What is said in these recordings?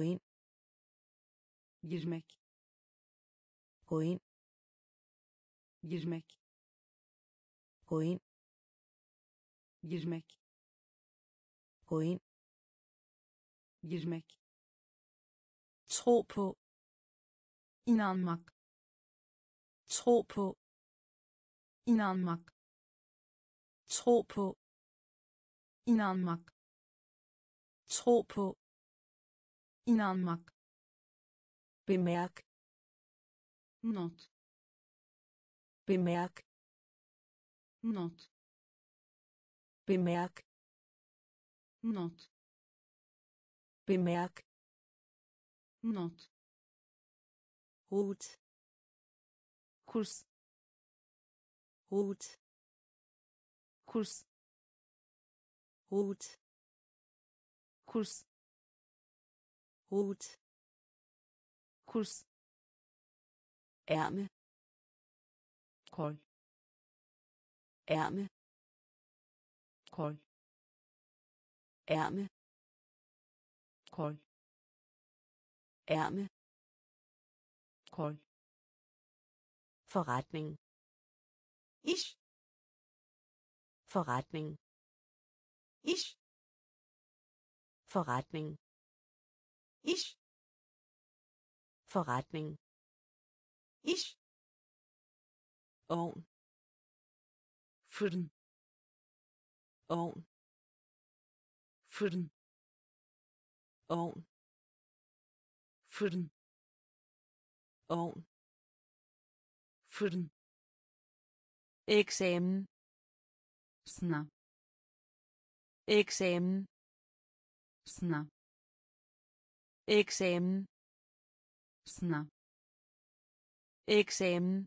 gå girmek. Gå girmek. Gå girmek. Gå girmek. Tro på inanmak. Tro på inanmak. Tro på inanmak. Tro på inanmak bemerk not bemerk not bemerk not bemerk not Hut. Kurs. Hut. Kurs. Hut. Kurs. Hut. Kurs. Ärmel. Kol. Ärmel. Kol. Ärmel. Kol. Ärmel. Kol. Forretning. Ich. Forretning. Ich. Forretning. Ich. Forretning. Ich. Ovn. Fyrden. Ovn. Fyrden. Ovn. Fyrden. Ovn. Fyrden. Eksamen. Sna. Eksamen. Sna. Eksamen. Sınav. Eksamen.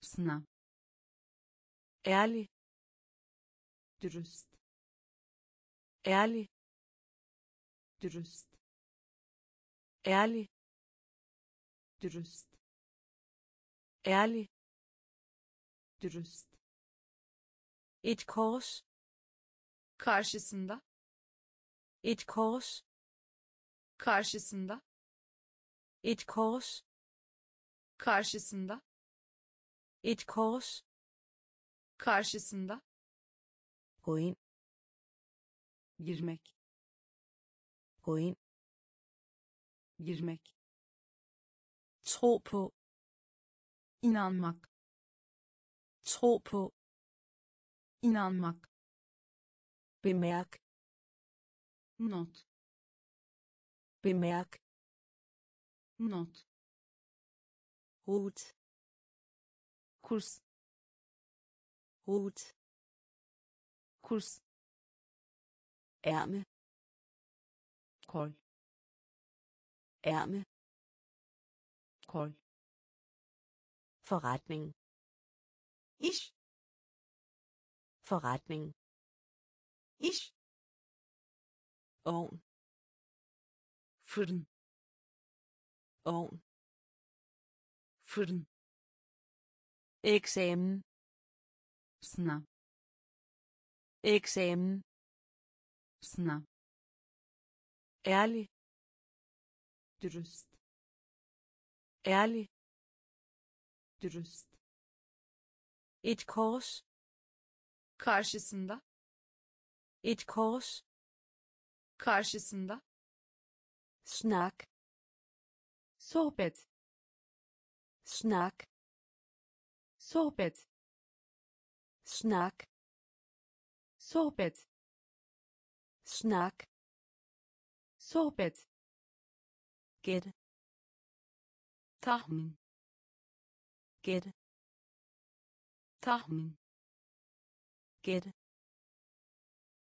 Sınav. Ærlig. Dürüst. Ærlig. Dürüst. Ærlig. Dürüst. Ærlig. Dürüst. Et kors. Karşısında. Et kors karşısında. Et kors karşısında. Et kors karşısında. İnd girmek. İnd girmek. Tro på inanmak. Tro på inanmak. Bemærk. Not Bemerk. Not. Rot. Kurs. Rot. Kurs. Ärmel. Kol. Ärmel. Kol. Forretning. Ich. Forretning. Ich. Own. Fırın. Ovn fırın. Eksamen sınav eksamen sınav ærlig dürüst. Ærlig dürüst. Et kors karşısında. Et kors karşısında Snack. Sohbet. Snack. Sohbet. Snack. Sohbet. Snack. Sohbet. Gir. Tahmin. Gir. Tahmin. Gir.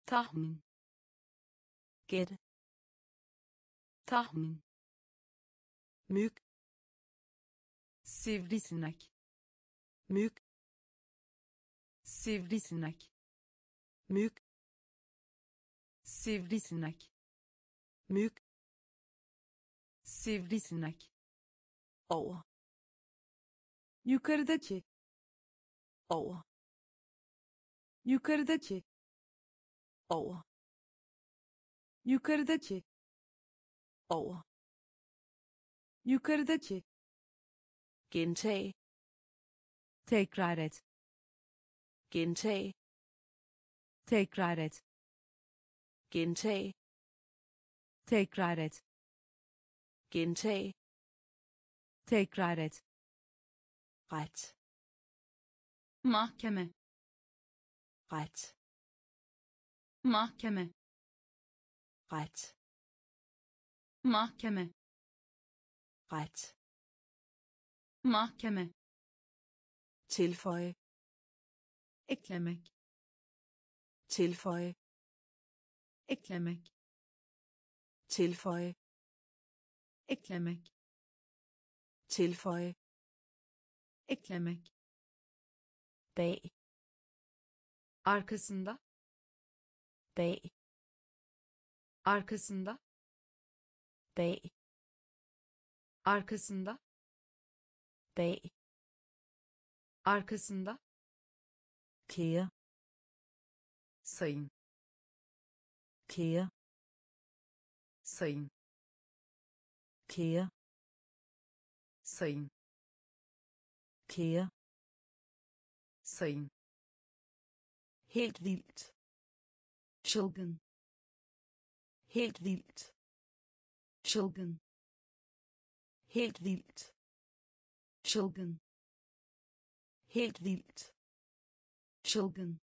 Tahmin. Gir. Tahmin. Myg sivrisinek. Myg sivrisinek. Myg sivrisinek. Myg sivrisinek. Over yukarıdaki. Over yukarıdaki. Over yukarıdaki over. Yukarıdaki. Gentag. Tekrar et. Gentag. Tekrar et. Gentag. Tekrar et. Gentag. Tekrar et. Ret. Mahkeme. Ret. Mahkeme. Ret mahkeme. Ret. Mahkeme. Tilføje. Eklemek. Tilføje. Eklemek. Tilføje. Eklemek. Tilføje. Eklemek. Bag. Arkasında. Bag. Arkasında bag arkasında. Bag arkasında. Kære sayın. Kære sayın. Kære sayın. Kære sayın. Helt vildt çılgın. Helt vildt çılgın helt vildt çılgın helt vildt çılgın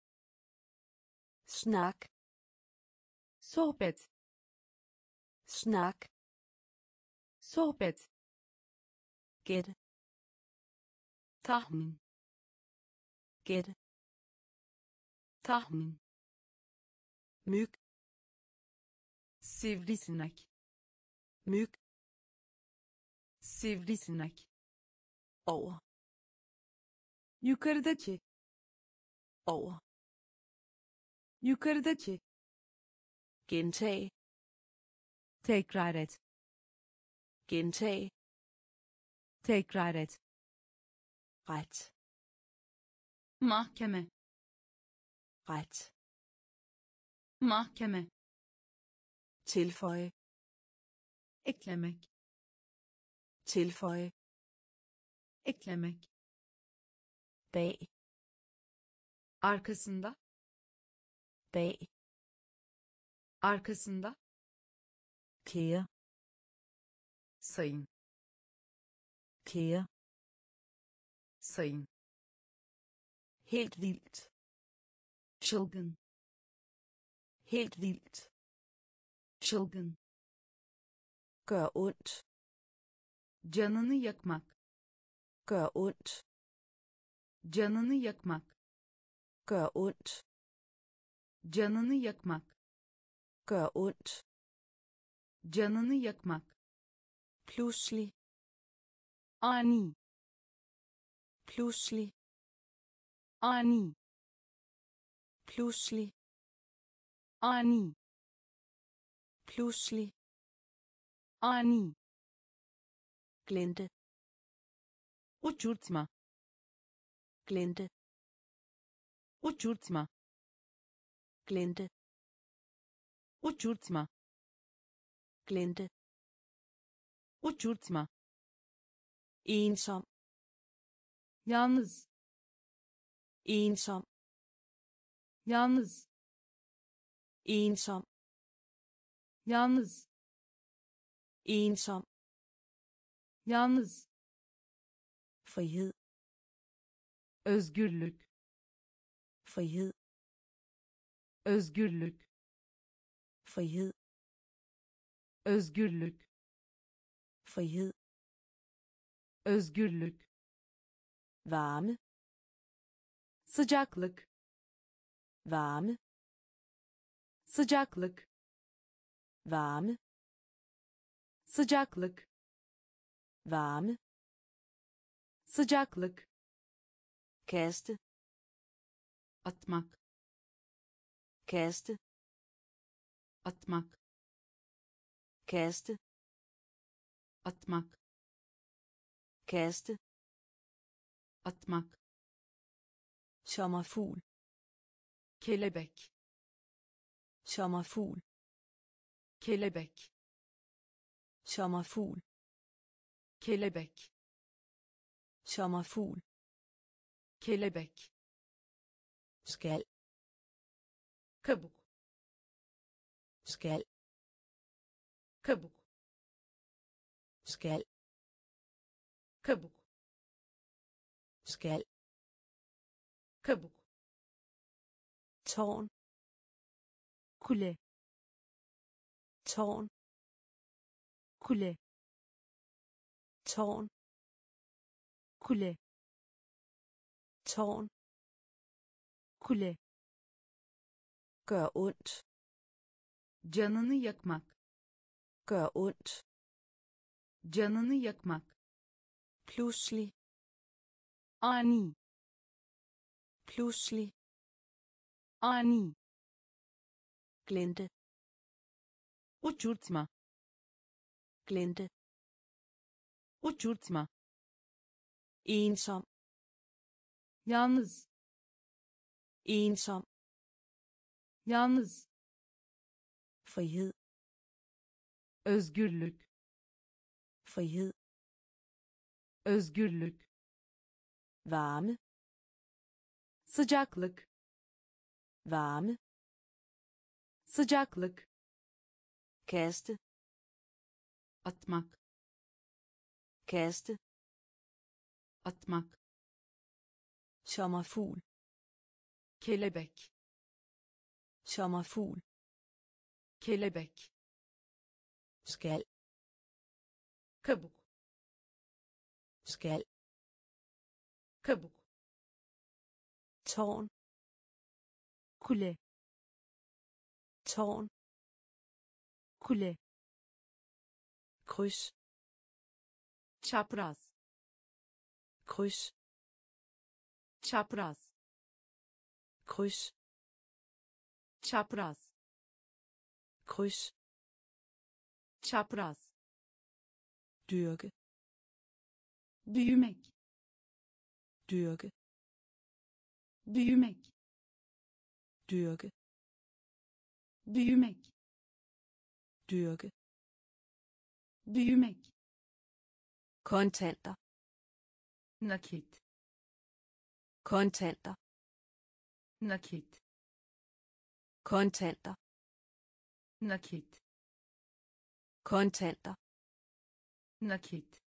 snak sohbet snak sohbet gæt tahmin gæt tahmin myg sivrisinek myg. Sivrisinek over. Yukarıdaki. Over. Yukarıdaki. Gentag. Tekrar et. Gentag. Tekrar et. Ret. Mahkeme. Ret. Mahkeme. Tilføje eklemek. Tilføje. Eklemek. Bag. Arkasında. Bag. Arkasında. Kære. Sayın. Kære. Sayın. Helt vildt. Çılgın. Helt vildt. Çılgın gør ondt canını yakmak gør ondt canını yakmak gør ondt canını yakmak gør ondt canını yakmak pludselig ani pludselig ani pludselig ani pludselig ani. Glente. Uçurtma. Glente. Uçurtma. Glente. Uçurtma. Glente. Uçurtma. Ensom yalnız. Ensom yalnız. Ensom yalnız ensom yalnız. Frihed özgürlük. Frihed özgürlük. Frihed özgürlük. Frihed özgürlük. Varme sıcaklık. Varme sıcaklık. Varme sıcaklık. Varme sıcaklık. Kaste atmak. Kaste atmak. Kaste atmak. Kaste atmak. Sommerfugl. Sommerfugl. Kelebek sommerfugl. Kelebek skal. Kabuk skal. Kabuk skal. Kabuk skal. Kabuk tårn. Kule tårn kule. Tårn. Kule. Tårn. Kule. Gør ondt. Canını yakmak. Gør ondt. Canını yakmak. Pludselig. Ani. Pludselig. Ani. Glente. Uçurtma glente uçurtma. Ensom. Yalnız. Ensom. Yalnız. Frihed özgürlük. Frihed özgürlük. Varme. Sıcaklık. Varme. Sıcaklık. Kaste atmak kaste atmak sommerfugl kelebek sommerfugl kelebek skal kabuk skal kabuk tårn kule tårn kule kryds çapraz. Kryds çapraz. Kryds çapraz. Kryds çapraz. Dyrke. Büyümek. Dyrke. Büyümek. Dyrke. Büyümek. Dyrke büyümek kontanter nakit kontanter nakit kontanter nakit kontanter nakit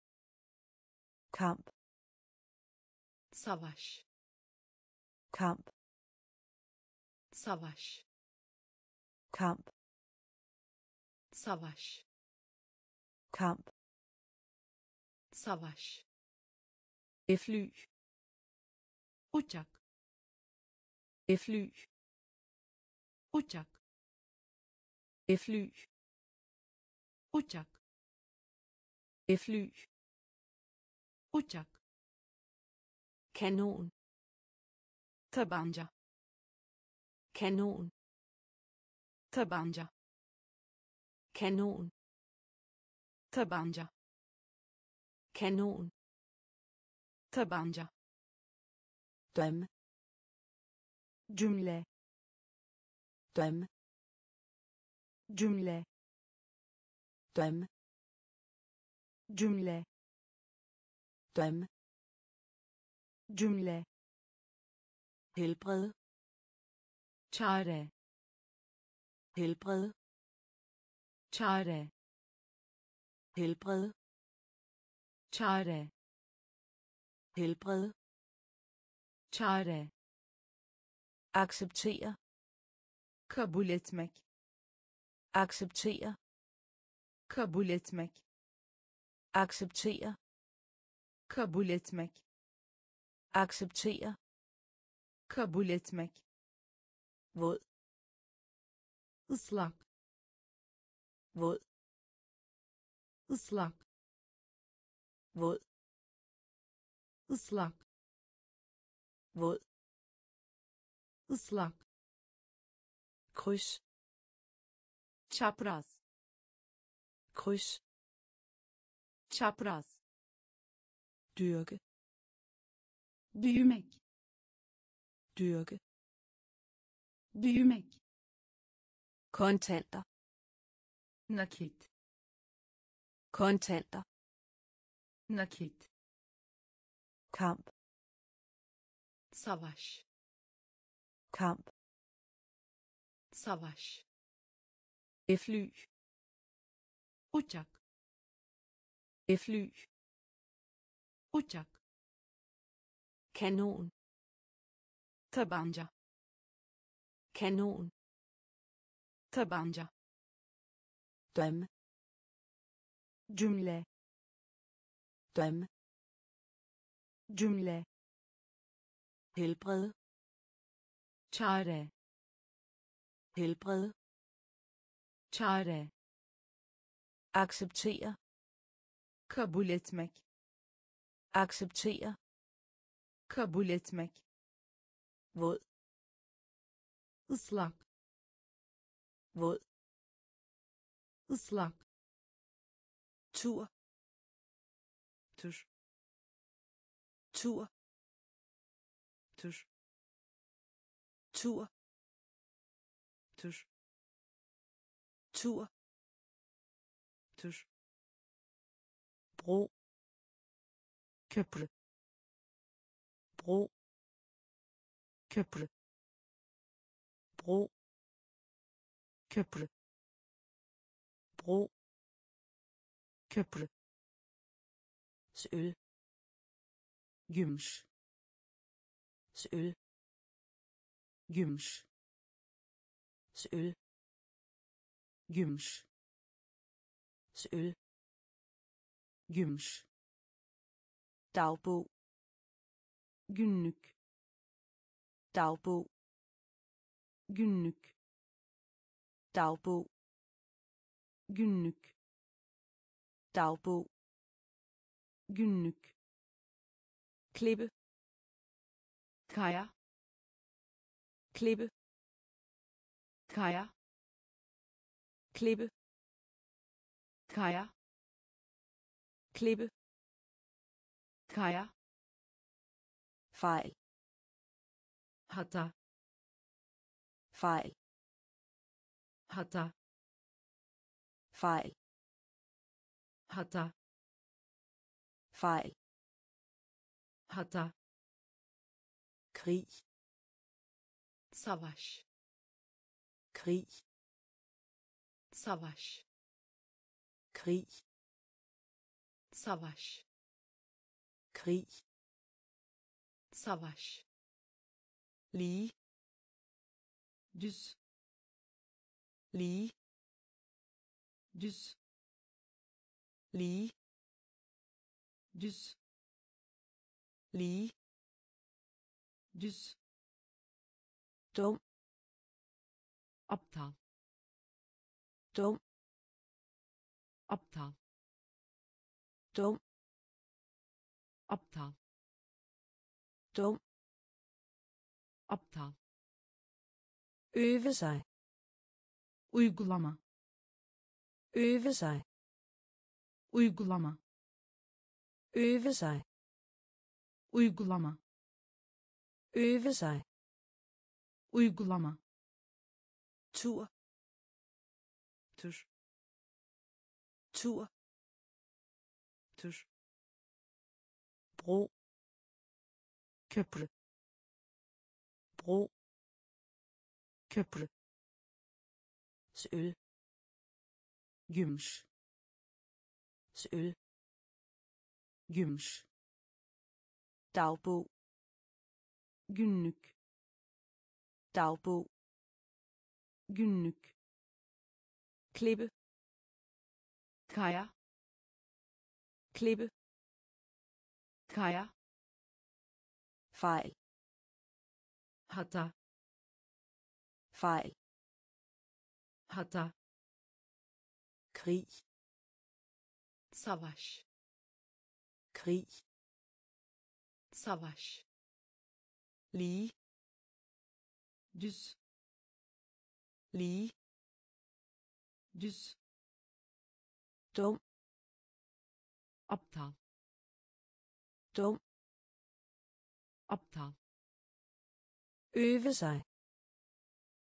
kamp savaş kamp savaş kamp savaş kamp savaş fly uçak fly uçak fly uçak fly uçak kanon tabanca kanon tabanca kanon tabanca. Kanon. Tabanca. Drømme cümle drømme cümle drømme cümle drømme cümle helbred. Çare helbred. Çare helbred. Çare helbred. Çare acceptere. Kabul etmek acceptere. Kabul etmek acceptere. Kabul etmek acceptere. Kabul etmek våd. Islak våd ıslak våd ıslak våd ıslak kryds çapraz kryds çapraz dyrke büyümek dyrke büyümek kontanter nakit kontanter nakit kamp savaş kamp savaş fly uçak fly uçak kanon tabanca kanon tabanca drømme cümle. Drømme cümle. Helbred. Çare. Helbred. Çare. Acceptere. Kabul etmek. Acceptere. Kabul etmek. Våd. Islak våd. Islak tur tur tur tur tur tur tur tur bro köprü bro köprü bro köprü bro köprü søl gümüş søl gümüş søl gümüş søl gümüş dagbog günlük dagbog günlük dagbog günlük dagbog günlük klippe kaya klippe kaya klippe kaya klippe kaya fejl hata fejl hata fejl hata fejl. Hata krig. Savaş. Krig. Savaş. Krig. Savaş. Krig. Savaş. Lige düz. Lige düz lige düz lige düz dum aptal dum aptal dum aptal dum aptal øve sig uygulama. Øve sig uygulama. Øve sig. Uygulama. Øve sig. Uygulama. Tur. Tur. Tur. Tur. Bro. Köprü bro. Köprü søl. Gümüş søl gümüş dagbog günlük dagbog günlük klippe kaya klippe kaya fejl hata fejl hata krig savaş. Krig. Savaş. Lige. Düz. Lige. Düz. Dum. Aptal. Dum. Aptal. Øve sig.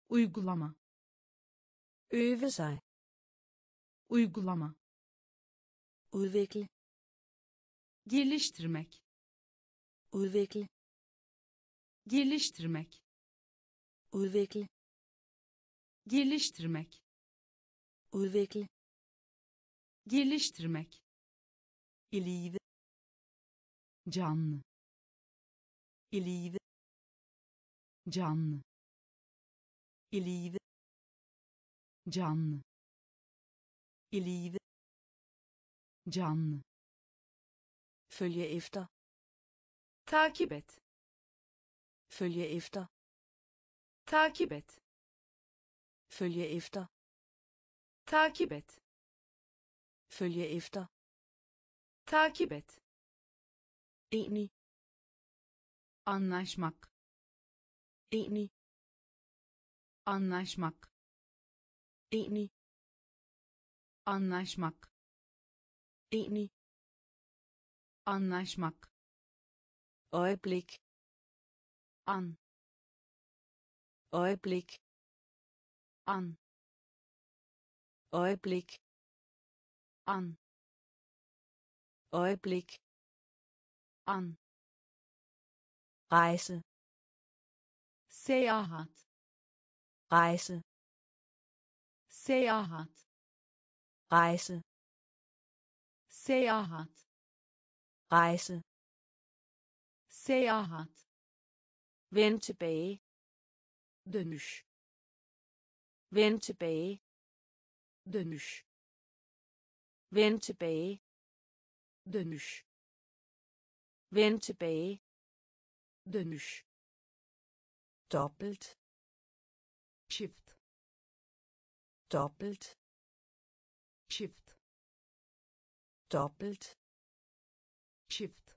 Uygulama. Øve sig. Uygulama udvikle geliştirmek. udvikle geliştirmek. udvikle geliştirmek. udvikle geliştirmek. i live canlı. i live canlı. i live canlı. i live canlı. Følge efter. Takip et. Følge efter. Takip et. Følge efter. Takip et. Følge efter. Takip et. Enig. Anlaşmak. Enig. Anlaşmak. Enig. Anlaşmak enig anlaşmak øjeblik. An. Øjeblik. An. Øjeblik. An. Øjeblik. An. Rejse. Seyahat rejse. Seyahat rejse seyahat rejse. Seyahat vend tilbage. Dönüş. Vend tilbage. Dönüş. Vend tilbage. Dönüş. Vend tilbage. Dönüş. Dobbelt. Çift dobbelt. Çift doppelt shift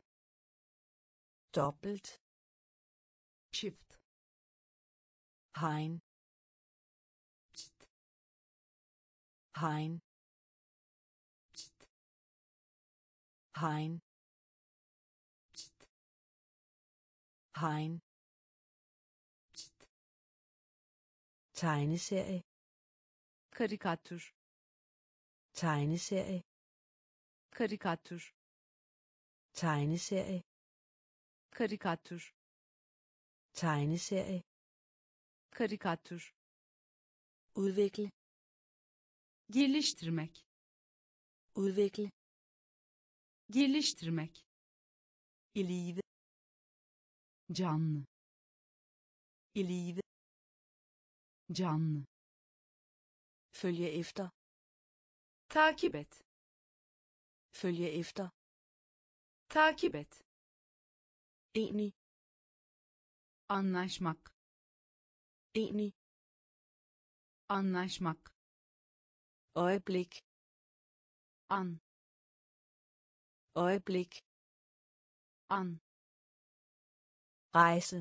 doppelt shift hein Pst. hein Pst. hein Pst. hein tegneserie karikatür tegneserie karikatür. Tegneserie. Karikatür. Tegneserie. Karikatür. Udvikle. Geliştirmek. Udvikle. Geliştirmek. İ live. Canlı. İ live. Canlı. Følge efter. Takip et følge efter. Takip et. Enig. Anlaşmak. Enig. Anlaşmak. Øjeblik. An. Øjeblik. An. Rejse.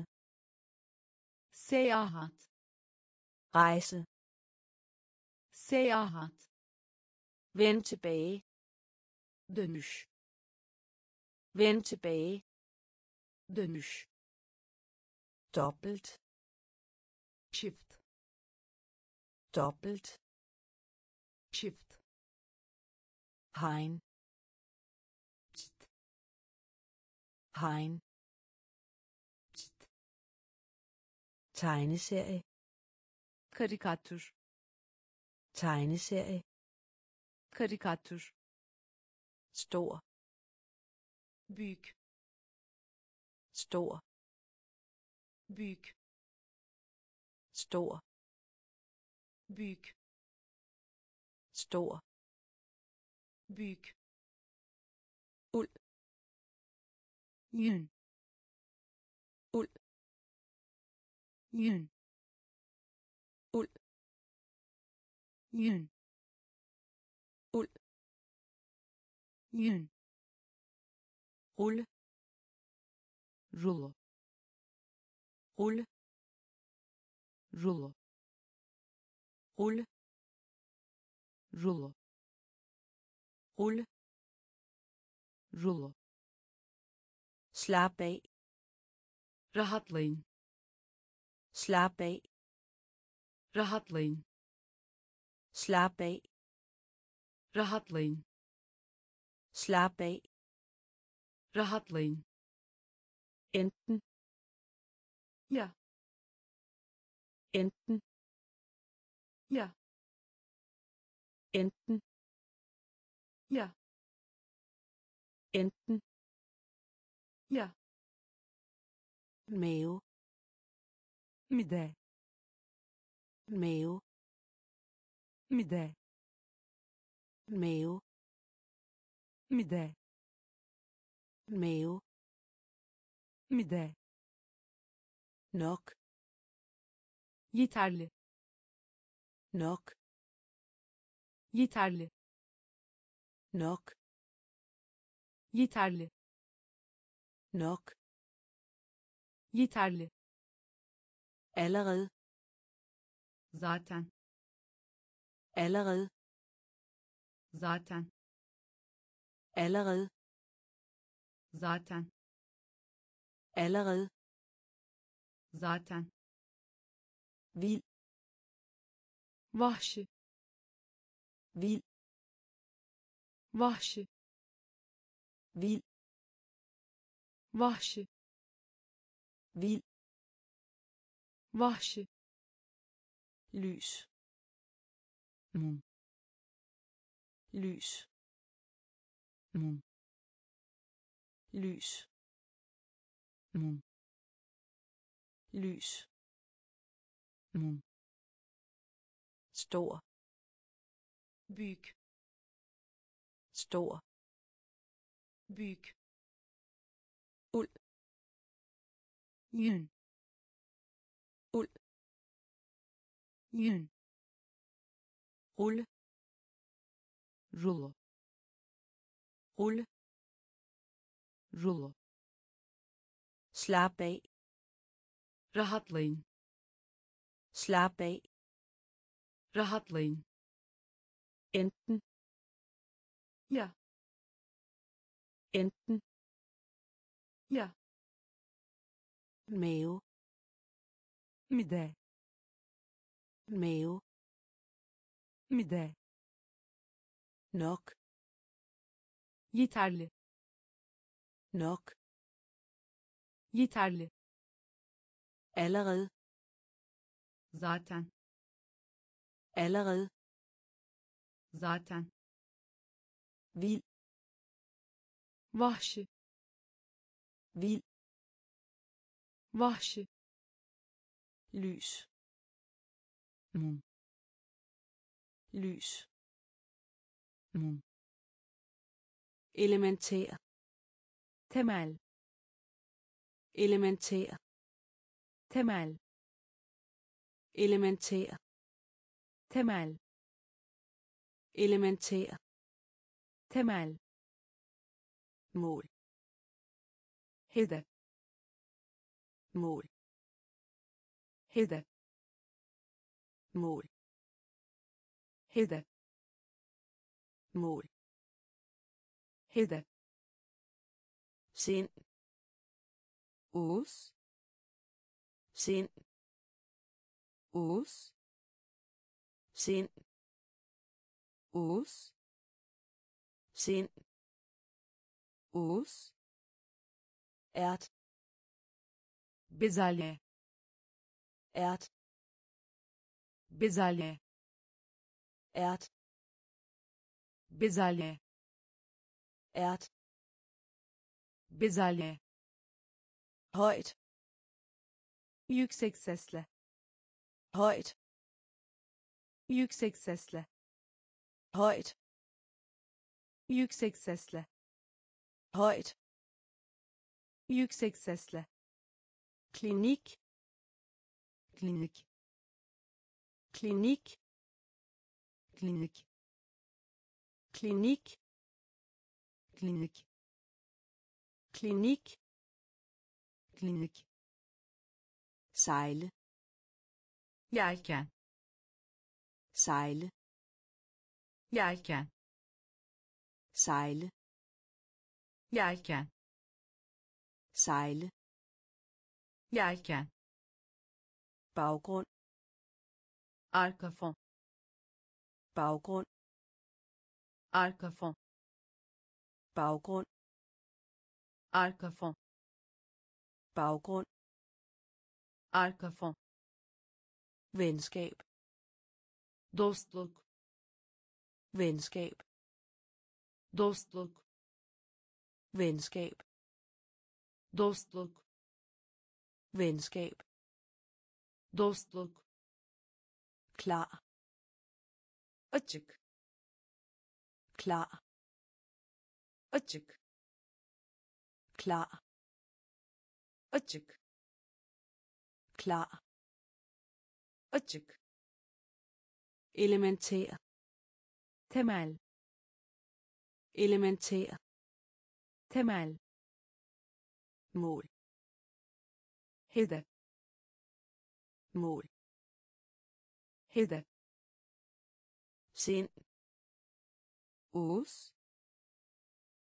Seyahat. Rejse. Seyahat. Vend tilbage dönüş. Vend tilbage dönüş. Dobbelt çift dobbelt çift hegn çıt hegn çıt tegneserie. Karikatür. Tegneserie. Karikatür stor. Byg. Stor. Byg. Stor. Byg. Stor. Byg. Uld. Jyn uld. Jyn uld. Jyn Yün. Rul. Rulo. Rul. Rulo. Rul. Rulo. Rul. Rulo. Slaap bij. Rahatlayın. Slaap bij. Rahatlayın. Slaap bij. Rahatlayın. Slap af. Rahatlayın. Enten. Ya. Enten. Ya. Enten. Ya. Enten. Ya. Mave. Mide. Mave. Mide. Mave. Mide. Mave. Mide. Nok. Yeterli. Nok. Yeterli. Nok. Yeterli. Nok. Yeterli. Allerede. Zaten. Allerede. Zaten. Allerede. Zaten. Allerede. Zaten. Vild. Vahşi. Vild. Vahşi. Vild. Vahşi. Vild. Vahşi. Lys. Mum. Lys. Moon. lys. Moon. lys. Mum stor. Byg. Stor. Byg. Uld. Jøn uld. Jøn rulle. Rulle rulle rulle slaap af rahatlayın slaap af rahatlayın enten ja enten ja mave middag mave middag nok Yeterli. Nok. Yeterli. Allerede. Zaten. Allerede. Zaten. Vild. Vahşi. Vild. Vahşi. Lys. Mum. Lys. Mum. Elementær. Temel. Elementær. Temel. Elementær. Temel. Elementær. Temel. Mål. Hedef. Mål. Hedef. Mål. Hedef. Mål. Hede. Sind. Os. Sind. Os. Sind. Os. Sind. Os. Erd. Besalje. Erd. Besalje. Erd. Besalje. Ert. Bezelye. Højt. Yüksek sesle. Højt. Yüksek sesle. Højt. Yüksek sesle. Højt. Yüksek sesle. Klinik. Klinik. Klinik. Klinik. Klinik. Klinik. Klinik. Klinik. Sejle. Yelken. Sejle. Yelken. Sejle. Yelken. Sejle. Yelken. Baggrund. Arka fon. Baggrund. Arka fon. Baggrund arka fon baggrund arka fon venskab dostluk venskab dostluk venskab dostluk venskab dostluk klar açık klar açık klar açık klar açık elementær temel elementær temel mål hedef mål hedef sind us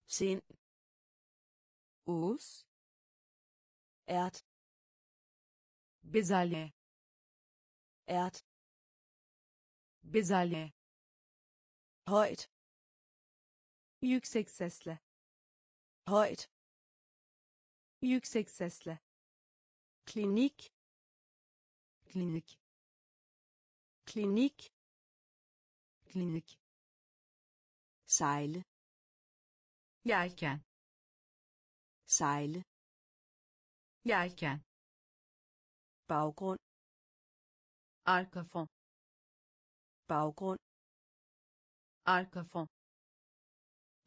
sind Us Erd Bezahle Erd Bezahle Heut Yüksek sesle Heut Yüksek sesle Klinik Klinik Klinik Klinik Seile yelken. Sejle. Yelken. Baggrund. Arka fon. Baggrund. Arka fon.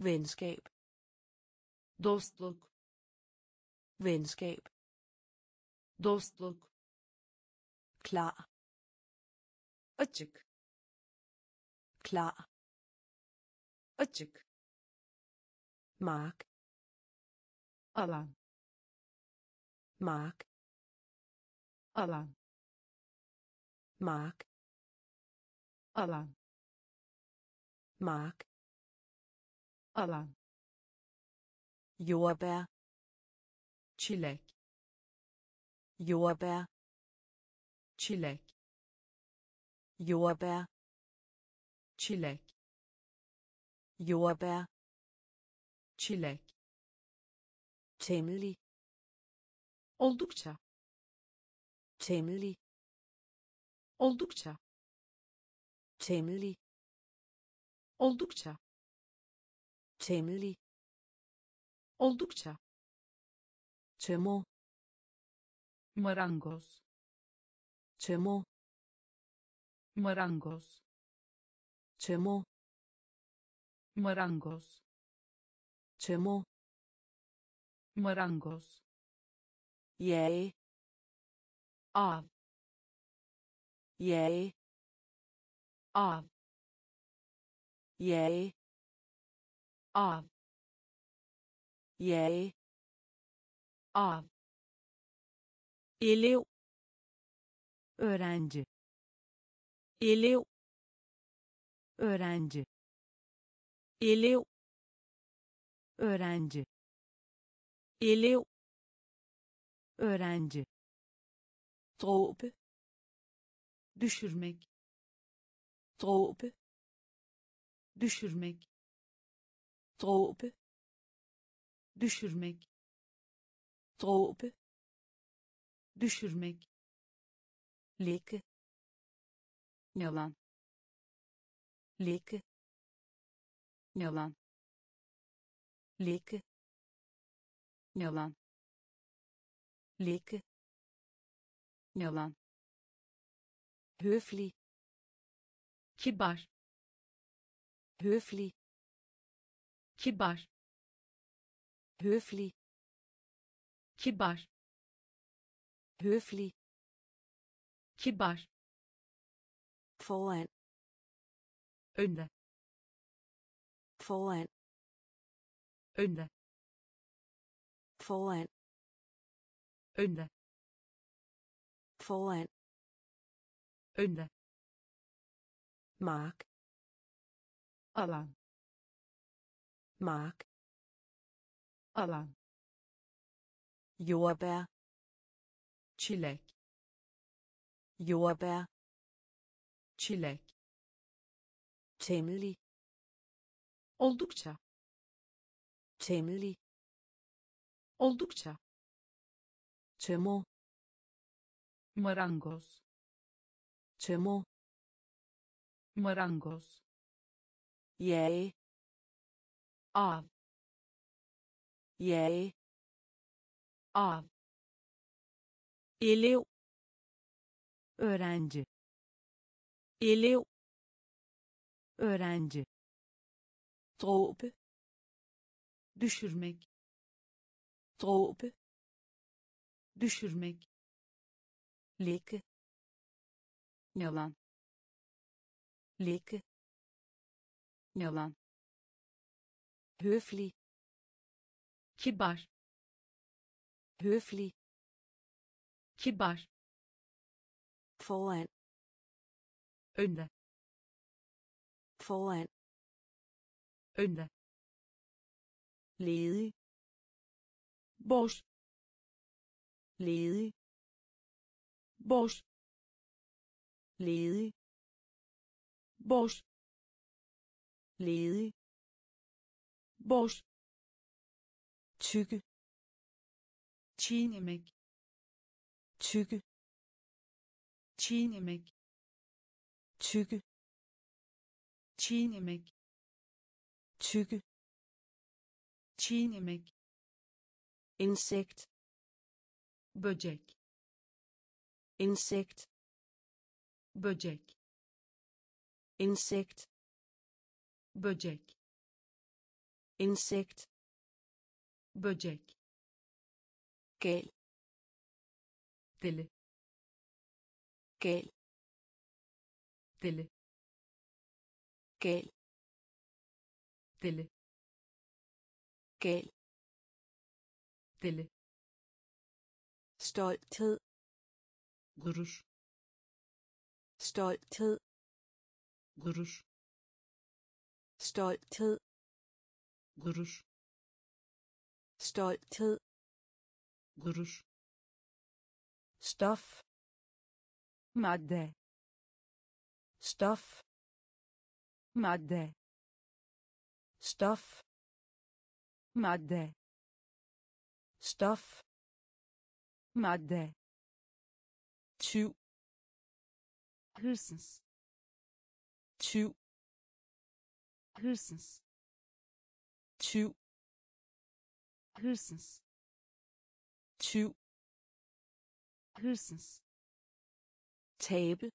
Venskab. Dostluk. Venskab. Dostluk. Klar. Açık. Klar. Açık mark alan mark alan mark alan mark alan jordbær çilek jordbær çilek jordbær çilek jordbær çilek. Temmelig oldukça. Temmelig oldukça. Temmelig oldukça. Temmelig oldukça. Tømmer marangoz. Tømmer marangoz. Tømmer marangoz tømmer marangoz jage av. Jage av. Jage av. Jage av. Elev. Öğrenci. Elev. Öğrenci. Elev öğrenci. Elev öğrenci. Dråbe düşürmek. Dråbe düşürmek. Dråbe düşürmek. Dråbe düşürmek. Lægge yalan. Lægge yalan lægge yalan. Lægge yalan. Høflig kibar. Høflig kibar. Høflig kibar. Høflig kibar. Foran. Önde. Foran önde foran. Önde foran. Önde mark. Alan mark. Alan jordbær. Çilek jordbær. Çilek temmelig. Oldukça temmelig oldukça. Tømmer marangoz. Tømmer marangoz. Jage av. Jage av. Elev öğrenci. Elev öğrenci. Dråbe düşürmek. Dråbe düşürmek. Lægge yalan. Lægge yalan. Høflig kibar. Høflig kibar. Foran önde. Foran önde ledig. Boş ledig. Boş ledig. Boş ledig. Boş tykke. Çiğnemek tykke. Çiğnemek tykke. Çiğnemek tykke çiğnemek insekt. Böcek. İnsekt. Böcek. İnsekt. Böcek. İnsekt. Böcek. Gal deli. Gal deli. Gal deli gal deli stolthed. Gurur stolthed. Gurur stolthed. Gurur stolthed. Gurur stof. Madde. Stof. Madde. Stof madde. Stof. Madde. Tyv. Hırsız tyv. Hırsız tyv. Hırsız tyv. Hırsız tabe.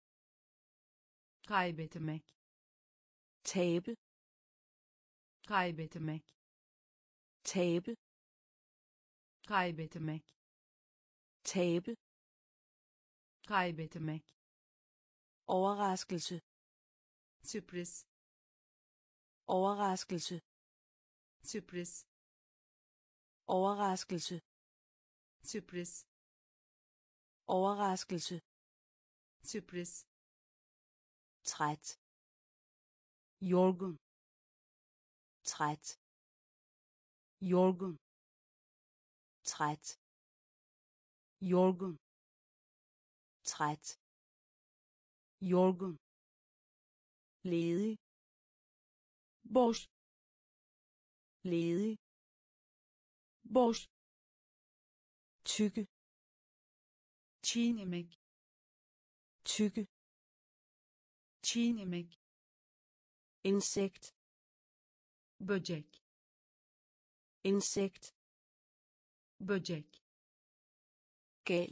Kaybetmek. Tabe. Kaybetmek tabe. Kaybetmek. Tabe. Kaybetmek. Overraskelse. Sürpriz. Overraskelse. Sürpriz. Overraskelse. Sürpriz. Overraskelse. Sürpriz. Træt. Yorgun. Træt yorgun. Træt. Yorgun. Træt. Yorgun. Ledig. Boş ledig. Boş tykke. Çiğnemek tykke. Çiğnemek insekt. Böcek insekt. Böcek gel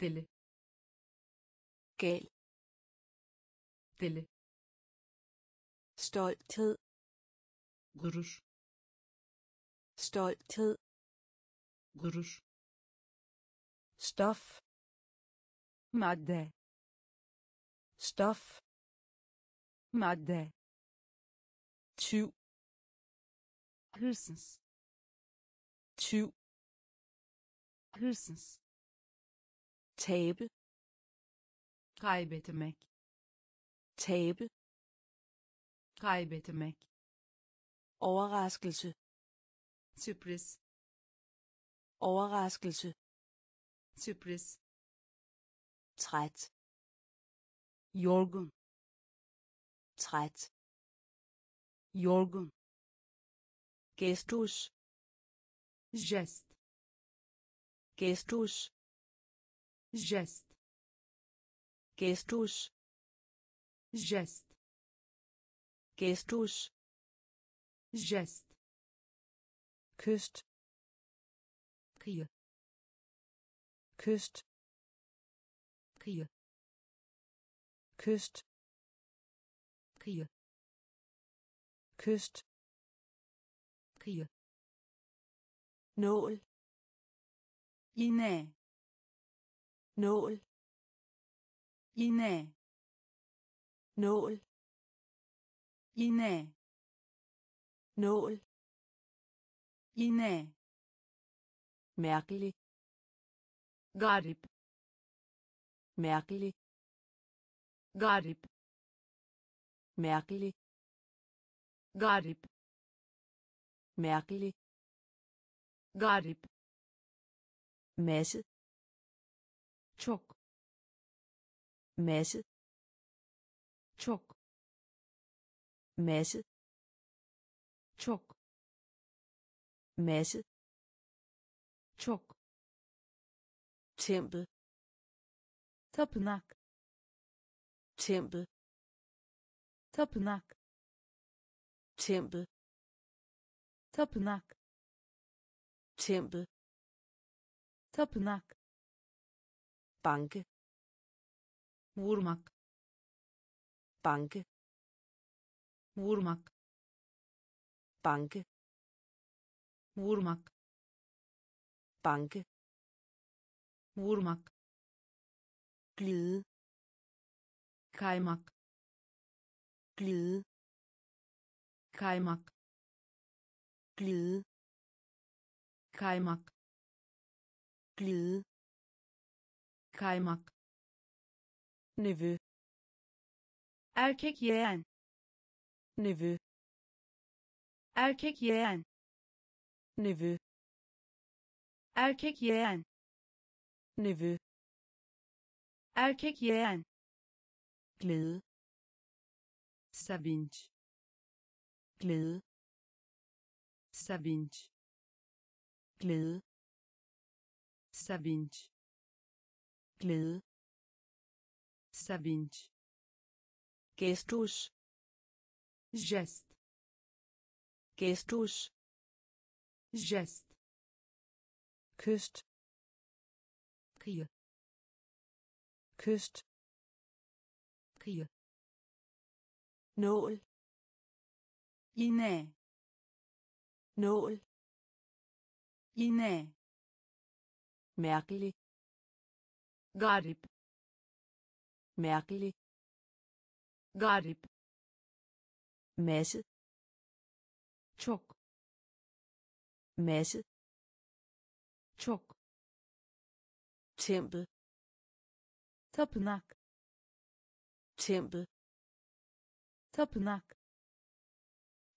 deli gel deli stolthed. Gurur stolthed. Gurur stof. Madde stof. Madde tyv hırsız tyv. Hırsız tabe. Kaybetmek. Tabe. Kaybetmek. Overraskelse. Sürpriz. Overraskelse. Sürpriz. Træt. Yorgun. Træt. Yorgun gestus jest gestus jest gestus jest gestus jest kyst kıyı kyst kıyı kyst kıyı kyst kige nål inæ nål inæ nål inæ nål inæ mærkelig garib mærkelig garib mærkelig garib mærkelig. Garip masse. Çok masse. Çok masse. Çok masse. Çok tempel. Tapınak tempel. Tapınak tempel tapınak. Tempel. Tapınak. Banke. Vurmak. Banke. Vurmak. Banke. Vurmak. Banke. Vurmak. Glide. Kaymak. Glide. Kaymak glide. Kaymak glide. Kaymak nevø. Erkek yeğen. Nevø. Erkek yeğen. Nevø. Erkek yeğen. Nevø. Erkek yeğen. Glæde sevinç. Glæde sevinç glæde. Sevinç glæde. Sevinç gestus. Jest gestus. Jest kyst. Kıyı kyst. Kıyı nål. Iğne nål. Iğne mærkelig. Garip mærkelig. Garip masse. Çok masse. Çok tempel. Tapınak tempel. Tapınak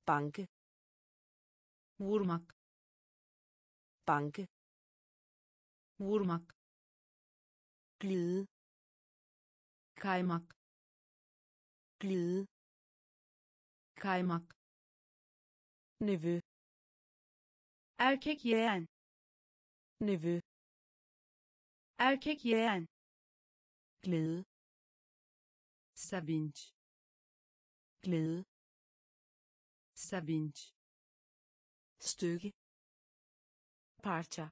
banke vurmak. Banke. Vurmak. Glide. Kaymak. Glide. Kaymak. Nevø. Erkek yeğen. Nevø. Erkek yeğen. Glæde sevinç. Glæde sevinç stykke parça.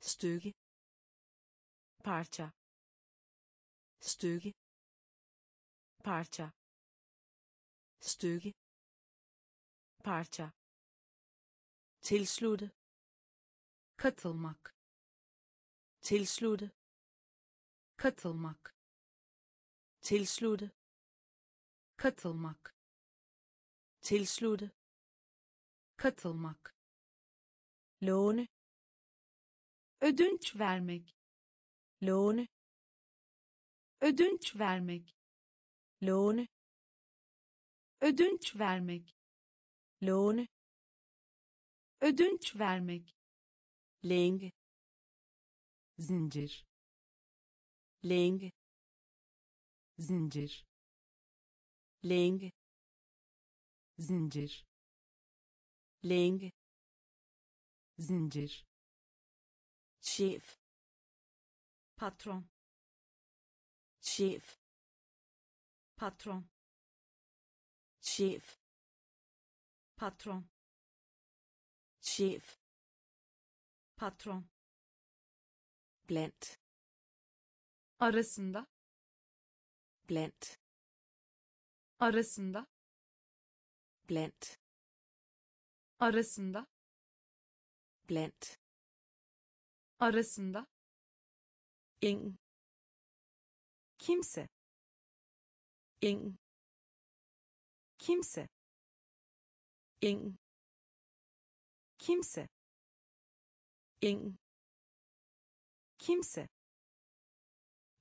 Stykke parça. Stykke parça. Stykke parça. Tilslutte. Katılmak. Tilslutte. Katılmak. Tilslutte. Katılmak. Tilslutte katılmak låne. ödünç vermek låne. ödünç vermek låne. ödünç vermek låne. ödünç vermek længe zincir. Længe zincir. Længe zincir længe zincir. Chef patron. Chef patron. Chef patron. Chef patron. Blandt arasında. Blandt arasında. Blandt arasında blandt. arasında ingen kimse ingen kimse ingen kimse ingen kimse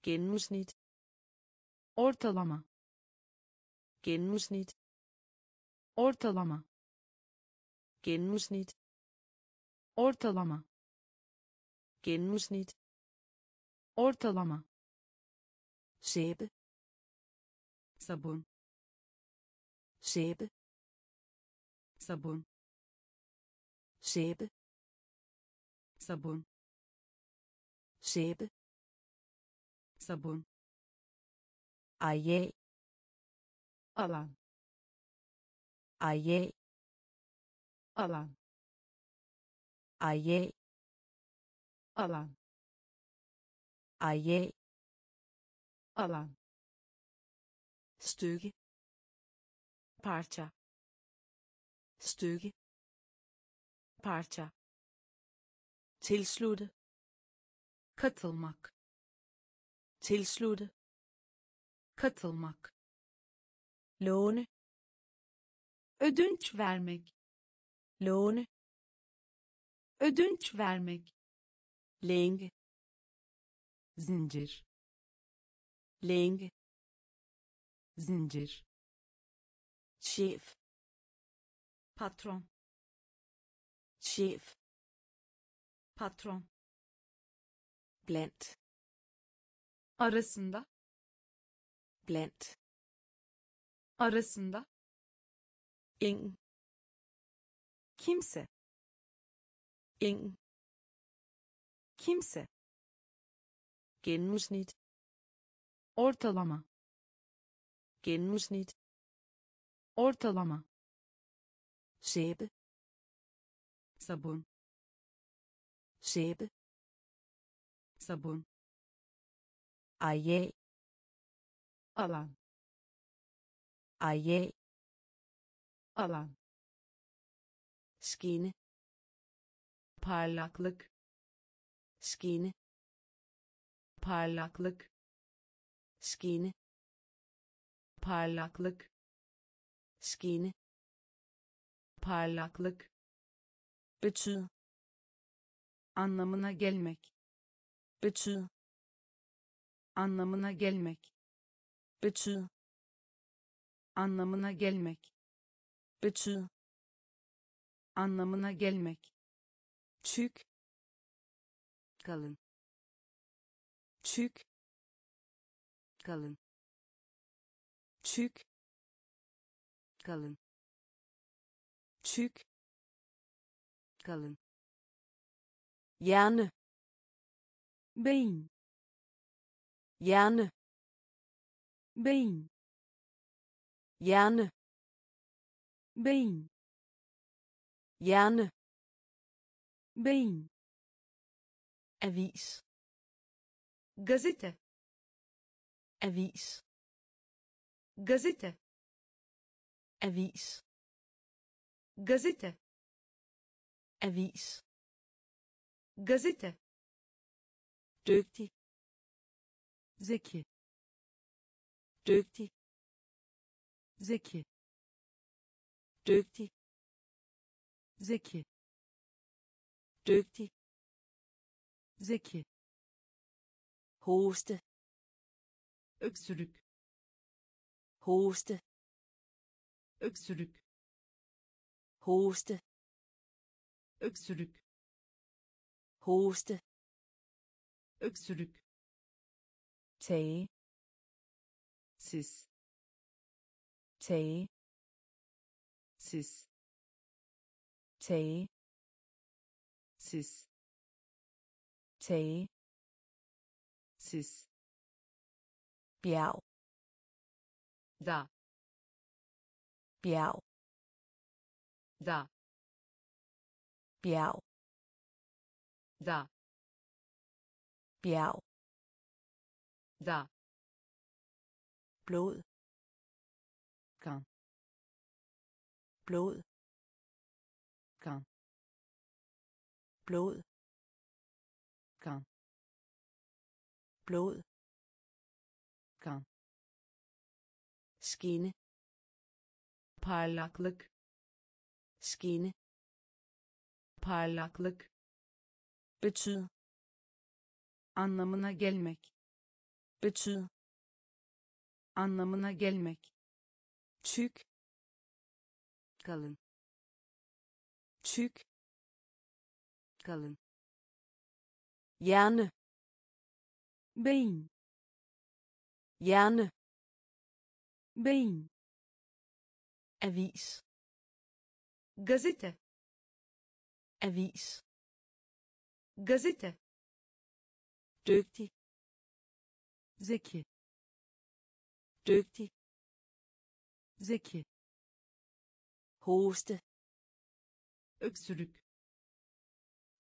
gennemsnit. ortalama gennemsnit. ortalama gennemsnit. Ortalama. Gennemsnit. Ortalama. Sæbe sabun. Sæbe sabun. Sæbe sabun. Sæbe sabun. Areal. Alan areal alan. Areal alan. Areal alan. Stykke parça. Stykke parça. Tilslutte. Katılmak. Tilslutte. Katılmak. Låne. Ödünç vermek låne ödünç vermek længe zincir længe zincir chef patron chef patron blandt arasında blandt arasında ingen kimse. İngen. Kimse. Gennemsnit. Ortalama. Gennemsnit. Ortalama. Sæbe. Sabun. Sæbe. Sabun. Areal. Alan. Areal. Alan skinne parlaklık. Skinne parlaklık. Skinne parlaklık. Skinne parlaklık. Betyder anlamına gelmek. Betyder anlamına gelmek. Betyder anlamına gelmek. Betyder anlamına gelmek. Tyk kalın. Tyk kalın. Tyk kalın. Tyk kalın. Hjerne beyin. Hjerne beyin. Hjerne beyin hjerne beyin avis gazete avis gazete avis gazete avis gazete dygtig zeki dygtig zeki dygtig zeki. Dygtig zeki. Hoste. Öksürük hoste. Öksürük hoste. Öksürük hoste. Öksürük tage. Siz tage. Siz tage Siz. tage Siz. bjerg Da. bjerg Da. bjerg Da. bjerg Da. blod Kan. blod blod Kan. blod Kan. skinne Parlaklık. skinne Parlaklık. betyd Anlamına gelmek. betyd Anlamına gelmek. tyk Kalın. tyk Kalın. hjerne Beyin. hjerne Beyin. avis Gazete. avis Gazete. dygtig Zeki. dygtig Zeki. hoste Öksürük.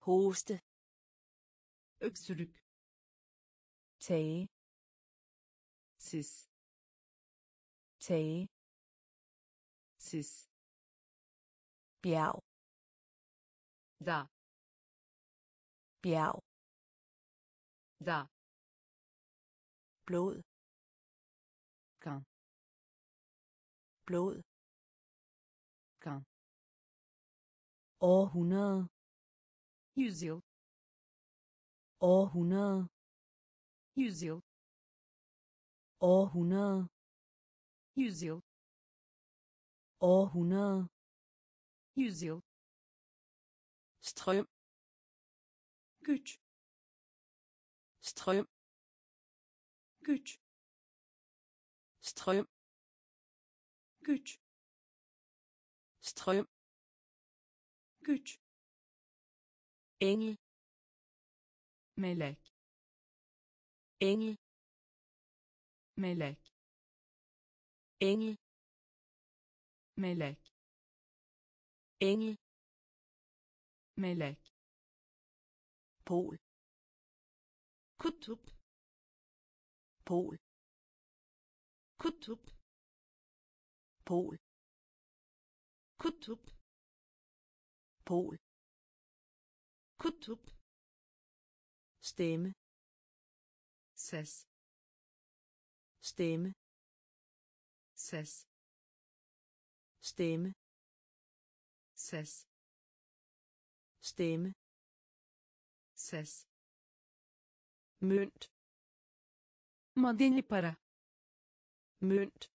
Hoste Öksürük. tage Siz. tage Siz. bjerg Da. bjerg Da. blod Kan. blod Kan. århundrede Yüzyıl. århundrede Yüzyıl. århundrede Yüzyıl. århundrede Yüzyıl. strøm Güç. strøm Güç. strøm Güç. strøm Güç. Engel Melek. engel Melek. engel Melek. engel Melek. pol Kutup. pol Kutup. pol Kutup. pol Kutup. stemme Ses. stemme Ses. stemme Ses. stemme Ses. mønt Madeni para. mønt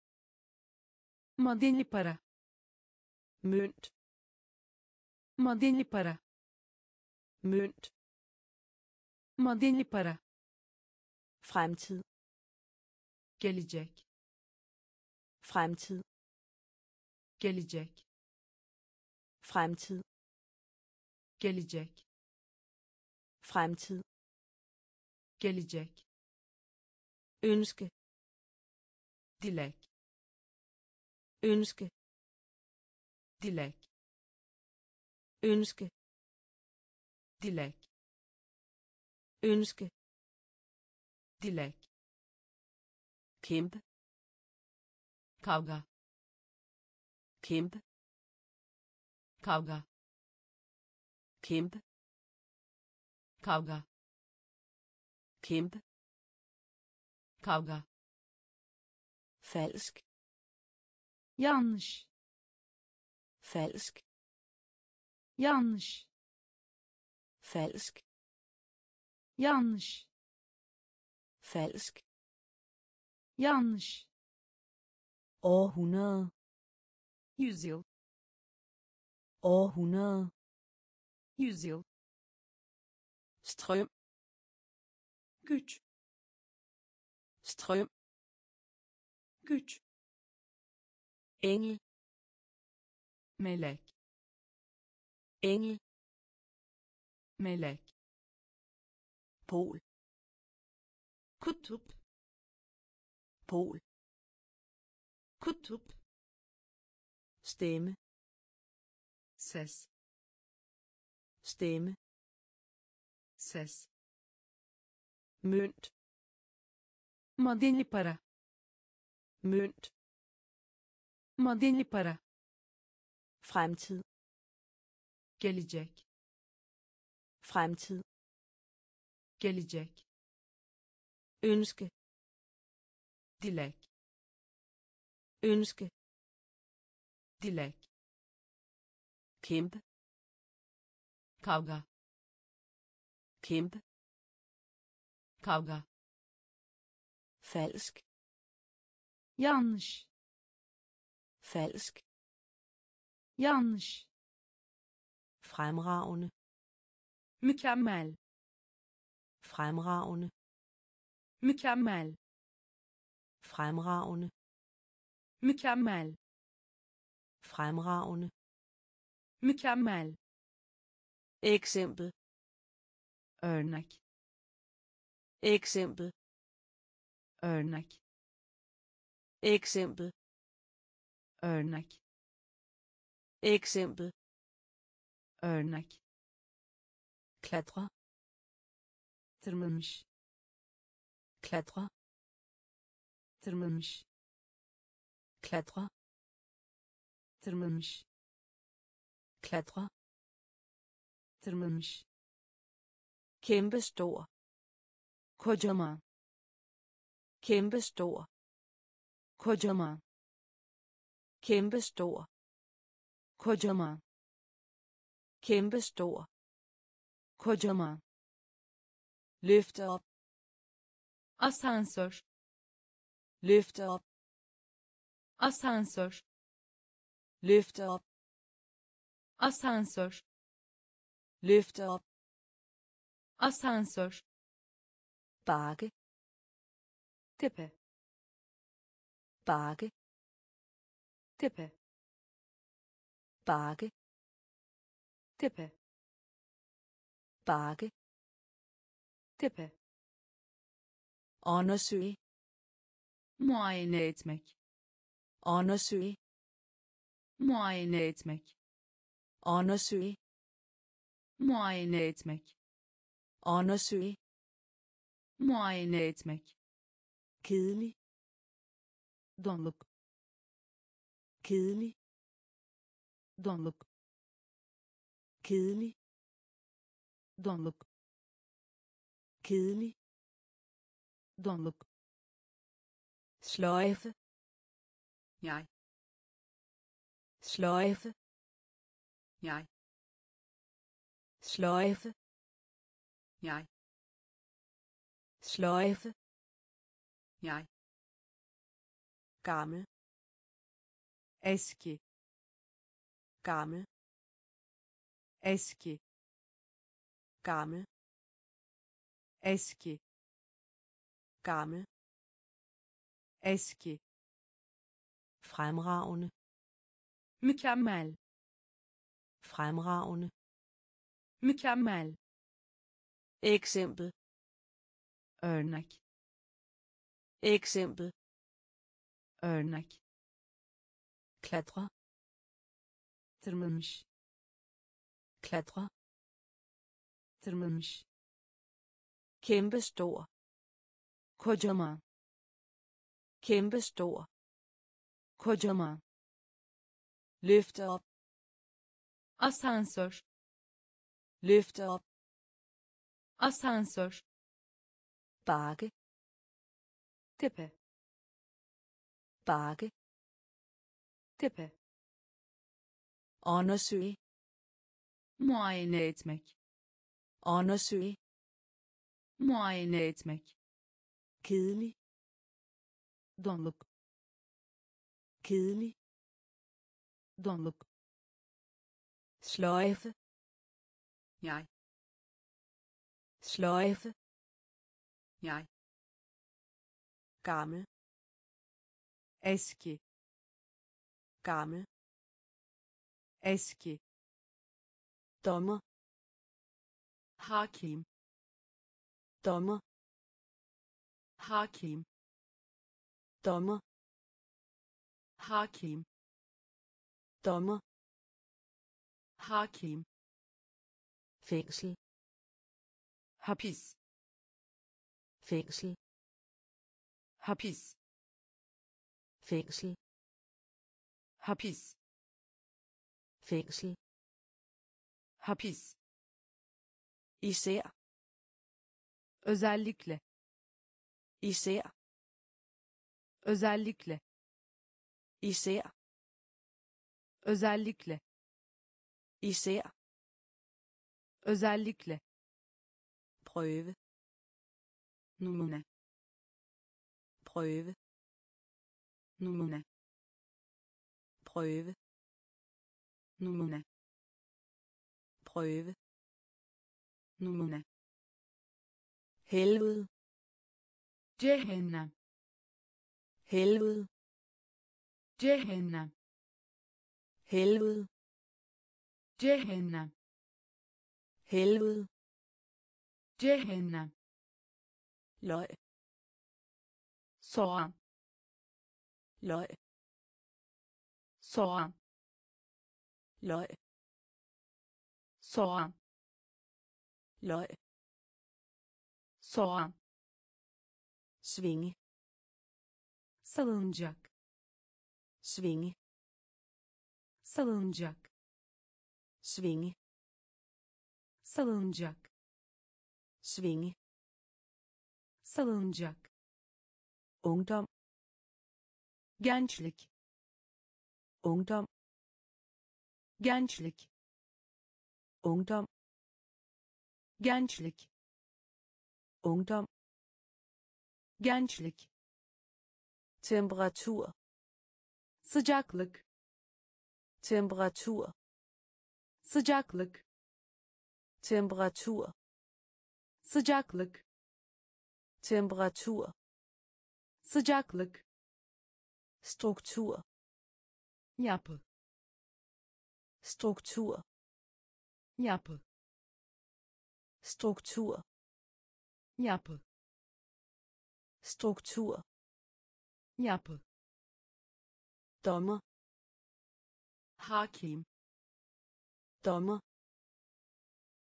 Madeni para. mønt Madeni para. Mønt Madeni para. fremtid Gelecek. fremtid Gelecek. fremtid Gelecek. fremtid Gelecek. ønske Dilek. ønske Dilek. ønske Dilek. ønske Dilek. kæmpe Kavga. kæmpe Kavga. kæmpe Kavga. kæmpe Kavga. falsk Yanlış. falsk Yanlış. Falsk Yanlış. falsk Yanlış. århundrede Yüzyıl. århundrede Yüzyıl. strøm Güç. strøm Güç. engel Melek. engel melek pol. Kutup pol. Kutup stemme. Ses stemme. Ses mønt. Madeni para mønt. Madeni para fremtid. Gelecek fremtid gelecek ønske dilek ønske dilek kæmpe kavga kæmpe kavga falsk yanlış falsk yanlış fremragende mükemmel. Fremragende. Mükemmel. Fremragende. Mükemmel. Fremragende. Mükemmel. Eksempel. Örnek. Eksempel. Örnek. Eksempel. Örnek. Eksempel. Örnek klatre tırmanmış klatre tırmanmış klatre tırmanmış klatre tırmanmış kæmpe stor kocaman kæmpe stor kocaman kæmpe stor kocaman kæmpe stor kocaman lift up asansör lift up asansör lift up asansör lift up asansör bag tepe bag tepe bag tepe bakke. Tepe. Undersøge. Muayene etmek. Undersøge. Muayene etmek. Undersøge. Muayene etmek. Undersøge. Muayene etmek. Kedelig. Donluk. Kedelig. Donluk. Kedelig donluk. Kedelig. Donluk. Sløjfe. Jeg. Sløjfe. Jeg. Sløjfe. Jeg. Sløjfe. Jeg. Gammel. Eski gammel. Eski gammel eski gammel eski fremragende mükemmel fremragende mükemmel eksempel örnek eksempel örnek klatre tırmanmış klatre tırmanmış kæmpe stor. Kocaman kæmpe stor. Kocaman løfte op. Asansör. Løfte op. Asansör. Bakke. Tepe bakke. Tepe undersøge muayene etmek undersøge. Muayene etmek. Kedelig. Donluk. Kedelig. Donluk. Sløjfe. Jeg. Sløjfe. Jeg. Gammel. Eski gammel. Eski dommer hakim. Dommer hakim. Dommer hakim. Dommer hakim. Fængsel. Hapis. Fængsel. Hapis. Fængsel. Hapis. Fængsel. Hapis især. Özellikle. İsær. Özellikle. İsær. Özellikle. İsær. Özellikle. Prøve. Numune. Prøve. Numune. Prøve. Numune. Prøve Numune. Helvede. Jehannam. Helvede. Jehannam. Helvede. Jehannam. Helvede. Jehannam. Løg. Såren. Løg. Såren. Løg. Såren. Løg. Soğan. Svinge. Salıncak. Svinge. Salıncak. Svinge. Salıncak. Svinge. Salıncak. Ungdom. Gençlik. Ungdom. Gençlik. Ungdom gençlik. Ungdom. Gençlik. Temperatur. Sıcaklık. Temperatur. Sıcaklık. Temperatur. Sıcaklık. Temperatur. Sıcaklık. Struktur. Yapı. Struktur. Yapı struktur. Yapı struktur. Yapı dommer. Hakim. Dommer.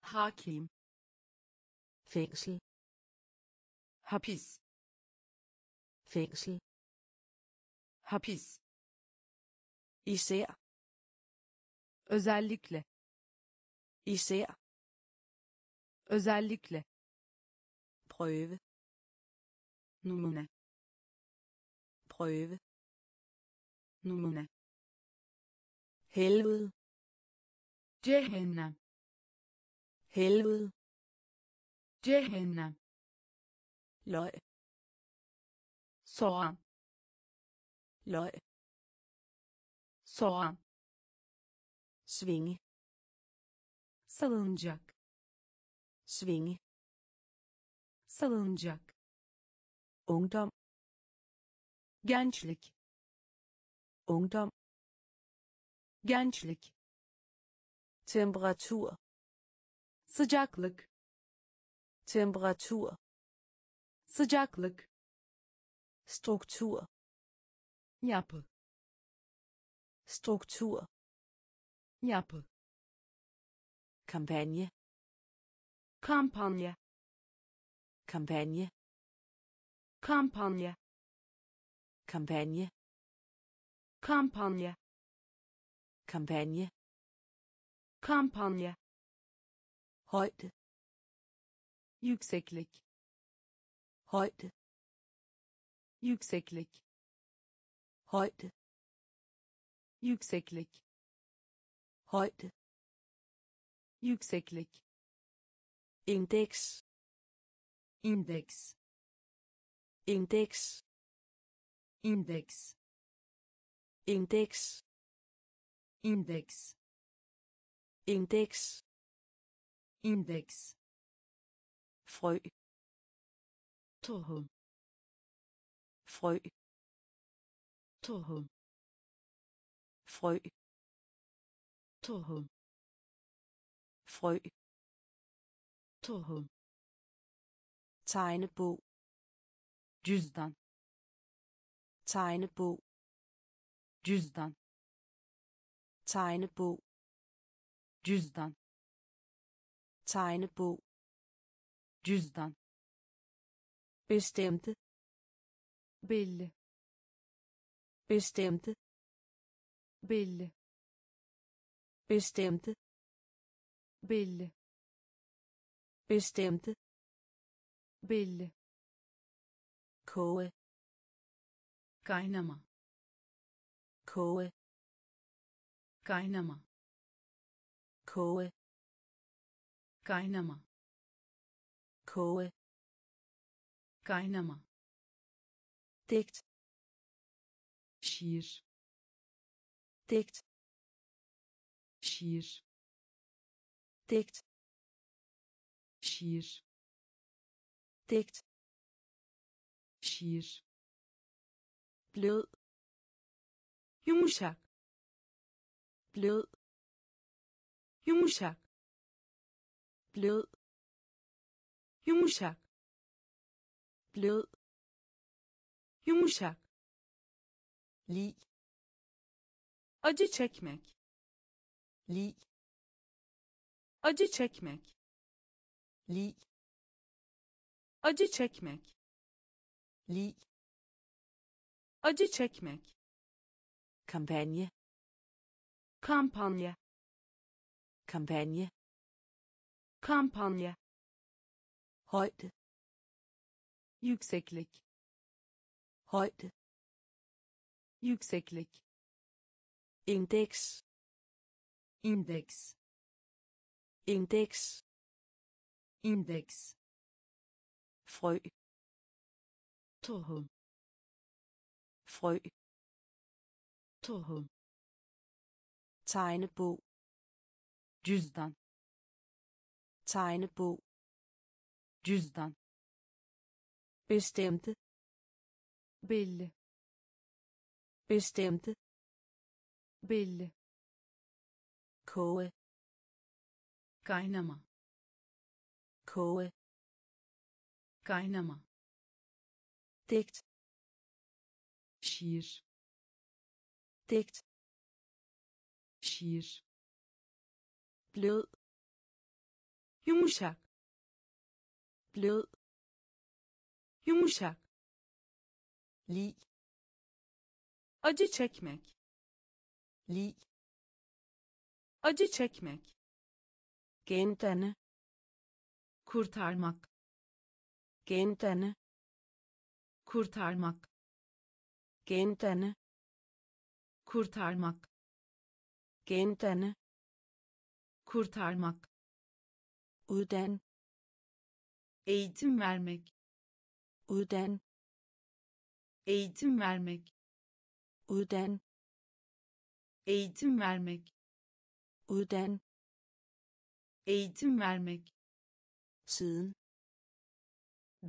Hakim. Fængsel. Hapis. Fængsel. Hapis. Især. Özellikle. Især özellikle prøve numune prøve numune helvede cehennem helvede cehennem løg soğan løg soğan svinge salıncak svinge. Salıncak. Ungdom. Gençlik. Ungdom. Gençlik. Temperatur. Sıcaklık. Temperatur. Sıcaklık. Struktur. Yapı. Struktur. Yapı. Kampagne kampanya kampagne kampanya kampagne kampanya kampagne kampanya højde. Yükseklik. Højde. Yükseklik. Højde. Yükseklik. Højde. Yükseklik Index. Index. Index. Index. Index. Index. Index. Index. frø torhum frø torhum frø torhum frø tohum tegnebog cüzdan. Tegnebog cüzdan. Tegnebog cüzdan. Tegnebog cüzdan. Bestemte. Belli. Bestemte. Belli. Bestemte. Belli bestemte belli koge kaynama koge kaynama koge kaynama koge kaynama digt şiir digt şiir digt şiir. Digt. Şiir. Blød. Yumuşak. Blød. Yumuşak. Blød. Yumuşak. Blød. Yumuşak. Lig acı çekmek. Lig acı çekmek lig acı çekmek. Lig acı çekmek. Kampagne kampanya kampagne kampanya højde. Yükseklik. Højde. Yükseklik. İndeks. İndeks. İndeks indeks frø tohum frø tohum tegnebog cüzdan tegnebog cüzdan bestemte belli bestemte belli koge kaynama koge kaynama digt şiir digt şiir blød yumuşak blød yumuşak lig acı çekmek lig acı çekmek gendanne kurtarmak gendanne kurtarmak gendanne kurtarmak gendanne kurtarmak uddan eğitim vermek uddan eğitim vermek uddan eğitim vermek uddan eğitim vermek siden.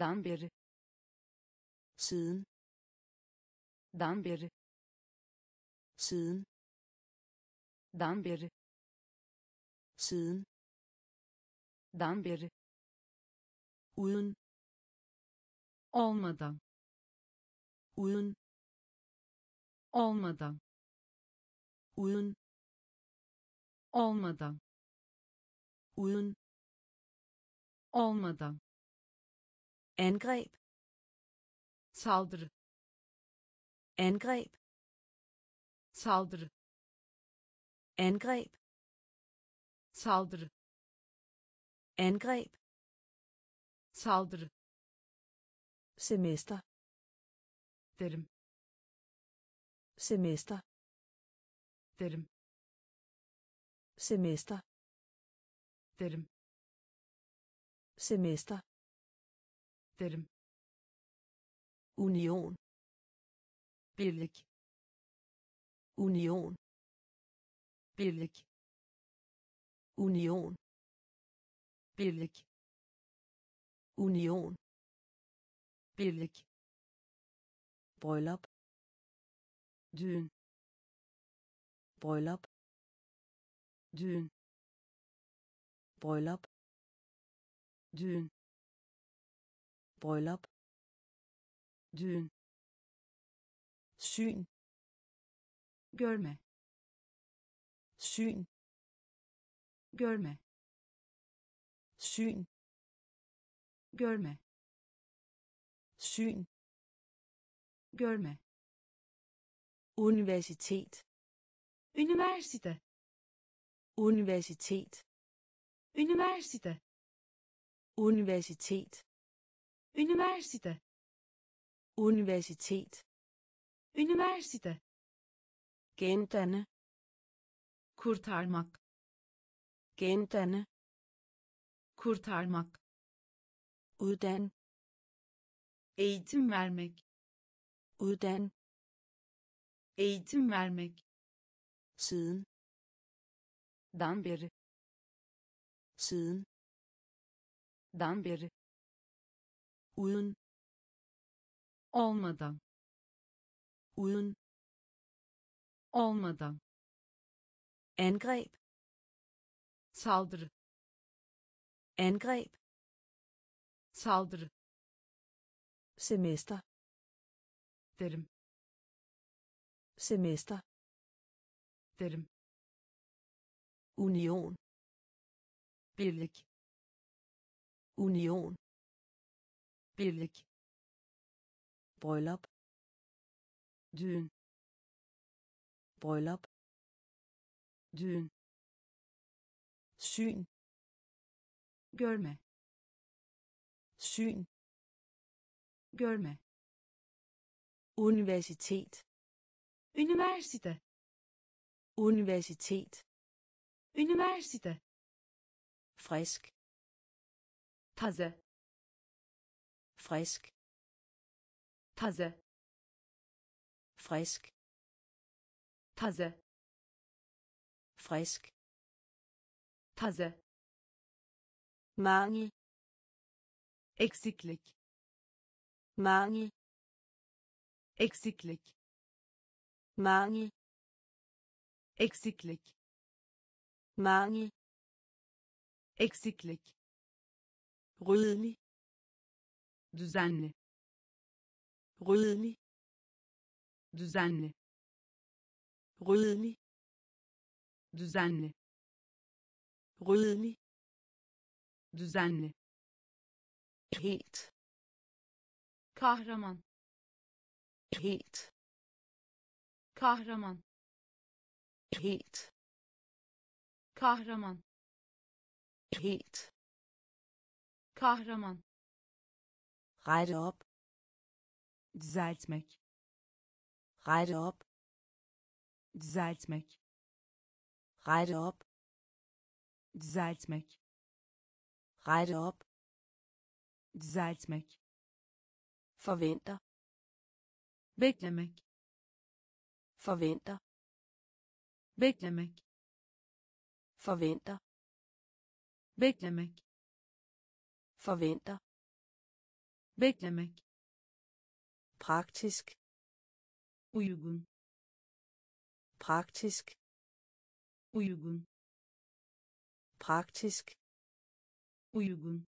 Dan beri. Siden. Dan beri. Siden. Dan beri. Siden. Dan beri. Uden olmadan. Uden olmadan. Uden olmadan. Uden olmadan. Angreb. Saldırı. Angreb. Saldırı. Angreb. Saldırı. Angreb. Saldırı. Semester. Derim. Semester. Derim. Semester. Derim semester. Derim union. Birlik union. Birlik union. Birlik union. Birlik bryllup. Düğün bryllup. Düğün bryllup düğün. Bryllup düğün. Syn görme. Syn görme. Syn görme. Syn görme. Universitet. Üniversite. Universitet. Üniversite universitet. Üniversite universitet. Üniversite gendanne kurtarmak. Gendanne kurtarmak. Uddan eğitim vermek. Uddan eğitim vermek. Siden. Dan beri. Siden dan beri uden olmadan. Uden olmadan. Angreb. Saldırı. Angreb. Saldırı. Semester. Derim. Semester. Derim. Union. Birlik union. Birlik bryllup. Düğün bryllup. Düğün syn. Görme syn. Görme universitet. Üniversite universitet. Üniversite frisk. Taze. Frisk. Taze. Frisk. Taze. Frisk. Taze. Mangel. Eksiklik. Mangel. Eksiklik. Mangel. Eksiklik. Mangel. Eksiklik ryddelig düzenli. Ryddelig düzenli. Ryddelig düzenli. Ryddelig düzenli. Helt. Kahraman. Helt. Kahraman. Helt. Kahraman. Helt kahraman. Rette op. Düzeltmek. Rette op. Düzeltmek. Rette op. Düzeltmek. Rette op. Düzeltmek. Forventer. Beklemek. Forventer. Beklemek. Forventer. Beklemek forventer. Beklemek. Praktisk. Uygun. Praktisk. Uygun. Praktisk. Uygun.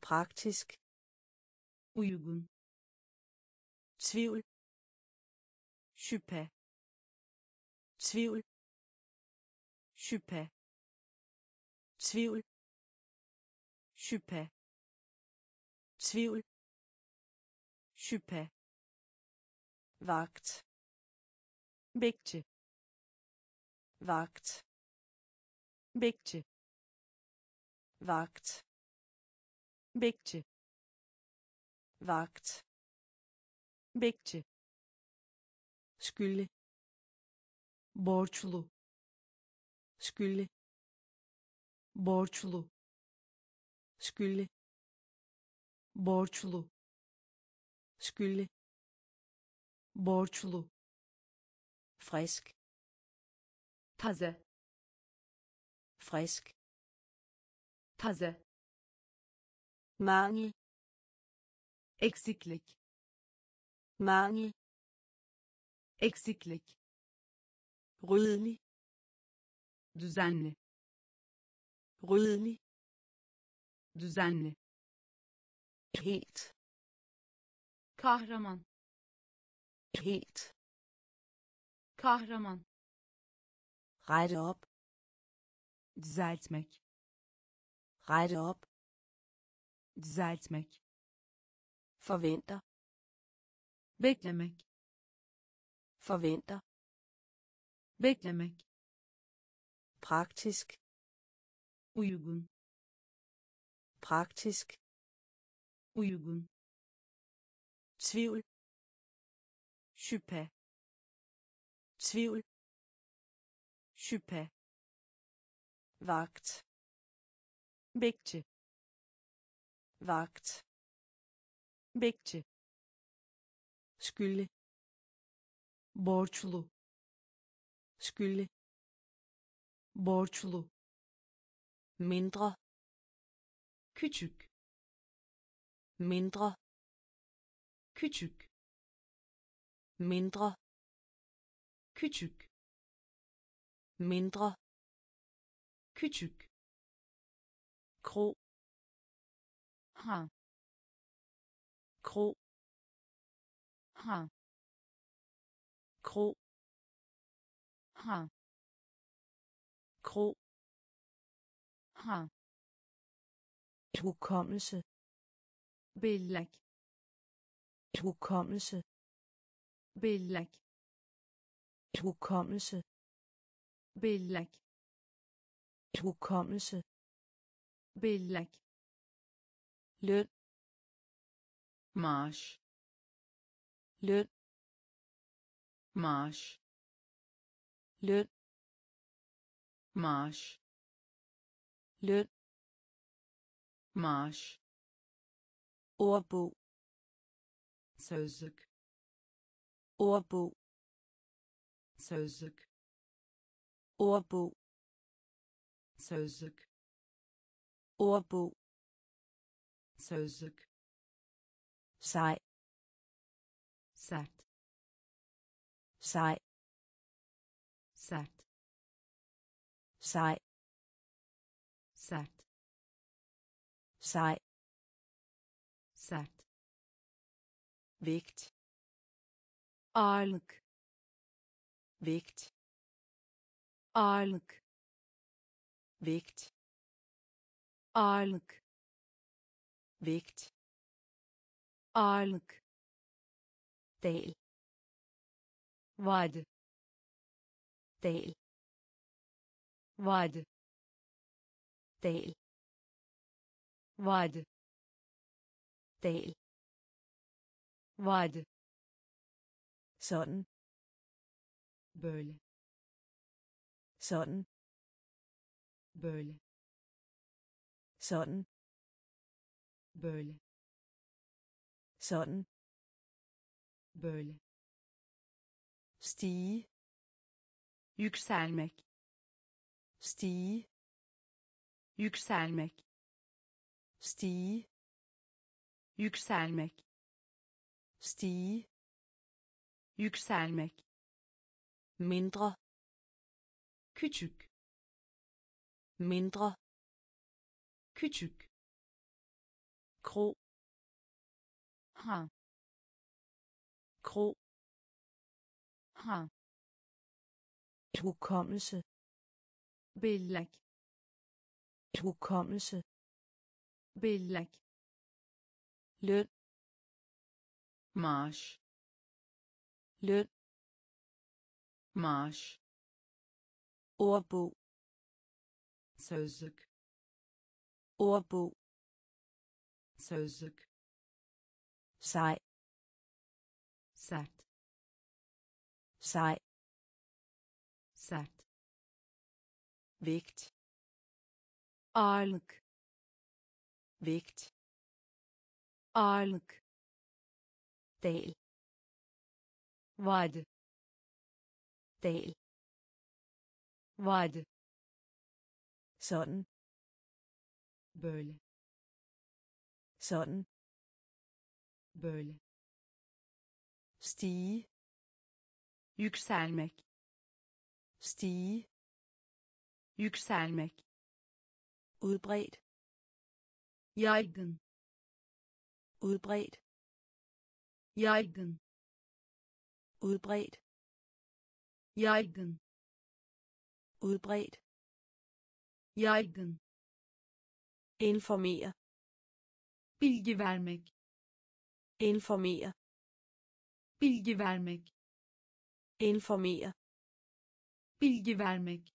Praktisk. Uygun. Tvivl. Şüphe. Tvivl. Şüphe. Tvivl şüphe. Tvivl. Şüphe. Vagt bekçi. Vagt bekçi. Vagt bekçi. Vagt bekçi. Skyldig borçlu. Skyldig borçlu skyldig borçlu. Skyldig borçlu. Frisk. Taze. Frisk. Taze. Mangel eksiklik. Mangel eksiklik. Ryddelig düzenli. Rydelig. Düzenli Helt. kahraman Helt. kahraman Rette op. düzeltmek Rette op. düzeltmek Forventer. beklemek Forventer. beklemek Praktisk. uygun Praktisk. uygun Tvivl. şüphe Tvivl. şüphe Vagt. bekçi Vagt. bekçi Skyldig. borçlu Skyldig. borçlu Mindre. küçük mindre küçük mindre küçük mindre küçük gros rein gros rein gros rein gros rein Hukommelse. bellek Hukommelse. bellek Hukommelse. bellek Hukommelse. bellek Løn. maaş Løn. maaş Løn. maaş Løn. Maaş Ordbog. sözlük Ordbog. sözlük Ordbog. sözlük Ordbog. sözlük Sej. sert Sej. sert Sej. Sej. sert Vægt. ağırlık Vægt. ağırlık Vægt. ağırlık Vægt. ağırlık Dal. vadi Dal. vadi Dal. Vadi Dal. vadi Sådan. böyle Sådan. böyle Sådan. böyle Sådan. böyle Stige. yükselmek Stige. yükselmek Stige. yükselmek Stige. yükselmek Mindre. küçük Mindre. küçük Kro. ha Kro. ha Hukommelse. bellek Hukommelse. Bellek Løn. maaş Løn. maaş Ordbog. sözlük Ordbog. sözlük Sej. sert Sej. sert Vægt. ağırlık Vægt. ağırlık Dal. vad Dal. vad Sådan. böyle Sådan. böyle Stige. yükselmek Stige. yükselmek udbredt yaygın. Udbredt. Yaygın. Udbredt. Yaygın. Udbredt. Yaygın. Informere. Bilgi vermek. Informere. Bilgi vermek. Informere. Bilgi vermek.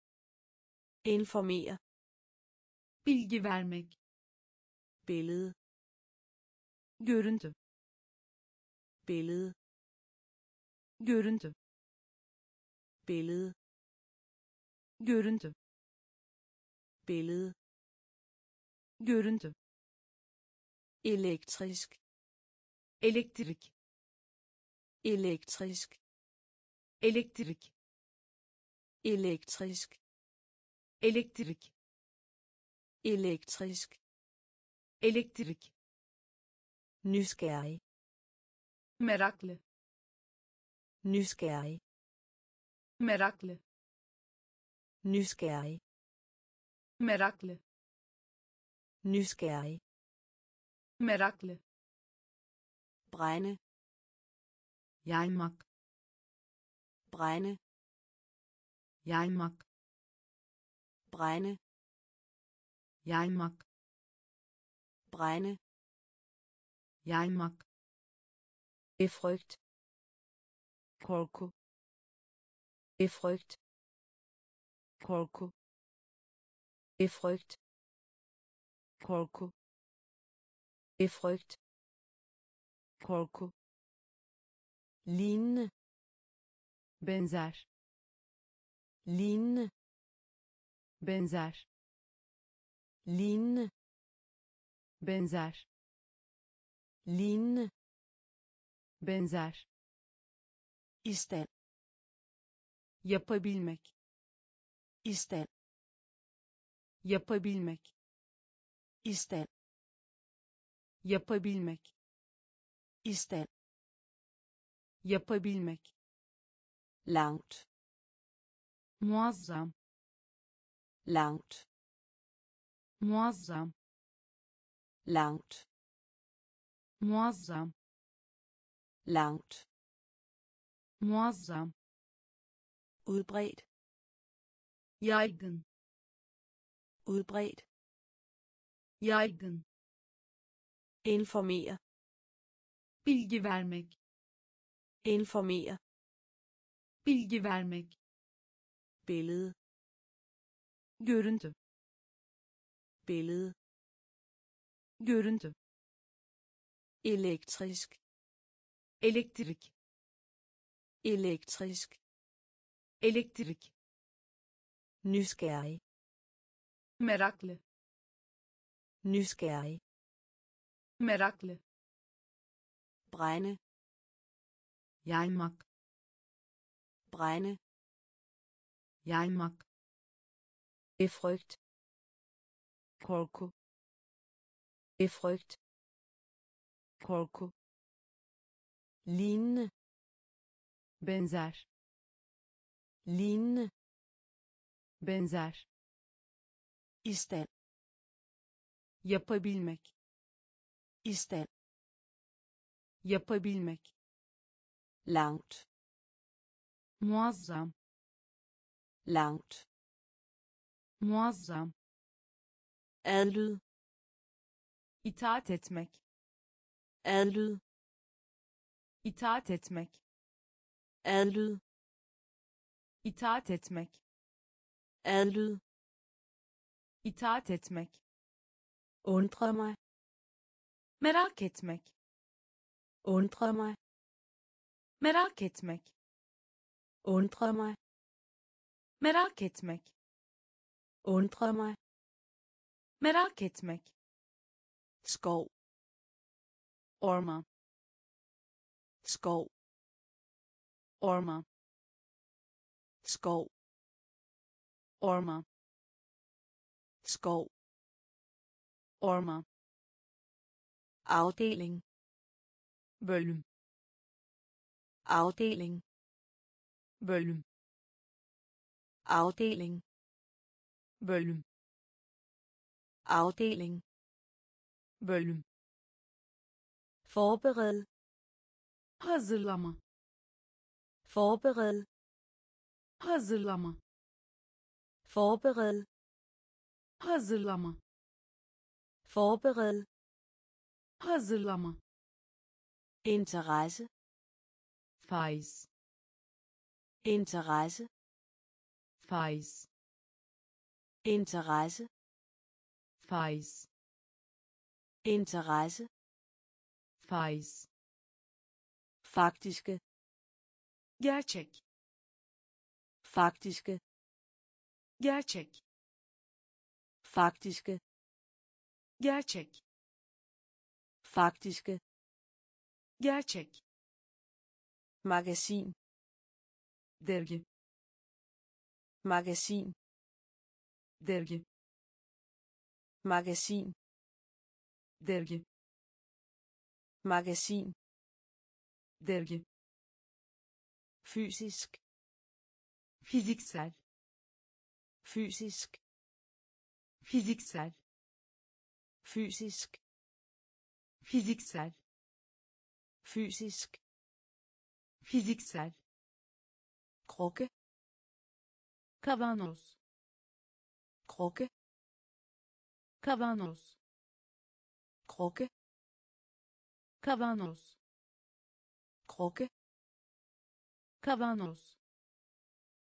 Informere. Bilgi vermek billede. Görüntü. Billede. Görüntü. Billede. Görüntü. Billede. Görüntü. Elektrisk. Elektrik. Elektrisk. Elektrik. Elektrisk. Elektrik. Elektrisk elektrik. Nysgerrig. Meraklı nysgerrig. Meraklı nysgerrig. Meraklı nysgerrig. Meraklı brænde. Yaymak brænde. Yaymak brænde. Yaymak Breine. Yaymak. Erfolgt. Korku. Erfolgt. Korku. Erfolgt. Korku. Erfolgt. Korku. Line. Benzer. Line. Benzer. Line. Benzer. Lignende. Benzer. İ stand. Yapabilmek. İ stand. Yapabilmek. İ stand. Yapabilmek. İ stand. Yapabilmek. Langt. Muazzam. Langt. Muazzam langt. Muazzam. Langt. Muazzam. Udbredt. Yaygın. Udbredt. Yaygın. Informere. Bilgi vermek. Informere. Bilgi vermek. Billede. Görüntü. Billede görüntü. Elektrisk elektrik. Elektrisk elektrik. Nysgerrig. Meraklı. Nysgerrig. Meraklı. Brænde. Yaymak brænde. Yaymak befrygt. Korku. Befrygt korku. Lignende benzer. Lignende benzer. İ stand yapabilmek. İ stand yapabilmek. Langt. Muazzam. Langt. Muazzam. Adlyd itaat etmek. Adlyd itaat etmek. Adlyd itaat etmek. Adlyd itaat etmek. Undre mig merak etmek. Undre mig merak etmek. Undre mig merak etmek. Undre mig merak etmek skov. Orman skov. Orman skov. Orman skov. Orman afdeling. Bölüm afdeling. Bölüm afdeling. Bölüm afdeling bölüm. Forbered. Hazırlama. Forbered. Hazırlama. Forbered. Hazırlama. Forbered. Hazırlama. İnteresse. Faiz. İnteresse. Faiz. İnteresse. Faiz interesse. Faiz faktiske. Gerçek. Faktiske. Gerçek. Faktiske. Gerçek. Faktiske. Gerçek. Magasin. Dergi. Magasin. Dergi. Magasin dergi magasin dergi fysisk fiziksel fysisk fiziksel fysisk fiziksel fysisk fiziksel krukke kavanoz krukke kavanoz krukke. Kavanoz. Krukke. Kavanoz.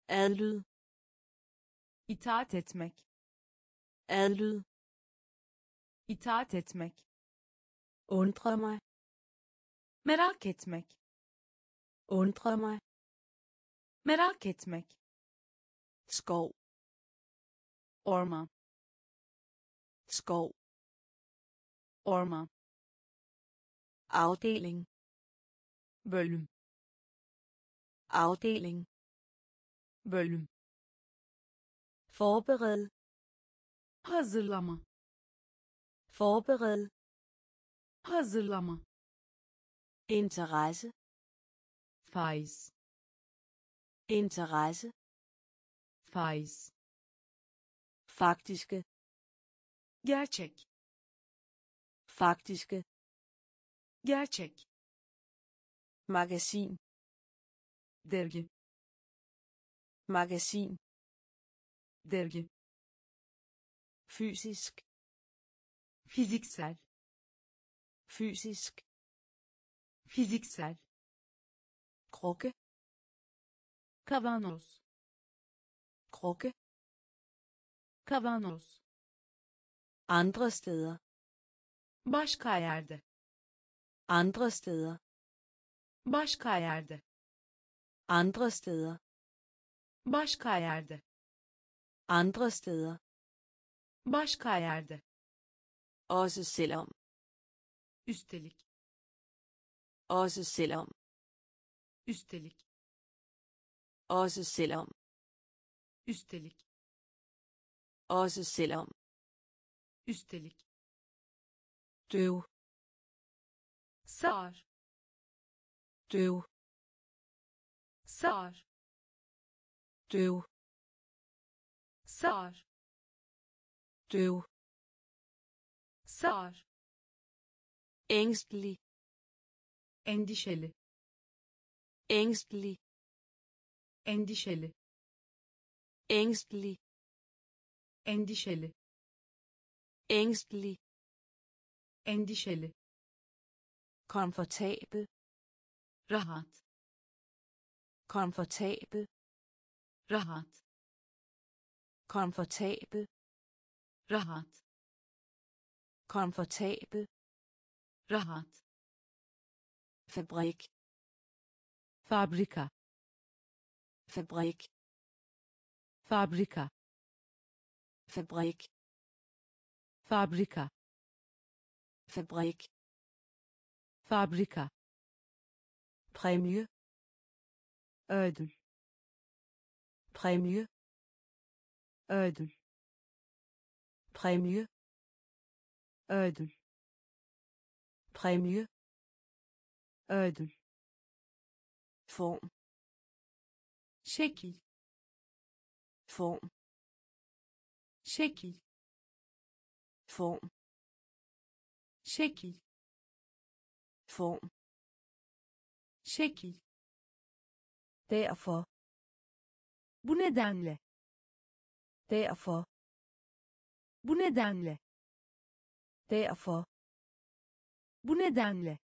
Adlyd. Itaat etmek adlyd. Itaat etmek undre mig. Merak etmek undre mig. Merak etmek skov. Orman skov. Orman. Afdeling. Bölüm. Afdeling. Bölüm. Forbered. Hazırlama. Forbered. Hazırlama. İnteresse. Faiz. İnteresse. Faiz. Faktiske. Gerçek faktiske gerçek magasin dergi magasin dergi fysisk fiziksel fysisk fiziksel krukke kavanoz krukke kavanoz andre steder başka yerde. Andre steder. Başka yerde. Andre steder. Başka yerde. Andre steder. Başka yerde. Også selvom. Üstelik. Også selvom. Üstelik. Også selvom. Üstelik. Også selvom. Üstelik Tøv. Sar. Tøv. Sar. Tøv. Sar. Tøv. Sar. Ængstelig. Endişeli. Ængstelig. Endişeli. Ængstelig. Endişeli. Ængstelig endişeli komfortabel rahat komfortabel rahat komfortabel rahat komfortabel rahat fabrik fabrika fabrik fabrika fabrik fabrika fabrik. Fabrika. Præmie ödül præmie ödül præmie ödül form. Şekil form. Şekil form şekil. Form. Şekil. Derfor. Bu nedenle. Derfor. Bu nedenle. Derfor. Bu nedenle.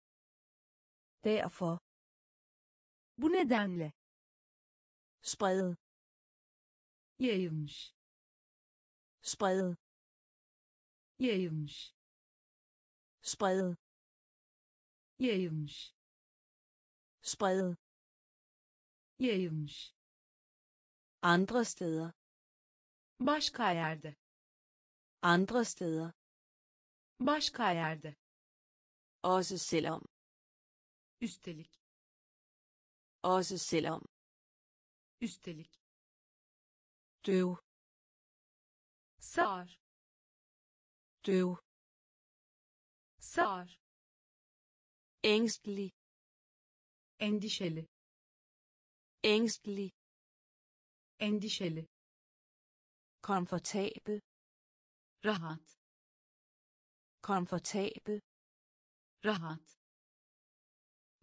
Derfor. Bu nedenle. Sprede. Yayılmış. Sprede. Yayılmış sprede. Yayılmış. Sprede. Yayılmış. Andre steder. Başka yerde. Andre steder. Başka yerde. Også selvom. Üstelik. Også selvom. Üstelik. Døv. Sağır. Døv sağır ængstelig endişeli ængstelig endişeli komfortabel rahat komfortabel rahat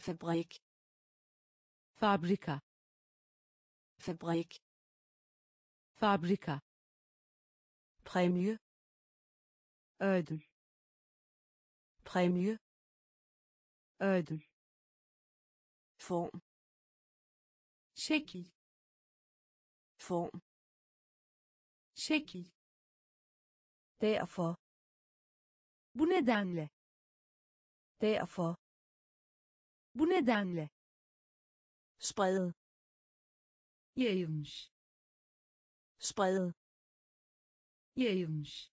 fabrik fabrika fabrik fabrika præmie ödül præmie. Ödül form. Şekil form. Şekil derfor. Bu nedenle derfor. Bu nedenle sprede yayılmış sprede yayılmış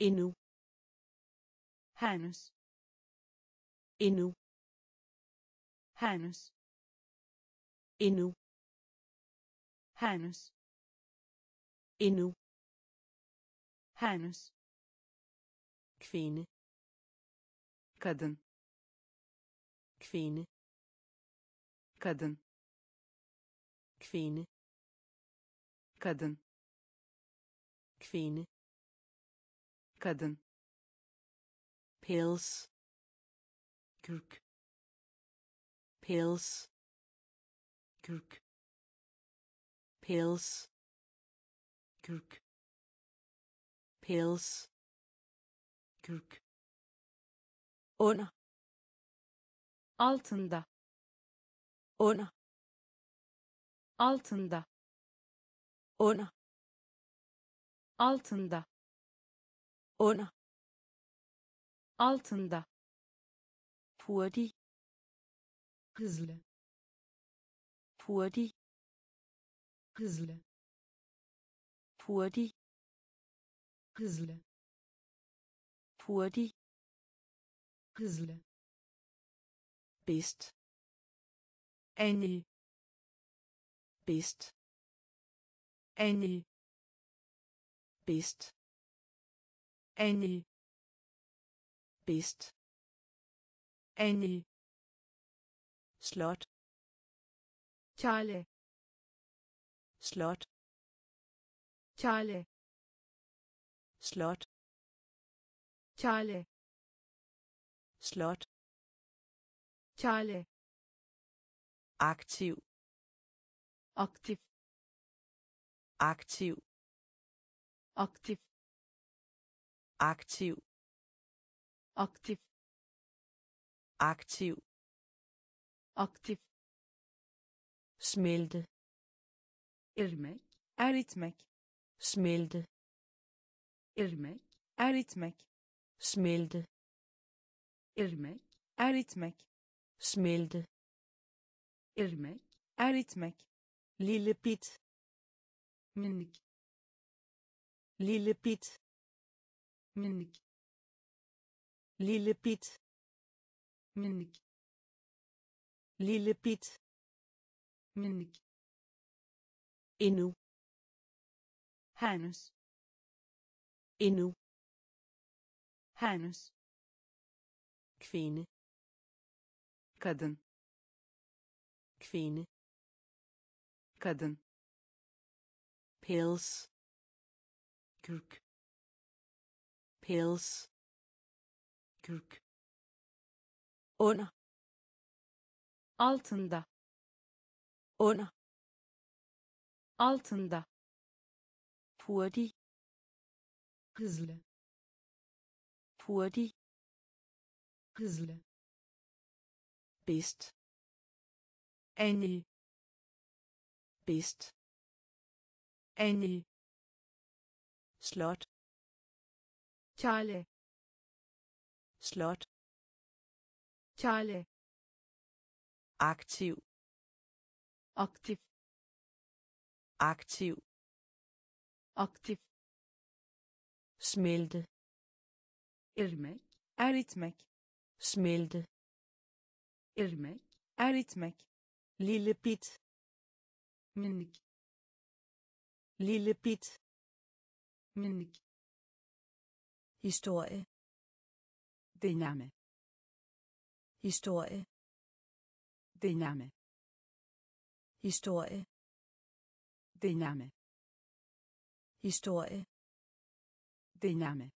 endnu. Henüz endnu henüz endnu henüz endnu henüz kvinde kadın. Kvinde kadın. Kvinde kadın. Kvinde kadın pills kürk pills kürk pills kürk pills kürk. Under altında. Under altında. Under altında. Under altında hurtig hızlı hurtig hızlı hurtig hızlı hurtig hızlı bedst en iyi bedst en iyi bedst en iyi Bedst. En. Slot. Kjærle. Slot. Kjærle. Slot. Kjærle. Slot. Kjærle. Aktiv. Aktiv. Aktiv. Aktiv. Aktiv. Aktif. Aktiv. Aktif. Smelte erimek eritmek. Smelte erimek eritmek. Smelte erimek eritmek. Smelte erimek eritmek. Lille bit minik. Lille bit minik lille bit minik. Lille bit minik. Endnu henüz endnu henüz kvinde kadın. Kvinde kadın. Pills kürk. Pels kürk. Under altında. Under altında. Hurtig. Hızlı. Hurtig. Hızlı. Bedst en iyi. Bedst en iyi. Slot. Kale slot. Kale aktiv. Aktif aktiv. Aktif smelte. Erimek eritmek. Smelte. Erimek eritmek. Lille bit minik. Lille bit minik. Historie deneme historie. Deneme historie. Deneme historie. Deneme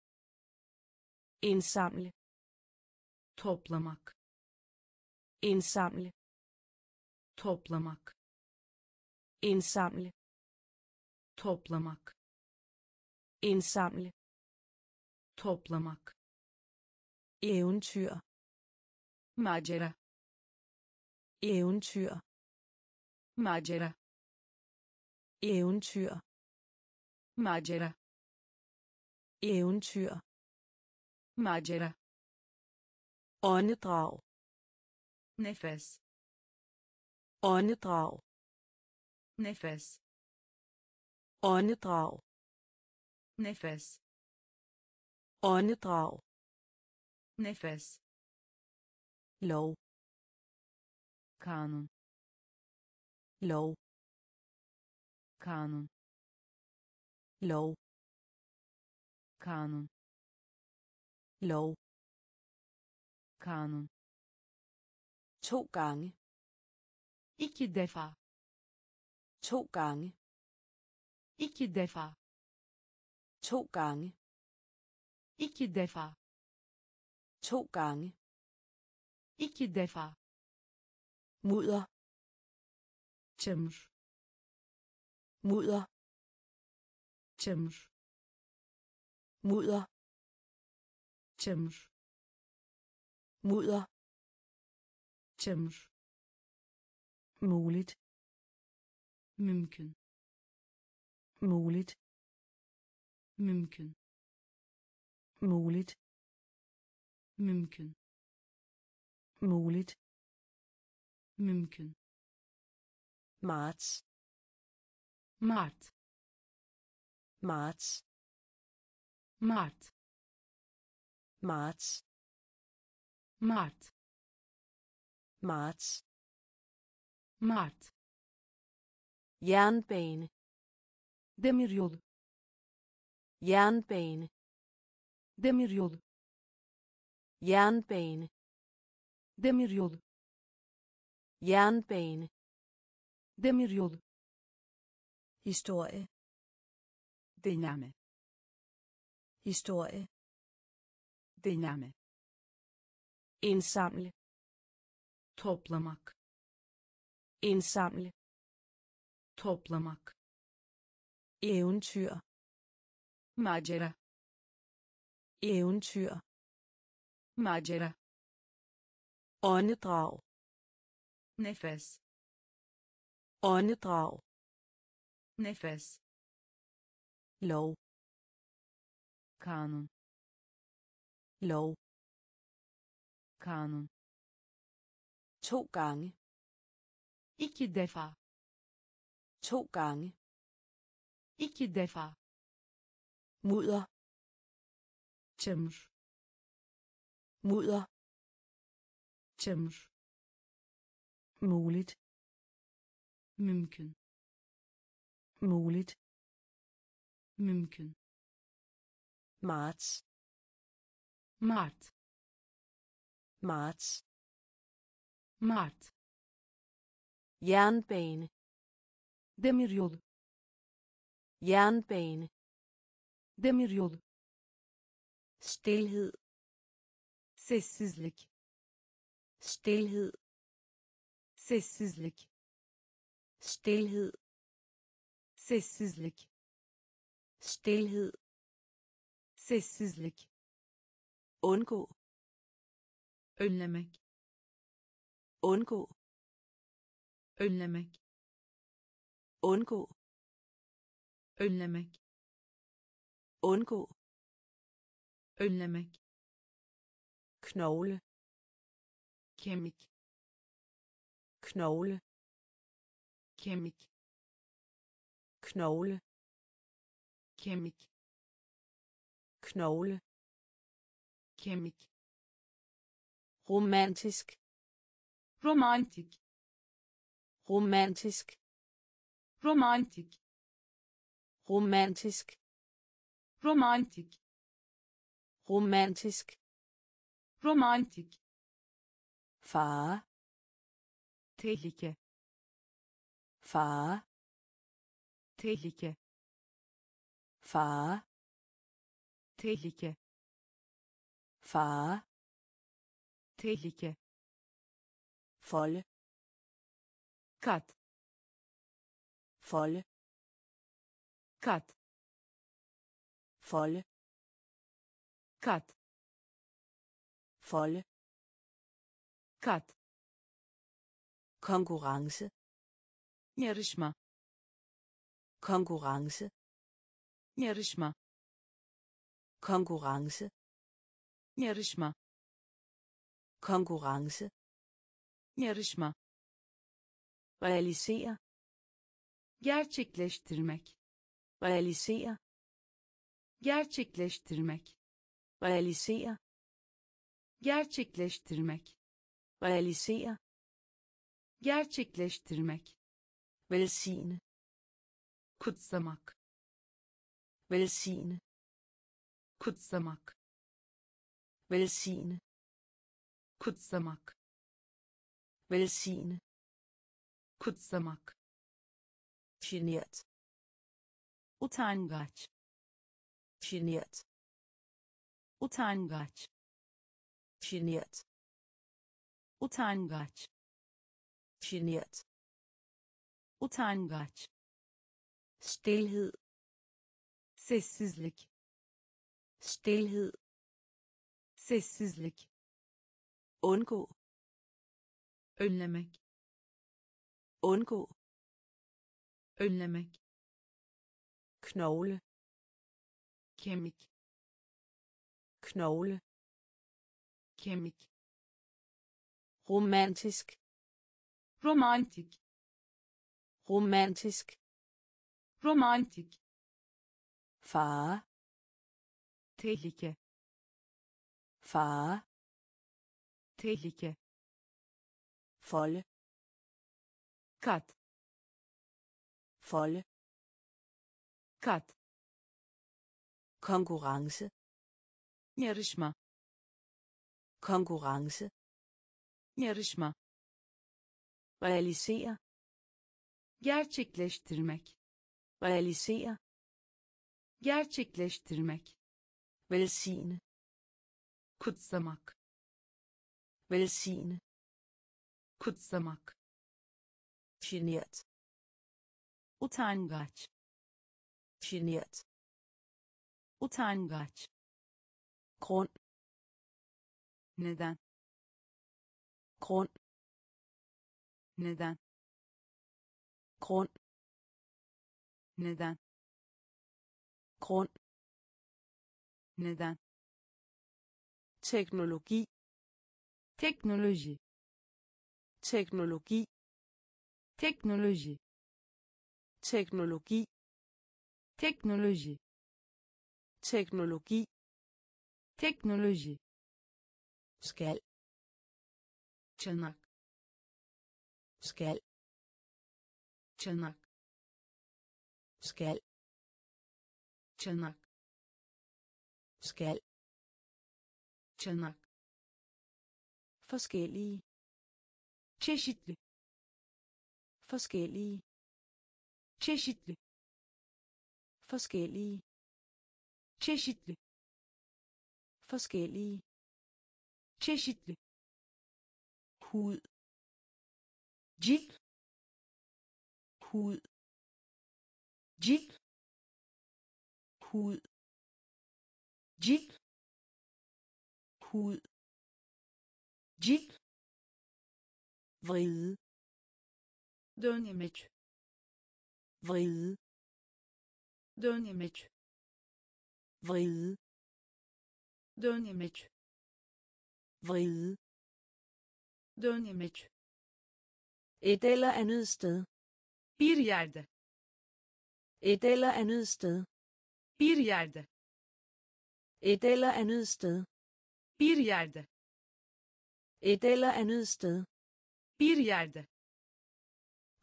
indsamle. Toplamak. İndsamle. Toplamak. İndsamle. Toplamak. İndsamle. Toplamak eventyr macera eventyr macera eventyr macera eventyr macera åndedrag nefes åndedrag nefes åndedrag nefes åndedrag nefes lov kanun lov kanun lov kanun lov kanun to gange iki defa to gange iki defa to gange iki defa to gange. Iki defa mudder. Çamur mudder. Çamur mudder. Çamur mudder. Çamur muligt. Mümkün. Muligt. Mümkün. Muligt mümkün muligt mümkün marts mart marts mart marts mart marts mart jernbane demiryolu jernbane demiryolu jernbane demiryolu jernbane demiryolu historie. Deneme historie. Deneme indsamle. Toplamak. İndsamle. Toplamak. Eventyr. Macera. Eventyr macera åndedrag nefes åndedrag nefes lov. Kanun lov. Kanun to gange. Iki defa. To gange. Iki defa. Mudder. Çamur mudder. Çamur muligt. Mümkün muligt. Mümkün marts. Mart. Marts. Mart. Jernbane. Demiryolu jernbane. Demiryolu stilhed. Sessizlik. Stilhed. Sessizlik. Stilhed. Sessizlik. Stilhed. Sessizlik. Undgå. Önlemek. Undgå. Önlemek. Undgå. Önlemek. Undgå. Önlemek knogle kemik knogle kemik knogle kemik knogle kemik romantisk romantik romantisk romantik romantisk romantik romantisk romantik fa tehlike fa tehlike fa tehlike fa tehlike folle kat folle kat folle kat folde kat konkurrence. Yarışma. Konkurrence. Yarışma. Konkurrence. Yarışma. Konkurrence. Yarışma. Realisere gerçekleştirmek. Realisere gerçekleştirmek. Realisere gerçekleştirmek. Realisere. Gerçekleştirmek. Velsigne kutsamak. Velsigne kutsamak. Velsigne kutsamak. Velsigne kutsamak. Genert. Utangaç. Genert. Utangaç genert utangaç. Genert utangaç. Stilhed sessizlik. Stilhed sessizlik. Undgå. Önlemek. Undgå. Önlemek. Knogle. Kemik. Knogle kemik. Romantisk. Romantik. Romantisk. Romantik. Fare tehlike. Fare tehlike. Folde kat folde kat konkurrence. Yarışma konkurrence. Yarışma. Realisere. Gerçekleştirmek. Realisere. Gerçekleştirmek. Velsigne kutsamak. Velsigne kutsamak. Genert. Utangaç. Genert. Utangaç. Grund neden grund neden grund neden grund neden teknologi teknoloji teknologi teknoloji teknologi teknoloji teknologi teknoloji skal. Çanak skal. Çanak skal. Çanak skal. Çanak forskellige. Çeşitli forskellige. Çeşitli forskellige. Çeşitli forskellige çeşitli. Hud. Cilt hud. Cilt hud. Cilt hud. Cilt vride dönemeç vride dönemeç vride dönemeç vride. Dönemeç et eller andet sted. Bir yerde. Et eller andet sted. Bir yerde. Et eller andet sted. Bir yerde. Et eller andet sted. Bir yerde.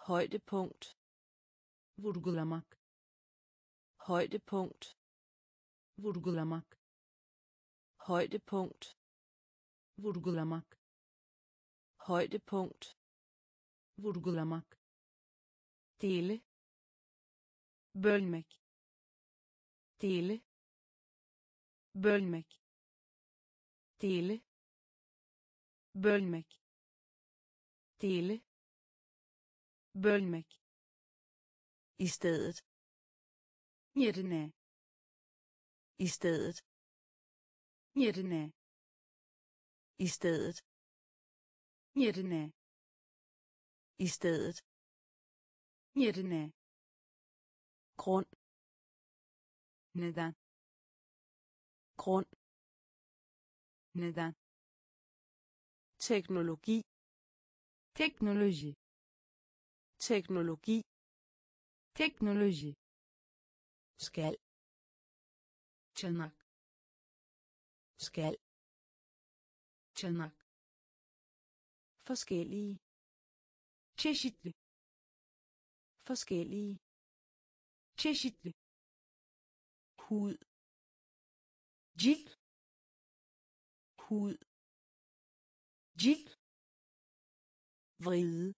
Højdepunkt. Vurgulamak. Højdepunkt. Vurgulamak. Højdepunkt vurgulamak højdepunkt. Vurgulamak dele. Bölmek dele. Bölmek dele. Bölmek dele. Bölmek i stedet. Yerine i stedet. Yerine i stedet. Yerine i stedet. Yerine grund. Neden grund. Neden teknologi. Teknoloji teknologi. Teknoloji skal. Çanak skal çanak forskellige çeşitli forskellige çeşitli hud cilt hud cilt vride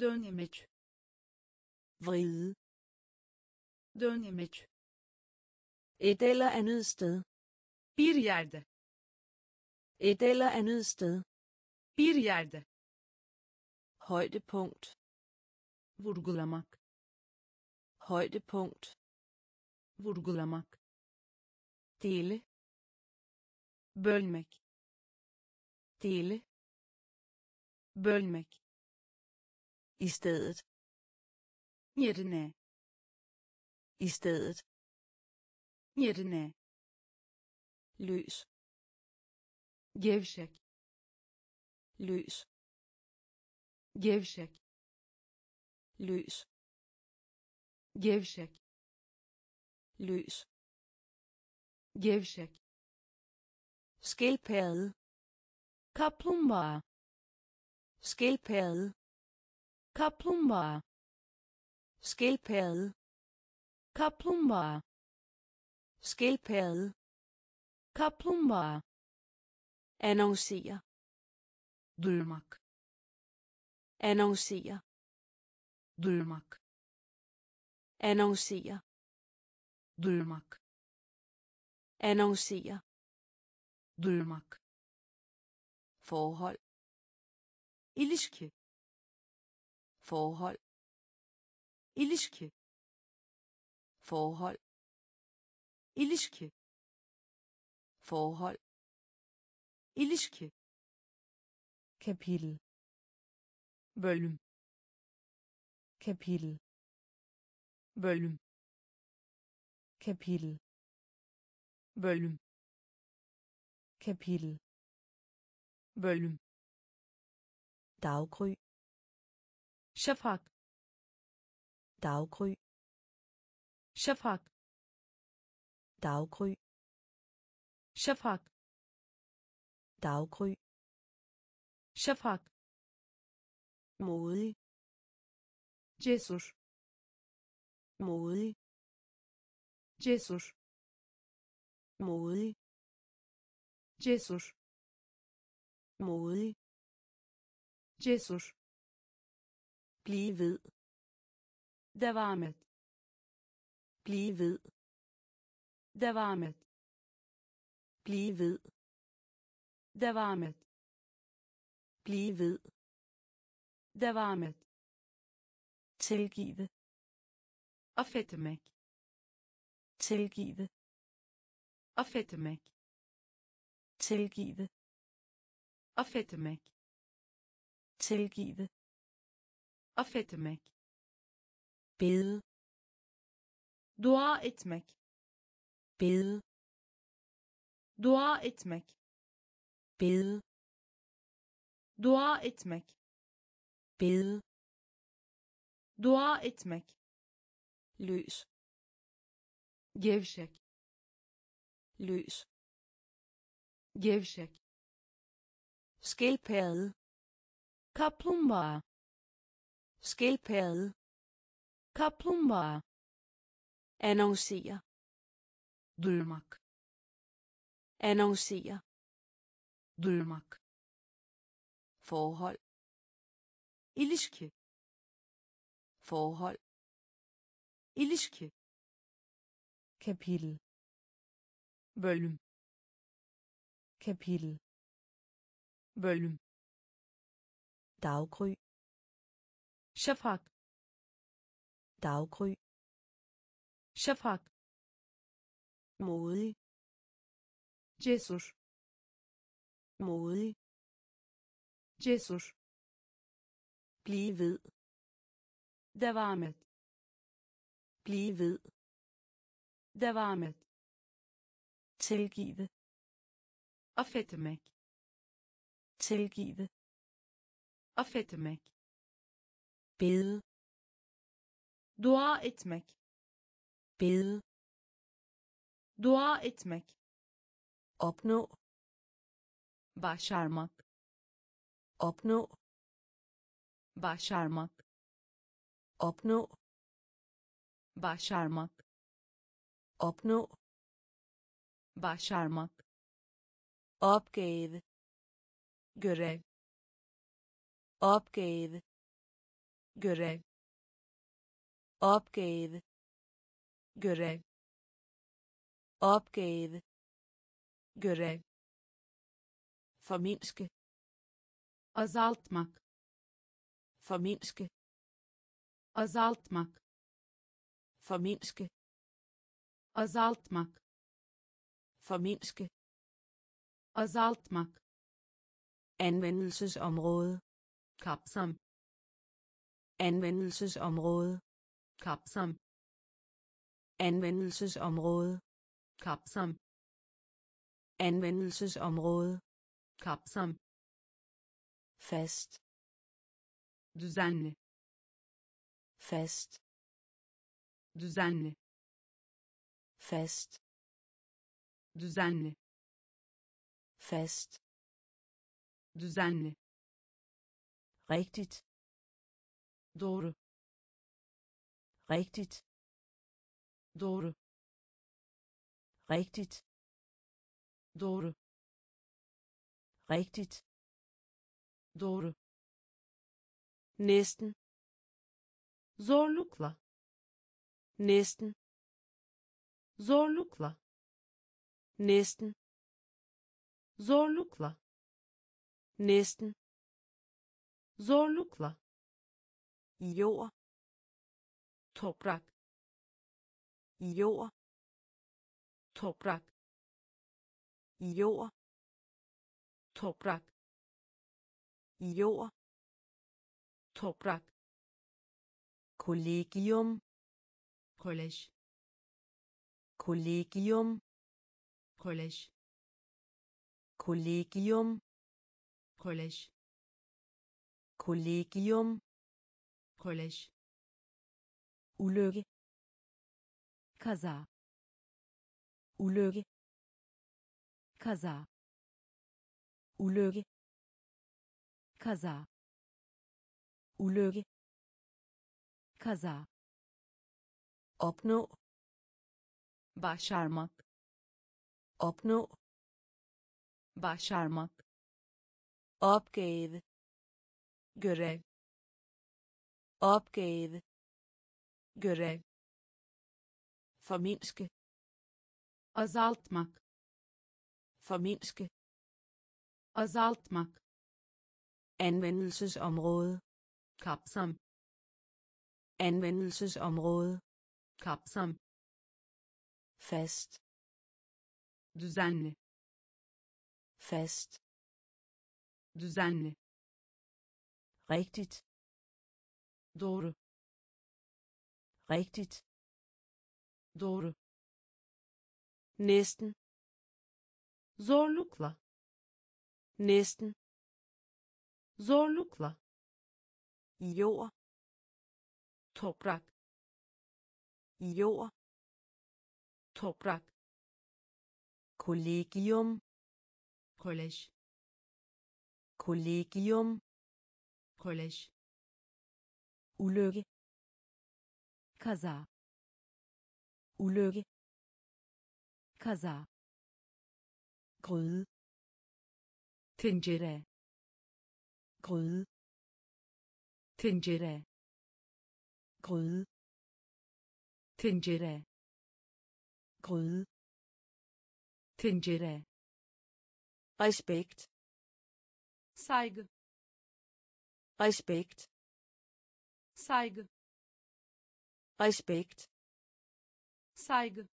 dönemeç vride dönemeç et eller andet sted. Bir yerde et eller andet sted. Bir yerde. Højdepunkt. Vurgulamak. Højdepunkt. Vurgulamak. Dele. Bölmek. Dele. Bölmek. I stedet. Yerine. I stedet. Yerine. Løs gevşek løs gevşek løs gevşek løs gevşek skildpadde kaplumbağa skildpadde kaplumbağa skildpadde kaplumbağa skildpadde kaplumbağa annoncere duyurmak. Annoncere duyurmak. Annoncere duyurmak. Annoncere duyurmak. Forhold. Ilişki. Forhold. Ilişki. Forhold. Ilişki. Forhold ilişki. Kapitel bölüm. Kapitel bölüm. Kapitel bölüm. Kapitel bölüm. Daggry şafak. Daggry şafak. Daggry şafak daggry. Şafak modig. Cesur. Modig. Cesur. Modig. Cesur. Modig. Cesur. Blive ved. Devam et blive ved. Devam et Blive ved. Devam et. Blive ved. Devam et. Tilgive. Affetmek. Tilgive. Affetmek. Tilgive. Affetmek. Tilgive. Affetmek. Bede. Dua etmek. Bede. Dua etmek. Bede. Dua etmek. Bede. Dua etmek. Løs. Gevşek. Løs. Gevşek. Skildpadde. Kaplumbağa. Skildpadde. Kaplumbağa. Annoncere. Duyurmak. Annoncere. Duyurmak. Forhold. İlişki. Forhold. İlişki. kapitel Bölüm. kapitel Bölüm. daggry Şafak. daggry Şafak. Modig. Cesur. Modig. Cesur. Blive ved. Devam et. Blive ved. Devam et. Tilgive. Affetmek. Tilgive. Affetmek. Bede. Dua etmek. Bede. Dua etmek. Opnå. Başarmak. Opnå. Başarmak. Opnå. Başarmak. Opnå. Başarmak. Opgave. Görev. Opgave. Görev. Opgave. Görev. Opgave. Görev. Forminske. Azaltmak. Forminske. Azaltmak. Forminske. Azaltmak. Forminske. Azaltmak. Anvendelsesområde. Kapsam. Anvendelsesområde. Kapsam. Anvendelsesområde. Kapsam. Anvendelsesområde. Kapsam. Fast. Düzenli. Fast. Düzenli. Fast. Düzenli. Fast. Düzenli. Rigtigt. Doğru. Rigtigt. Doğru. Rigtigt. Doğru. Rigtigt. Doğru. Næsten. Zorlukla. Næsten. Zorlukla. Næsten. Zorlukla. Næsten. Zorlukla. Jord. Toprak. Jord. Toprak. Jord. Toprak. Jord. Toprak. Kollegium. Kolej. Kollegium. Kolej. Kollegium. Kolej. Kollegium. Kolej. Ulykke. kaza Ulykke. kaza Ulykke. kaza Ulykke. kaza Opnå. Başarmak. Opnå. Başarmak. Opgave. Görev. Opgave. Görev. Forminske. Azaltmak. Forminske. Azaltmak Anvendelsesområde. kapsam Anvendelsesområde. kapsam Fast. düzenli Fast. düzenli Rigtigt. doğru Rigtigt. doğru Næsten. zorlukla Næsten. zorlukla Jord. toprak Jord. toprak Kollegium. kolej Kollegium. kolej Ulykke. kaza Ulykke. kaza Gryde. Tencere Gryde. tencere Gryde. tencere Gryde. tencere Respekt. saygı Respekt. saygı Respekt. saygı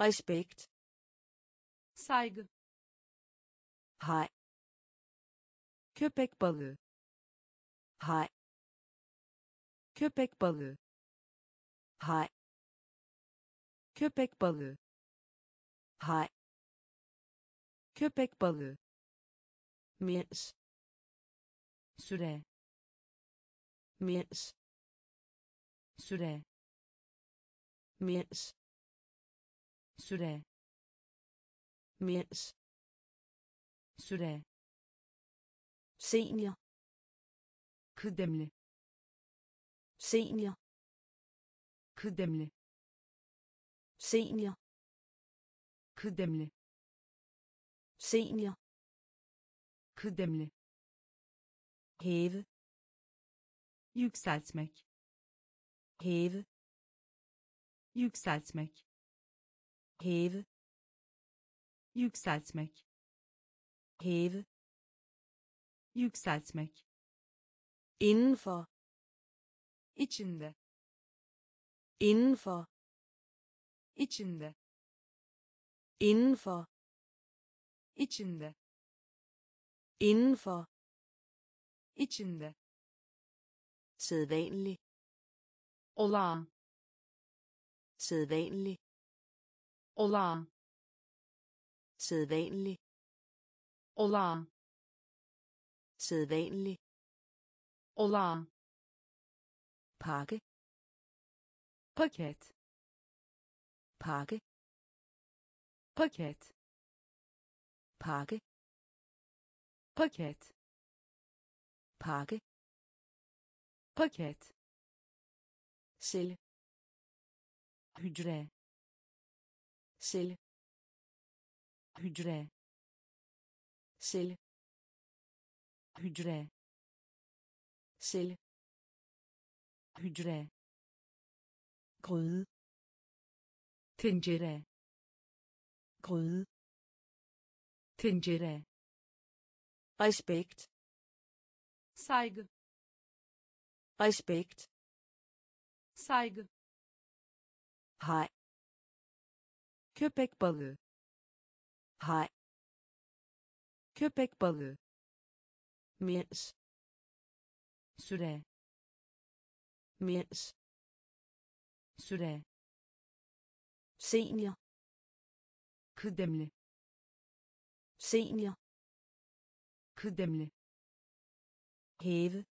Respekt. saygı Hej. köpek balığı Hej. köpek balığı Hej. köpek balığı Hej. köpek balığı Mens. süre Mens. süre Mens. süre Mens. Süre Senior. kıdemli Senior. kıdemli Senior. kıdemli Senior. kıdemli Hæve. yükseltmek Hæve. yükseltmek Hæve. yükseltmek Hæve. yükseltmek Indenfor. içinde Indenfor. içinde Indenfor. içinde Indenfor. içinde Sædvanlig. olağan Sædvanlig. olağan Sædvanlig. Olağan Sædvanlig. olağan Pakke. paket Pakke. paket Pakke. paket Pakke. paket Celle. hücre Celle. hücre Celle. hücre Celle. hücre Gryde. tencere Gryde. tencere Respekt. saygı Respekt. saygı Hej. köpek balığı Hej. Köpek balığı Mens. süre Mens. süre Senior. kıdemli Senior. kıdemli Hæve.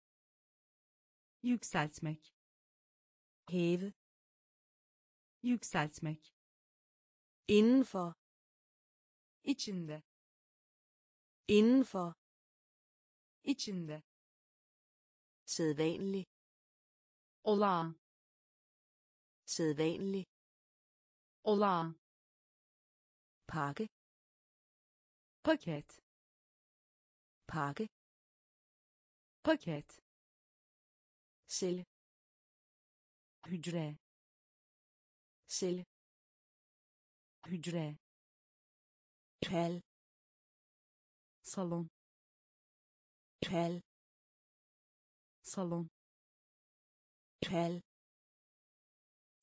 yükseltmek Hæve. yükseltmek Indenfor. içinde Indenfor. içinde Sædvanlig. olağan Sædvanlig. olağan Pakke. paket Pakke. paket Celle. hücre Celle. hücre kal salon kal salon kal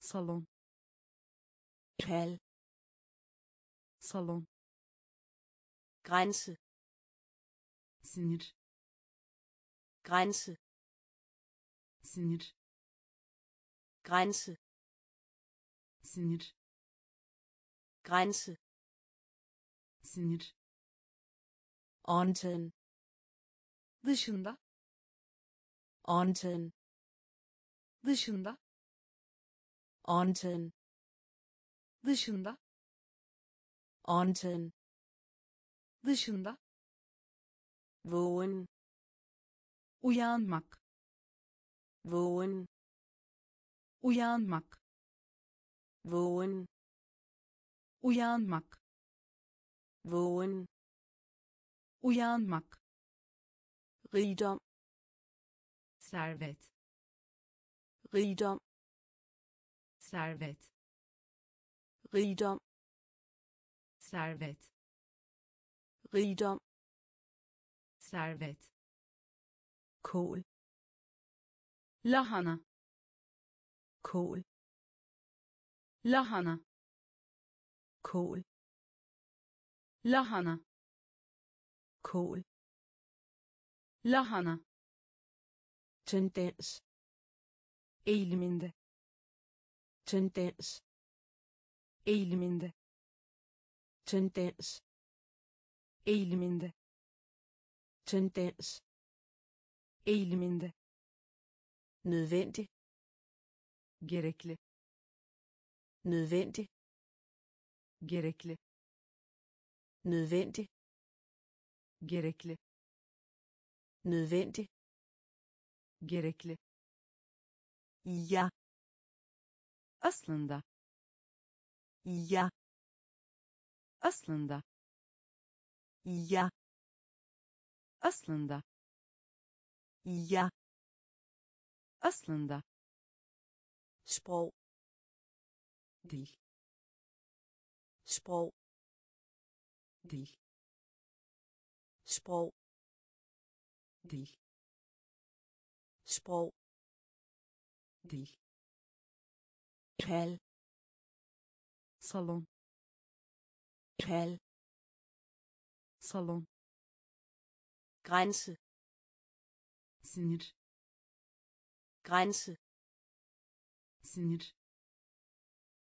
salon kal salon grænse sinir grænse sinir grænse sinir grænse sinir onten. Dışında. Onten. Dışında. Onten. Dışında. Onten. Dışında. Vågen. Uyanmak. Vågen. Uyanmak. Vågen. Uyanmak. Vågen uyanmak. Rigdom. Servet. Rigdom. Servet. Rigdom. Servet. Rigdom. Servet. Kål. Lahana. Kål. Lahana. Kål. Lahana kål. Lahana. Tendens. Eğiliminde tendens. Eğiliminde tendens. Eğiliminde tendens. Eğiliminde nødvendig. Gerekli. Nødvendig. Gerekli. Nødvendig. Gerekli. Nødvendig. Gerekli. Ja. Aslında. Ja. Aslında. Ja. Aslında. Ja. Aslında. Sprog. Dil sprog. Dil sprog dil sprog dil kal salon kal salon grænse sinir grænse sinir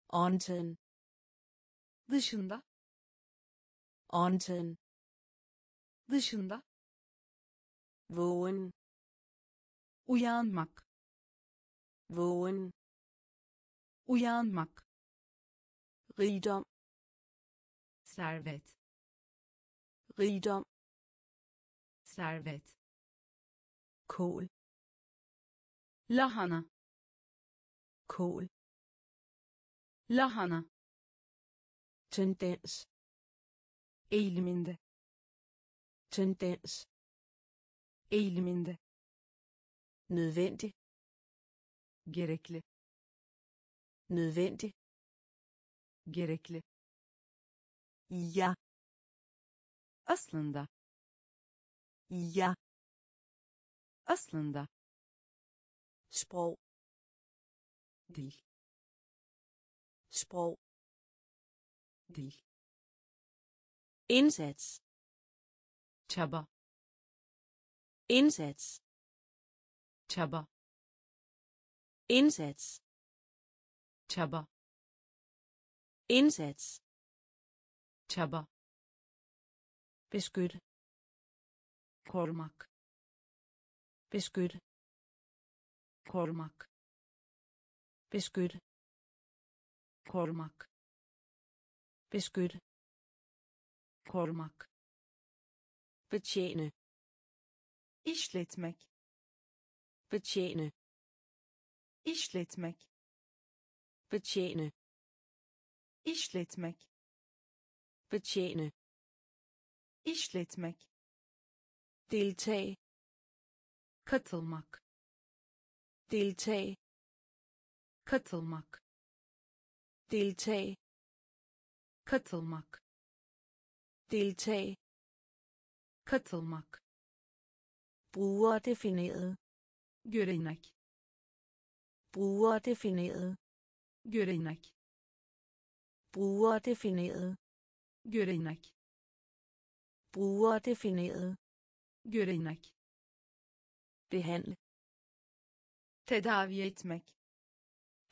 onten dışında onten dışında vågen. uyanmak vågen. uyanmak rigdom. servet rigdom. servet kål. lahana kål. lahana tendens. eğiliminde tendens. Eğiliminde. Nødvendig. Gerekli. Nødvendig. Gerekli. Ja. Aslında. Ja. Aslında. Sprog. Dil. Sprog. Dil. Indsats çaba. Indsats çaba. Indsats çaba. Indsats çaba. Beskytte. Korumak beskytte. Korumak beskytte. Korumak beskytte. Korumak betjene. İşletmek. Betjene. İşletmek. Betjene. İşletmek. Betjene. İşletmek. Deltage. Katılmak. Deltage. Katılmak. Deltage. Katılmak. Deltage katılmak. Brugerdefineret. Görenek. Brugerdefineret. Görenek. Brugerdefineret. Görenek. Brugerdefineret. Görenek. Behandle tedavi etmek.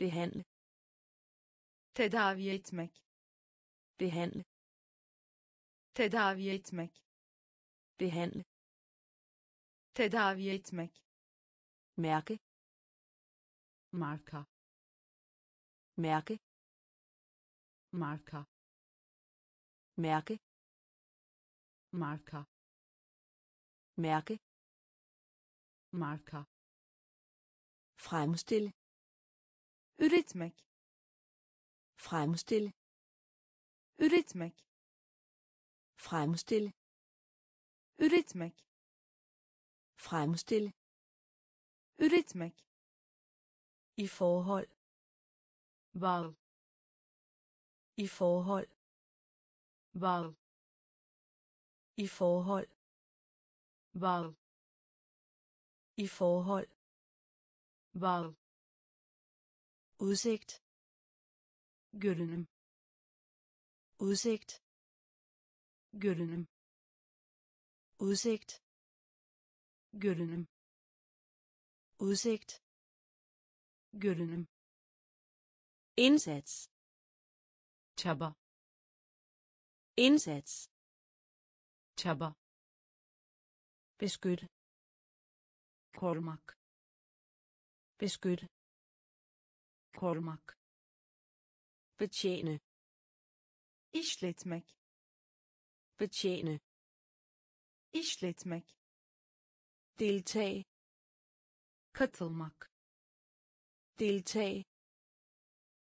Behandle tedavi etmek. Behandle tedavi etmek behandle. Tedavi etmek. Mærke. Marka. Mærke. Marka. Mærke. Marka. Mærke. Marka. Fremstille üretmek fremstille üretmek fremstille üretmek. Fremstille. Üretmek. I forhold. Bağ i forhold. Bağ i forhold. Bağ i forhold. Bağ udsigt. Görünüm udsigt. Görünüm udsigt. Görünüm. Udsigt. Görünüm. İndsats. Çaba. İndsats. Çaba. Beskytte. Korumak beskytte. Korumak betjene. İşletmek betjene işletmek deltage katılmak deltage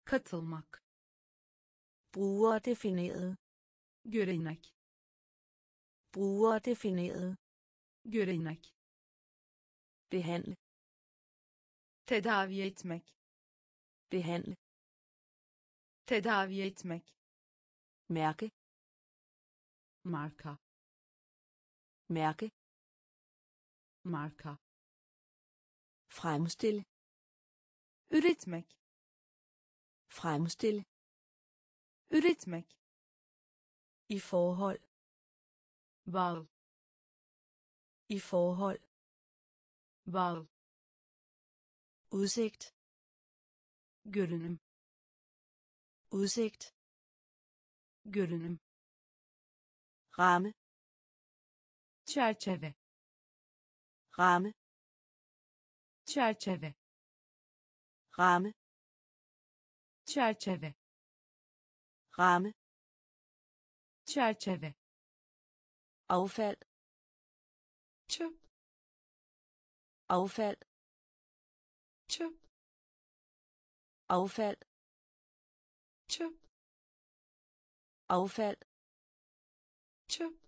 katılmak brugerdefineret görenek brugerdefineret görenek behandle. tedavi etmek behandle. tedavi etmek mærke. marka mærke. Marka. Fremstille üretmek fremstille üretmek i forhold. Bağ i forhold. Bağ udsigt. Görünüm. Udsigt. Görünüm. Ramme چرچه و قامه چرچه و قامه چرچه و قامه چرچه و قامه آفפל آفפל آفפל آفפל آفפל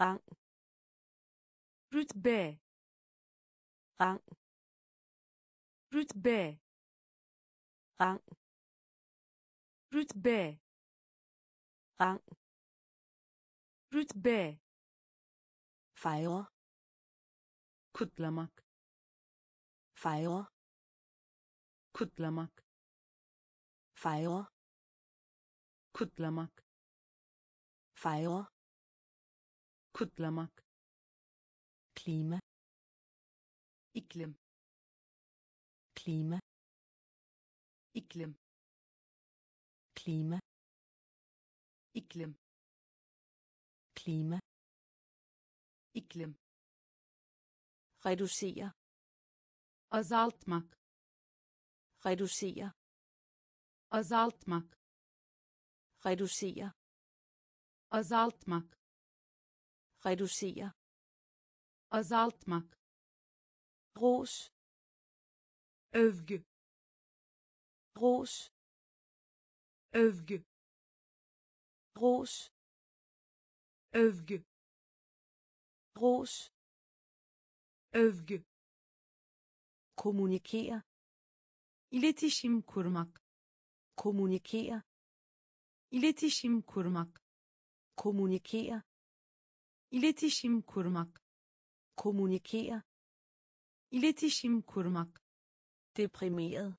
rang rütbe rang rütbe rang rütbe rang rütbe fejre kutlamak fejre kutlamak fejre kutlamak fejre kutlamak. Klima. İklim. Klima. İklim. Klima. İklim. Klima. İklim. Reducere. Azaltmak. Reducere. Azaltmak. Reducere. Azaltmak reducere. Azaltmak. Ros. Övgü. Ros. Övgü. Ros. Övgü. Ros. Övgü. Kommunikere. İletişim kurmak. Kommunikere. İletişim kurmak. Kommunikere iletişim kurmak. Kommunikere iletişim kurmak. Deprimeret.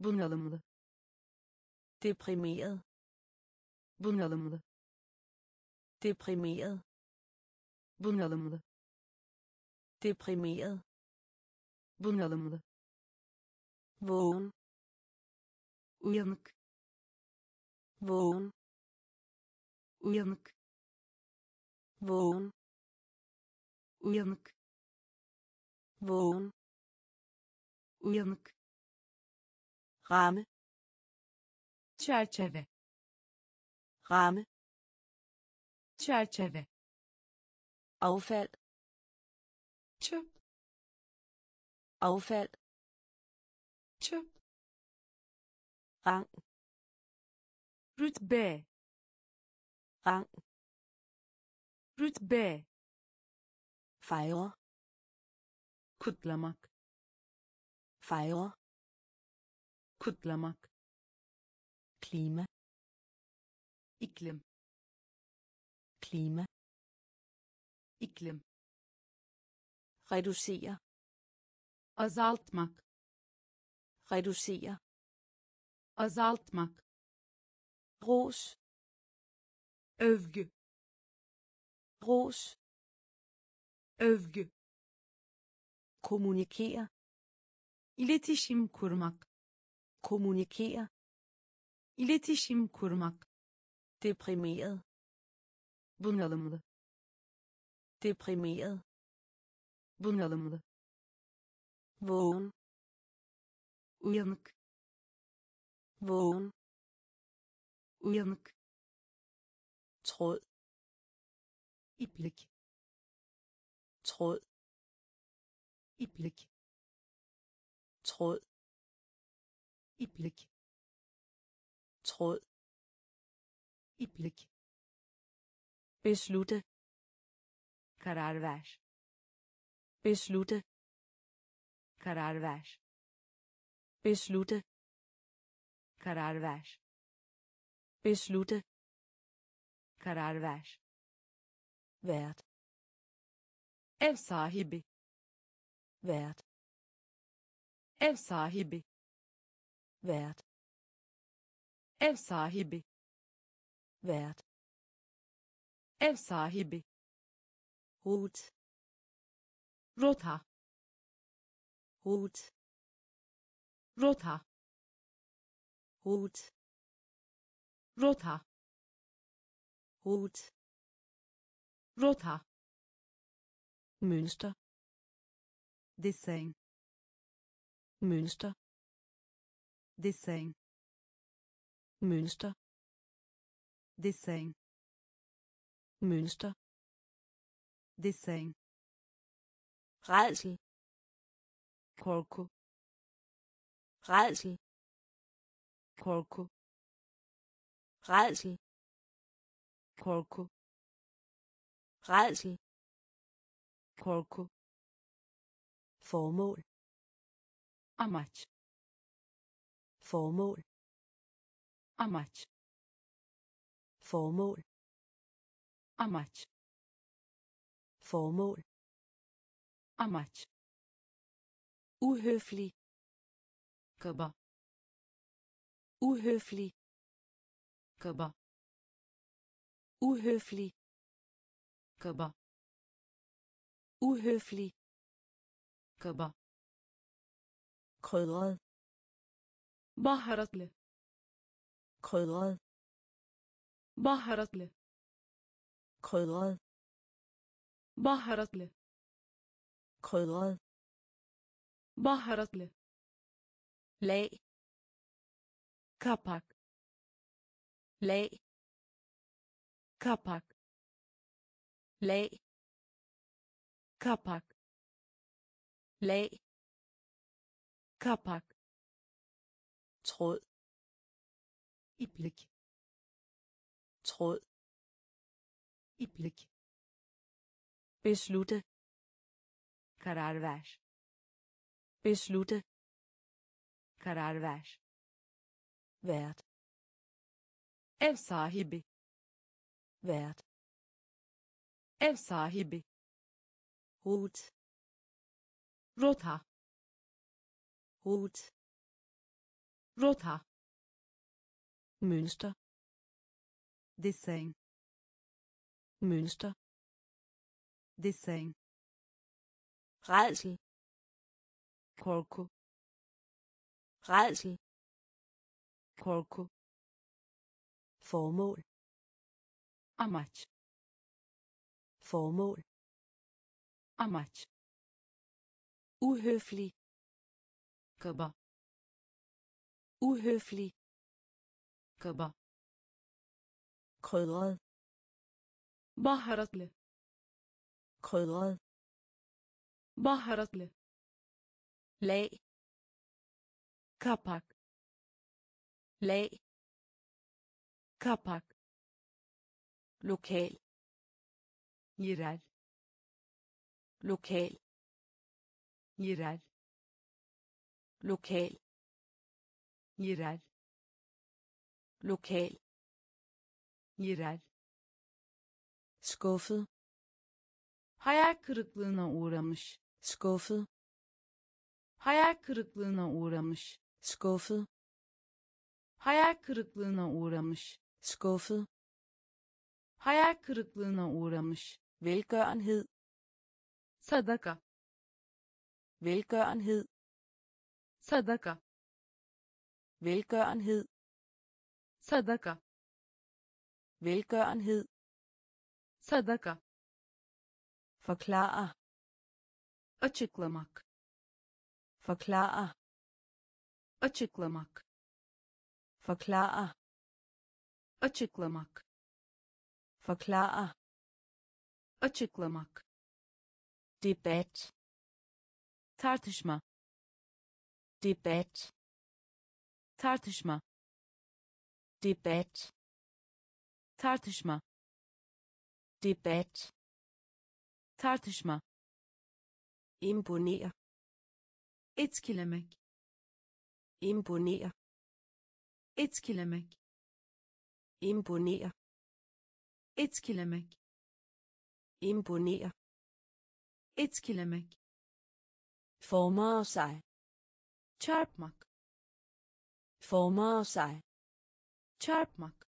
Bunalımlı. Deprimeret. Bunalımlı. Deprimeret. Bunalımlı. Deprimeret. Bunalımlı. Vågen. Uyanık. Vågen. Uyanık vågen uyanık vågen uyanık ramme çerçeve ramme çerçeve affald çöp affald çöp rang rütbe rang rütbe fejre. Kutlamak. Fejre. Kutlamak. Klima. İklim. Klima. İklim. Reducere. Azaltmak. Reducere. Azaltmak. Ros. Övgü ros. Övgü. Kommunikere. İletişim kurmak. Kommunikere. İletişim kurmak. Deprimeret. Bunalımlı. Deprimeret. Bunalımlı. Vågen. Uyanık. Vågen. Uyanık. Tråd iplik tråd. Iplik tråd. Iplik tråd. Iplik beslutte. Karar ver beslutte. Karar ver beslutte. Karar ver beslutte. Karar ver Vert. Ev sahibi. Vert. Ev sahibi. Vert. Ev sahibi. Vert. Ev sahibi. Rot. Rota. Rot. Rota. Rot. Rota. Rot. rota mønster design mønster design mønster design mønster design redsel korko redsel korko redsel korko rædsel korku formål. Amaç formål. Amaç formål. Amaç formål. Amaç uhøflig. Kaba uhøflig. Kaba uhøflig kaba. Uhøflig. Kaba. Krydret. Baharatlı. Krydret. Baharatlı. Krydret. Baharatlı. Krydret. Baharatlı. Lag kapak. Lag kapak lag. Kapak. Lag. Kapak. Tråd. I blik. Tråd. I blik. Beslutte. Karar ver beslutte. Karar ver vært. Ev sahibi vært. Ev sahibi. Rut. Rota. Rut. Rota. Mønster. Design. Mønster. Design. Redsel. Korko. Redsel. Korko. Formål. Amaç. Formål amaç uhøflig kaba uhøflig kaba krydret baharatlı krydret baharatlı lag kapak lag kapak lokal yerel. Lokal. Yerel. Lokal. Yerel. Lokal. Yerel. Skuffet. Hayal kırıklığına uğramış. Skuffet. Hayal kırıklığına uğramış. Skuffet. Hayal kırıklığına uğramış. Skuffet. Hayal kırıklığına uğramış velgørenhed. Sadaka. Velgørenhed. Sadaka. Velgørenhed. Sadaka. Velgørenhed. Sadaka. Forklare. Açıklamak. Forklare. Açıklamak. Forklare. Açıklamak. Forklare açıklamak debat tartışma debat tartışma debat tartışma debat tartışma imponere etkilemek imponere etkilemek imponere etkilemek imponere. Etkilemek. Formere sig. Çarpmak. Formere sig. Çarpmak.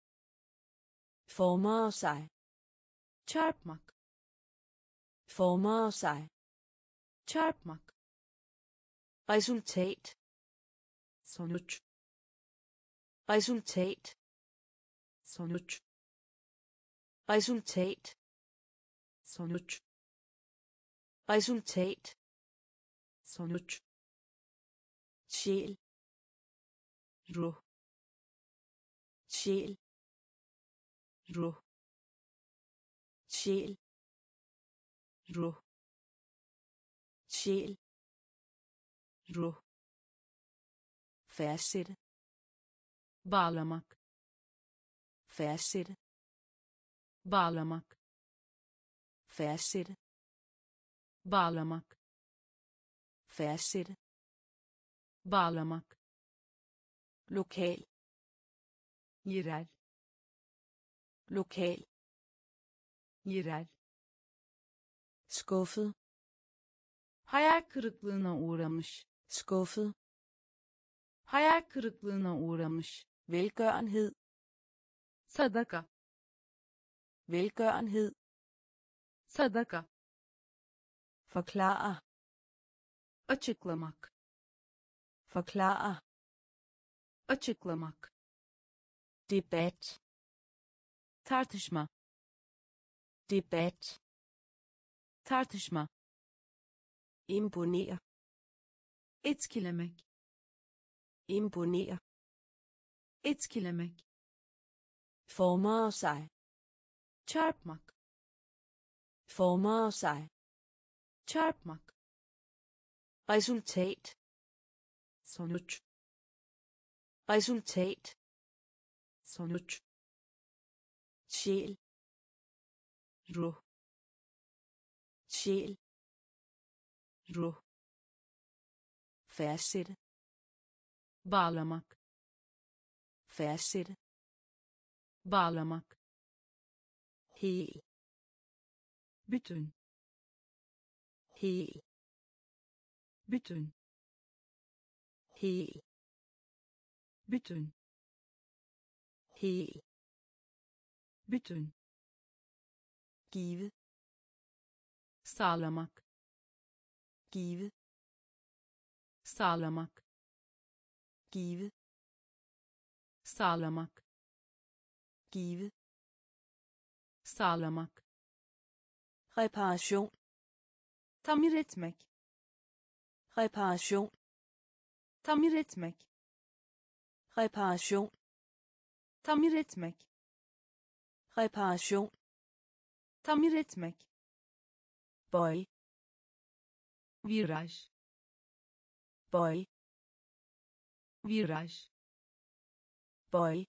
Formere sig. Çarpmak. Formere sig. Çarpmak. Resultat. Sonuç. Resultat. Sonuç. Resultat sonuç. Resultat. Sonuç. Sjæl ruh. Sjæl ruh. Sjæl ruh. Sjæl ruh. Fastsætte bağlamak. Fastsætte bağlamak fastsætte bağlamak. Fastsætte bağlamak. Lokal. Yerel. Lokal. Yerel. Skuffet. Hayal kırıklığına uğramış. Skuffet. Hayal kırıklığına uğramış. Velgørenhed. Sadaka. Velgørenhed sadaka. Forklare açıklamak. Forklare açıklamak. Debat tartışma. Debat tartışma. İmponere etkilemek. İmponere etkilemek. Formere sig. Çarpmak formere sig. Çarpmak. Resultat. Sonuç. Resultat. Sonuç. Sjæl. Ruh. Sjæl. Ruh. Fastsætte bağlamak. Fastsætte bağlamak. Hel bütün. Hel bütün. Hel bütün. Hel bütün. Give. Sağlamak. Give. Sağlamak. Give. Sağlamak. Give. Sağlamak reparation. Tamir etmek. Reparation. Tamir etmek. Reparation. Tamir etmek. Reparation. Tamir etmek. Boy. Viraj. Boy. Viraj. Boy.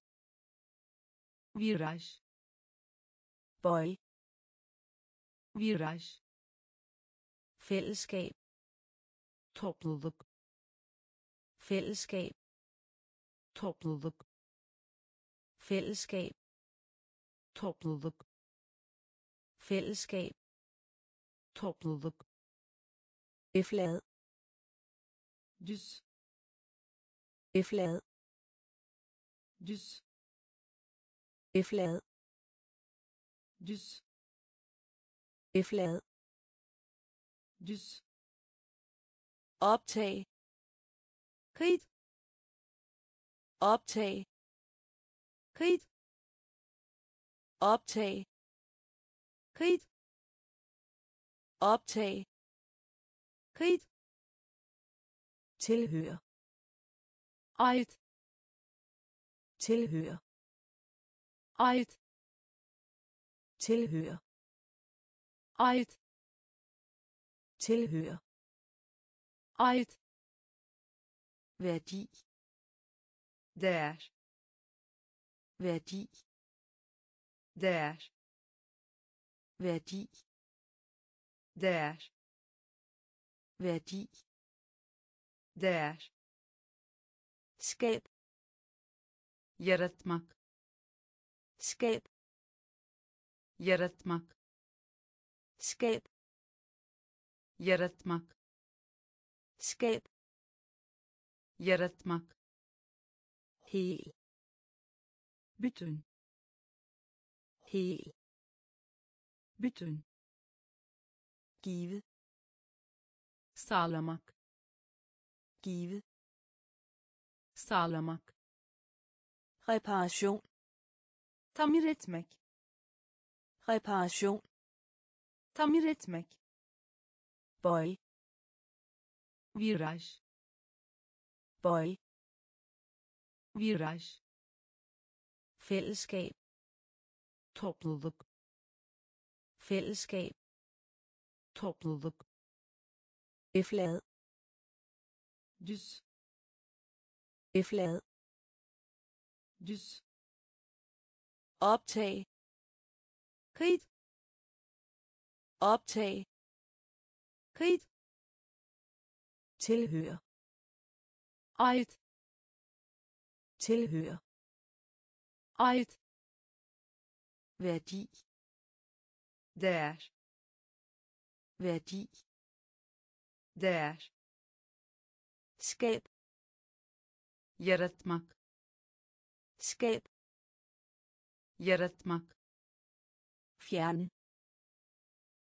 Viraj. Boy viraj. Fællesskab. Topluluk. Fællesskab. Topluluk. Fællesskab. Topluluk. Fællesskab. Topluluk. Eflad. Düz. Eflad. Düz. Eflad. Düz flad dys optag. Kayıt optag. Kayıt optag. Kayıt optag. Kayıt tilhører ejet tilhører ejet tilhører ait tilhør ait værdi değer værdi değer værdi değer værdi değer skab yaratmak skab yaratmak skab yaratmak. Skab yaratmak. Hel bütün. Hel bütün. Give. Sağlamak. Give. Sağlamak. Reparation. Tamir etmek. Reparation tamir etmek. Boy. Viraj. Boy. Viraj. Fællesskab. Topluluk. Fællesskab. Topluluk. Eflad. Düz. Eflad. Düz. Optag. Kayıt optag. Kayıt tilhør. Ait tilhør. Ait værdi. Değer værdi. Değer skab. Yaratmak skab. Yaratmak fjerne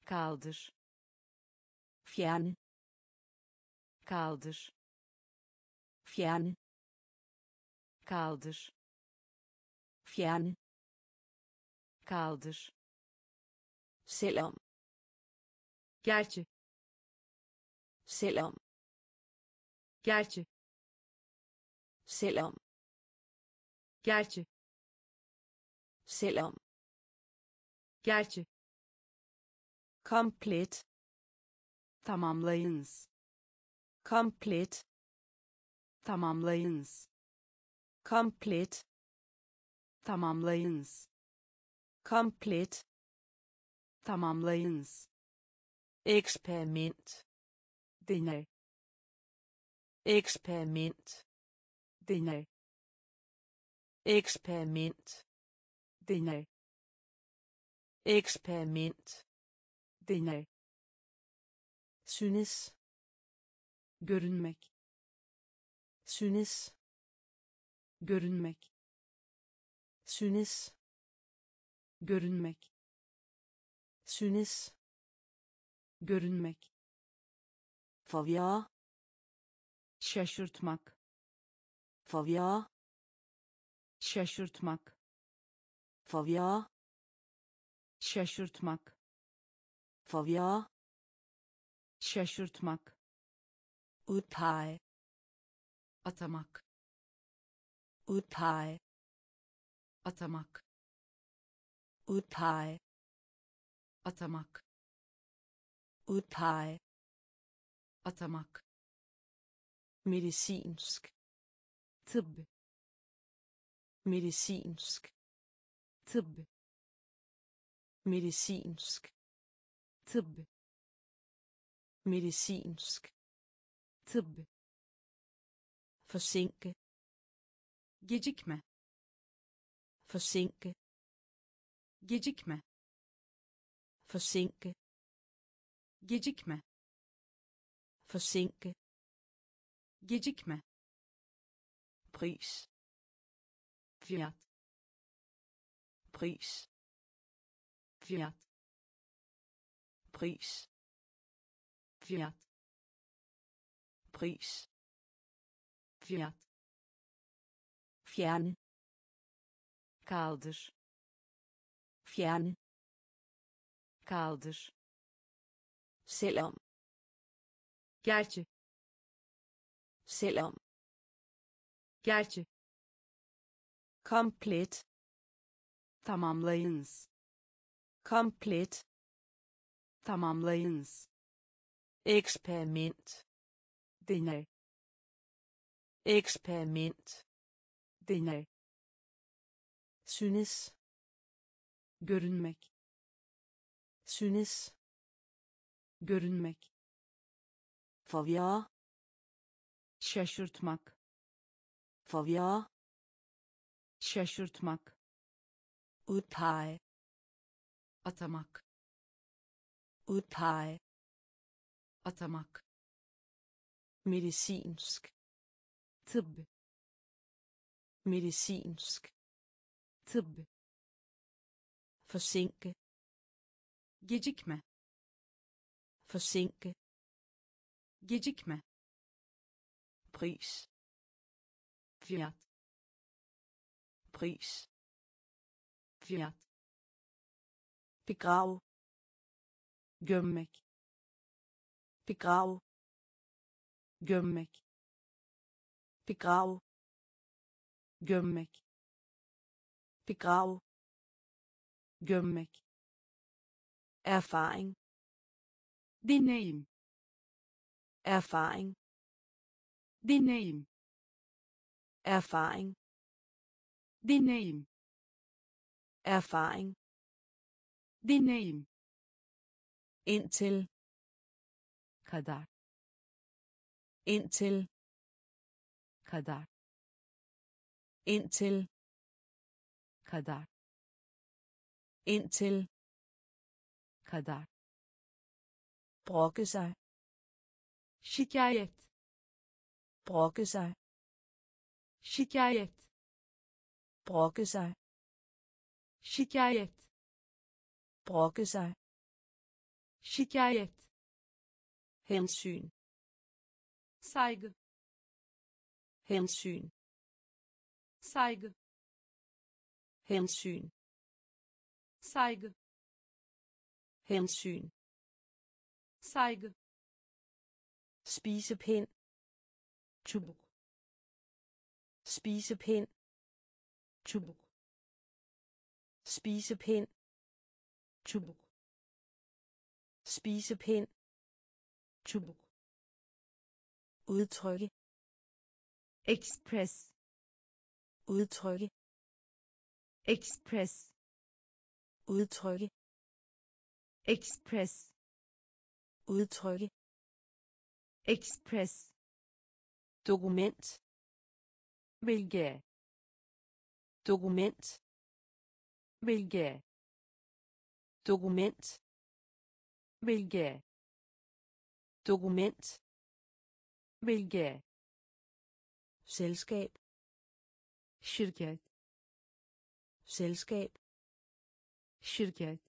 kaldır. Fjerne kaldır. Fjerne kaldır. Fjerne kaldır. Selvom gerçi. Selvom gerçi. Selvom gerçi. Selvom gerçi komplet tamamlayınız. Komplet tamamlayınız. Komplet tamamlayınız. Komplet tamamlayınız. Eksperiment deney eksperiment deney eksperiment deney eksperiment deney. Synes görünmek. Synes görünmek. Synes görünmek. Synes görünmek. Forvirre şaşırtmak. Forvirre şaşırtmak. Forvirre şaşırtmak forvirre şaşırtmak. Udpege atamak. Udpege atamak. Udpege atamak. Udpege atamak. Medicinsk. Tıbb. Medicinsk. Tıbb. Medicinsk tıbb. Medicinsk. Tıbb. Forsinke. Gecikme. Forsinke. Gecikme. Forsinke. Gecikme. Forsinke. Gecikme. Pris. Fiyat pris. Fiyat pris. Fiyat pris. Fiyat fjerne kaldır. Fjerne kaldır. Selvom Gerçi. selvom Gerçi. komplet tamamlayınız. Komplet tamamlayınız. Eksperiment. Deney eksperiment. Deney synes görünmek. Synes görünmek. Forvirre şaşırtmak. Forvirre şaşırtmak. Udpege atamak udpege. Atamak medicinsk. Tıbb medicinsk. Tıbb forsinke. Gecikme forsinke. Gecikme pris. Fiyat pris. Fiyat begrav gömmek. Begrav gömmek. Begrav gömmek. Begrav gömmek. Erfaring. Deneyim erfaring. Deneyim erfaring. Deneyim erfaring. Deneyim indtil kadar indtil kadar indtil kadar indtil kadar brokke sig şikayet brokke sig şikayet brokke sig şikayet brokke sig şikayet. Hensyn saygı. Hensyn saygı. Hensyn saygı. Hensyn saygı. Spisepind. Çubuk. Spisepind. Çubuk. Spisepind. Çubuk spisepind. Çubuk udtrykke. Express. Udtrykke. Express. Udtrykke. Express. Udtrykke. Express. Dokument. Belge dokument. Belge dokument belge dokument belge selskab şirket selskab şirket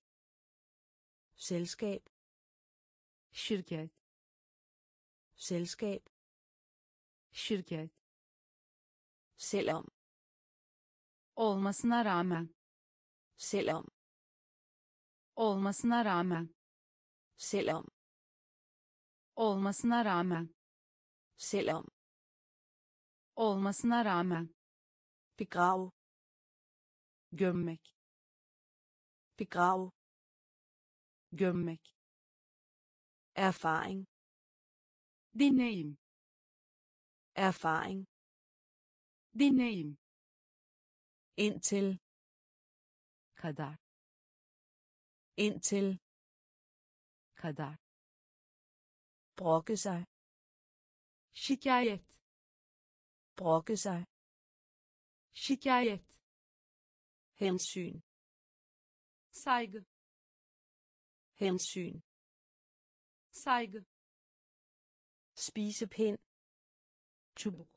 selskab şirket selskab şirket selvom olmasına rağmen selvom olmasına rağmen selvom olmasına rağmen. Selvom olmasına rağmen. Begrav gömmek. Begrav gömmek. Erfaring. Deneyim erfaring. Deneyim indtil. Kadar. İndtil kadar. Brokke sig. Şikayet. Brokke sig. Şikayet. Hensyn. Saygı. Hensyn. Saygı. Spisepind. Çubuk.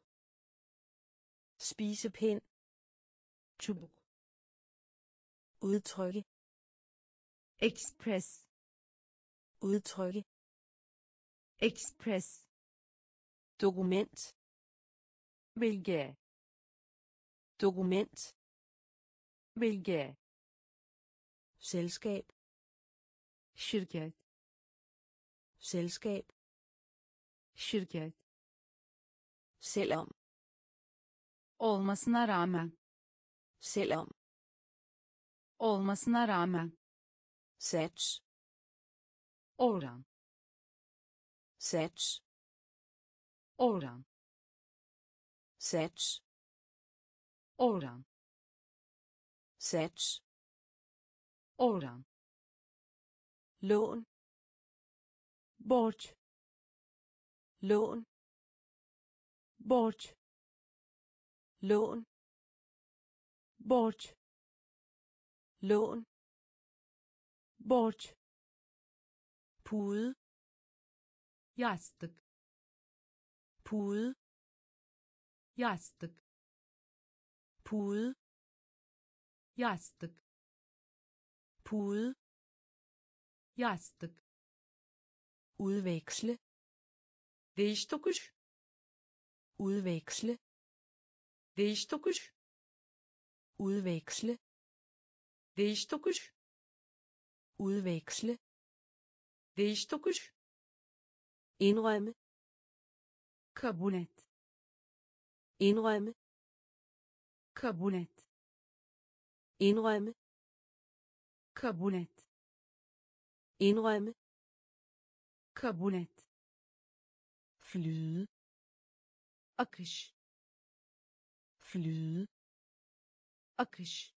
Spisepind. Çubuk. Udtrykke express udtrykke. Express. Dokument. Belge dokument. Belge selskab. Şirket selskab. Şirket selvom. Olmasına rağmen. Selvom. Olmasına rağmen. Sats oran. Seç oran. Seç oran. Seç oran. Lån. Borç lån. Borç lån. Borç lån. Borç pude. Yastık. Pude. Yastık. Pude. Yastık. Pude. Yastık. Udveksle. Değiştokuş udveksle. Değiştokuş udveksle. Değiştokuş udveksle. Değiş tokuş. indrømme kabul et. İndrømme kabul et. İndrømme kabul et. İndrømme kabul et. Flyde akış. Flyde akış.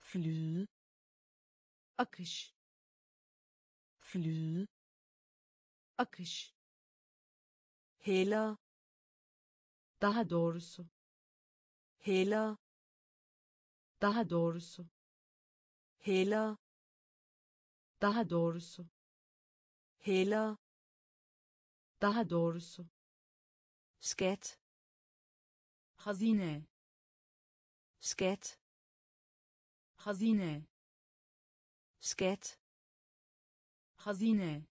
Flyde akış flyde akış hellere daha doğrusu hellere daha doğrusu hellere daha doğrusu hellere daha doğrusu skat hazine skat hazine skat hazine.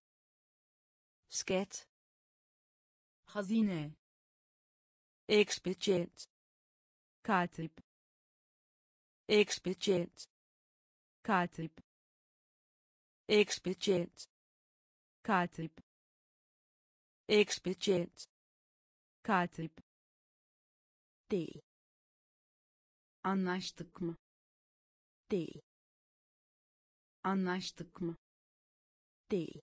Skat hazine. Ekspedient katip. Ekspedient katip. Ekspedient katip. Ekspedient katip. Del anlaştık mı? Del anlaştık mı del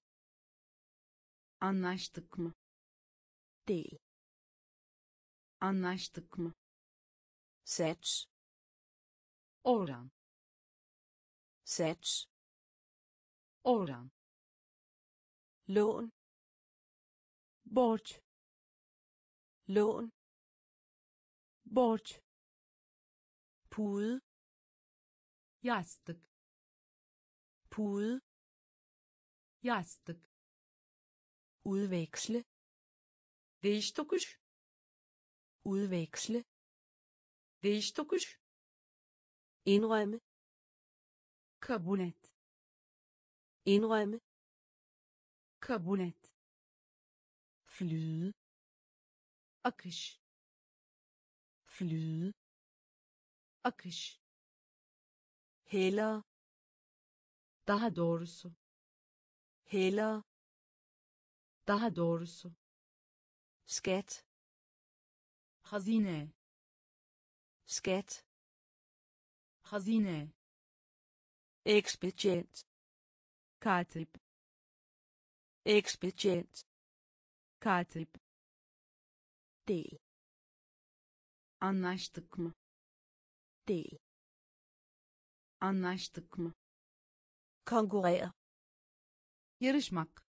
anlaştık mı? Del anlaştık mı? Sats oran. Sats oran. Lån. Borç. Lån. Borç. Pude yastık. Pude yastık. Udveksle. Değiş tokuş. udveksle. Değiş tokuş. indrømme. Kabul et indrømme. Kabul et flyde. Akış. Flyde. Akış. Hellere daha doğrusu hellere daha doğrusu. Skat hazine. Skat hazine. Ekspedient katip. Ekspedient katip. Del. Anlaştık mı? Del. Anlaştık mı? Konkurrere yarışmak.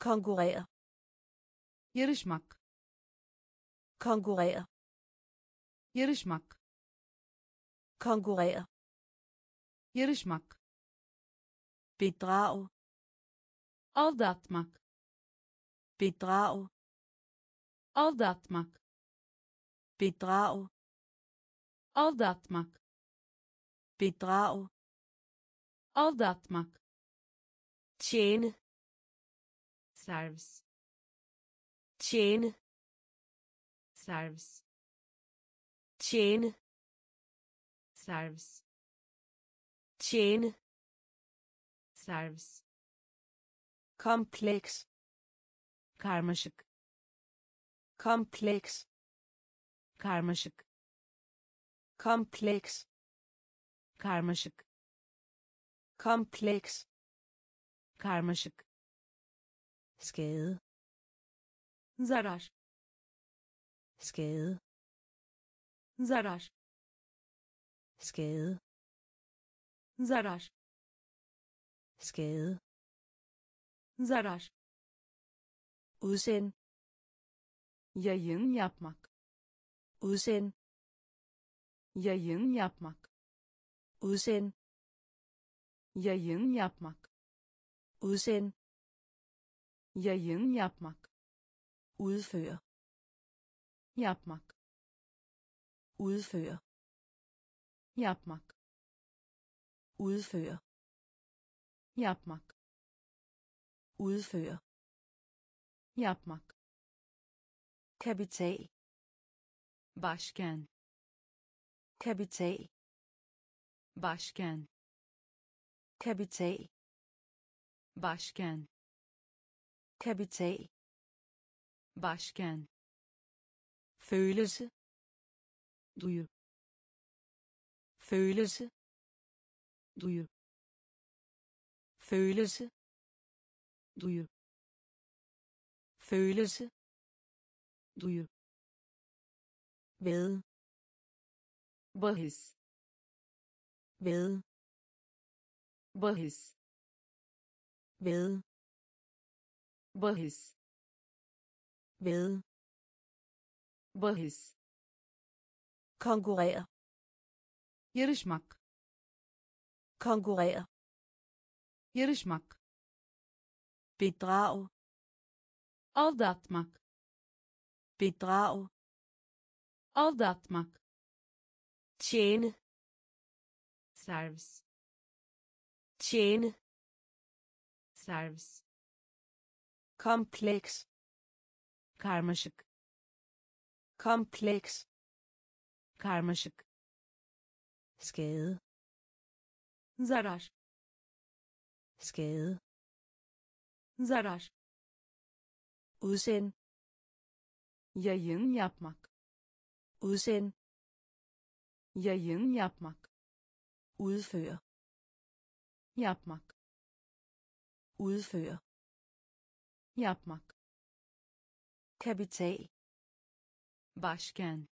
Konkurrere. Yarışmak. Konkurrere. Yarışmak. Konkurrere. Yarışmak. Bedrag. Aldatmak. Bedrag. Aldatmak. Bedrag. Aldatmak. Bedrag. Aldatmak tjene. Servis tjene. Servis tjene. Servis tjene. Servis kompleks. Karmaşık. Kompleks. Karmaşık. Kompleks. Karmaşık. Kompleks karmaşık. Skade. Zarar. Skade. Zarar. Skade. Zarar. Skade. Zarar. Udsend. Yayın yapmak. Udsend. Yayın yapmak. Udsend. Yayın yapmak udsend. Yayın yapmak. Udføre. Yapmak. Udføre. Yapmak. Udføre. Yapmak. Udføre. Yapmak. Kapital. Başken. Kapital. Başken. Kapital başken kapital başken følelse. Duyu følelse. Duyu følelse. Duyu følelse. Duyu ved. Bahis ved. Bahis ved. Bahis ved. Bahis konkurrere. Yarışmak konkurrere. Yarışmak bedrag. Aldatmak. Bedrag. Aldatmak. Tjene. Servis tjene servis. Kompleks. Karmaşık. Kompleks. Karmaşık. Skade. Zarar. Skade. Zarar. Udsend. Yayın yapmak. Udsend. Yayın yapmak. Udføre. Yapmak udføre. Yapmak kapital. Başken.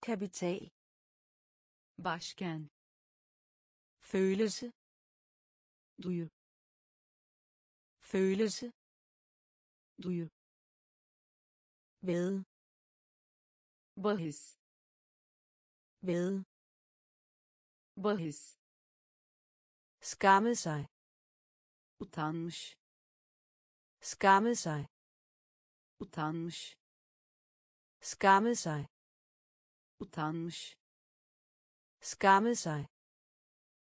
Kapital. Başken. Følelse. Duyu. Følelse. Duyu. Ved. Bahis. Ved. Bahis. Skamme sig utanmış skamme sig utanmış skamme sig utanmış skamme sig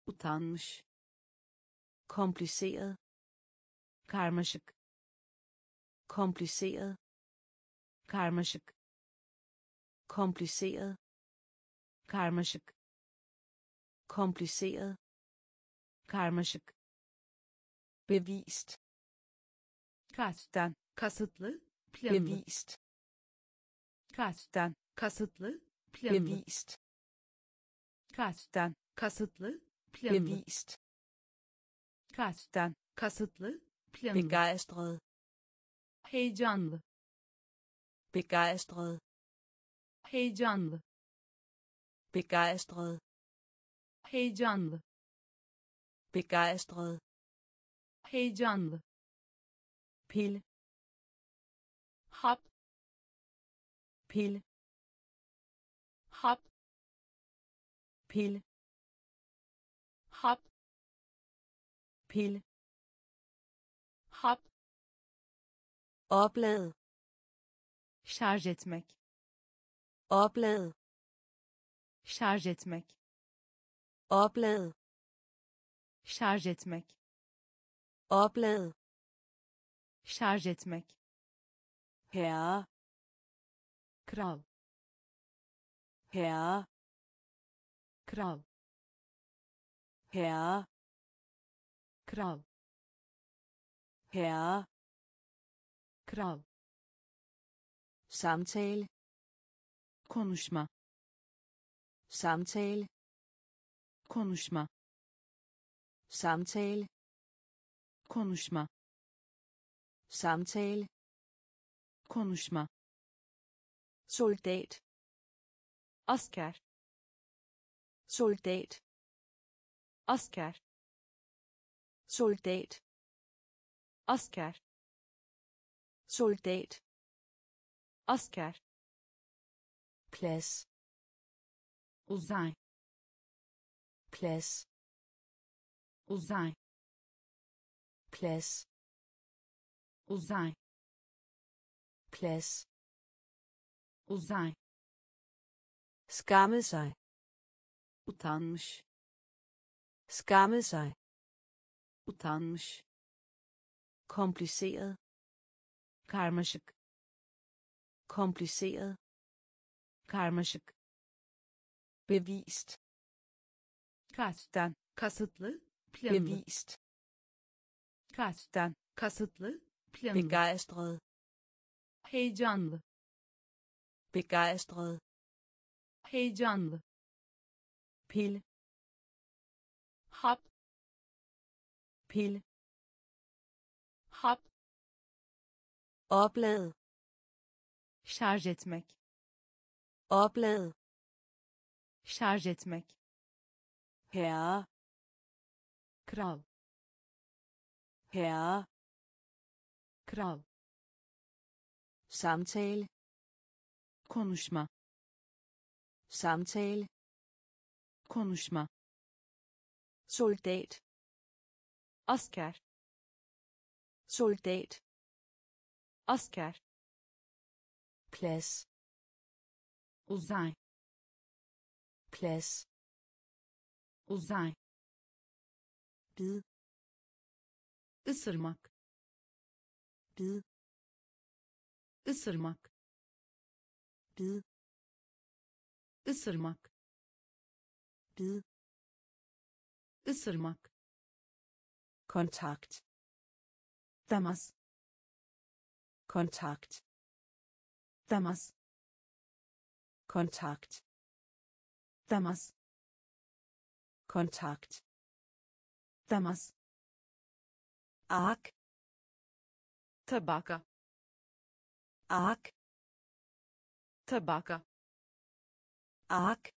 utanmış kompliceret karmaşık kompliceret karmaşık kompliceret karmaşık kompliceret karmaşık bevist. Kasten kasıtlı planlı bevist. Kasten kasıtlı planlı bevist. Kasten kasıtlı planlı bevist. Kasten kasıtlı planlı begejstret. Heyecanlı. Begejstret. Heyecanlı. Begejstret. Heyecanlı. Begejstret heyecanlı. Pille hap. Pille hap. Pille hap. Pille hap. Oplade şarj etmek. Oplade şarj etmek. Oplade şarj etmek oplade şarj etmek. herre kral. Herre kral. Herre kral. Herre kral. Samtale. Konuşma. Samtale. Konuşma. Samtale konuşma. Samtale. Konuşma. Soldat. Asker. Soldat. Asker. Soldat. Asker. Soldat. Asker. Plads uzay. Plads uzay plads uzay plads uzay skamme sig utanmış skamme sig utanmış kompliceret karmaşık kompliceret karmaşık bevist kasten kasıtlı planlı bevist kasten kasıtlı planlı. Begejstret heyecanlı. Begejstret heyecanlı. Pille hap. Pille hap. Oplade şarj etmek. Oplade şarj etmek. Herre. Kral herre kral samtale konuşma samtale konuşma soldat asker soldat asker plads uzay plads uzay bid ısırmak bid. Isırmak bid. Isırmak bid. Isırmak kontakt. Temas. Kontakt. Temas. Kontakt. Temas. Kontakt. Temas ark tabaka ark tabaka ark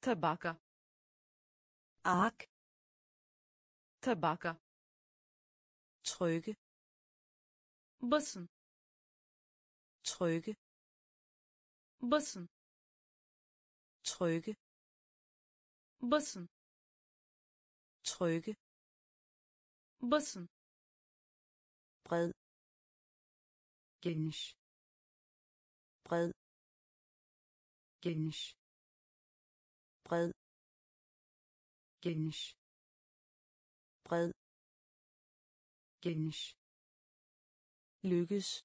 tabaka ark tabaka trykke basın trykke basın trykke basın trykke basın. Bred. Geniş. Bred. Geniş. Bred. Geniş. Bred. Geniş. Lykkes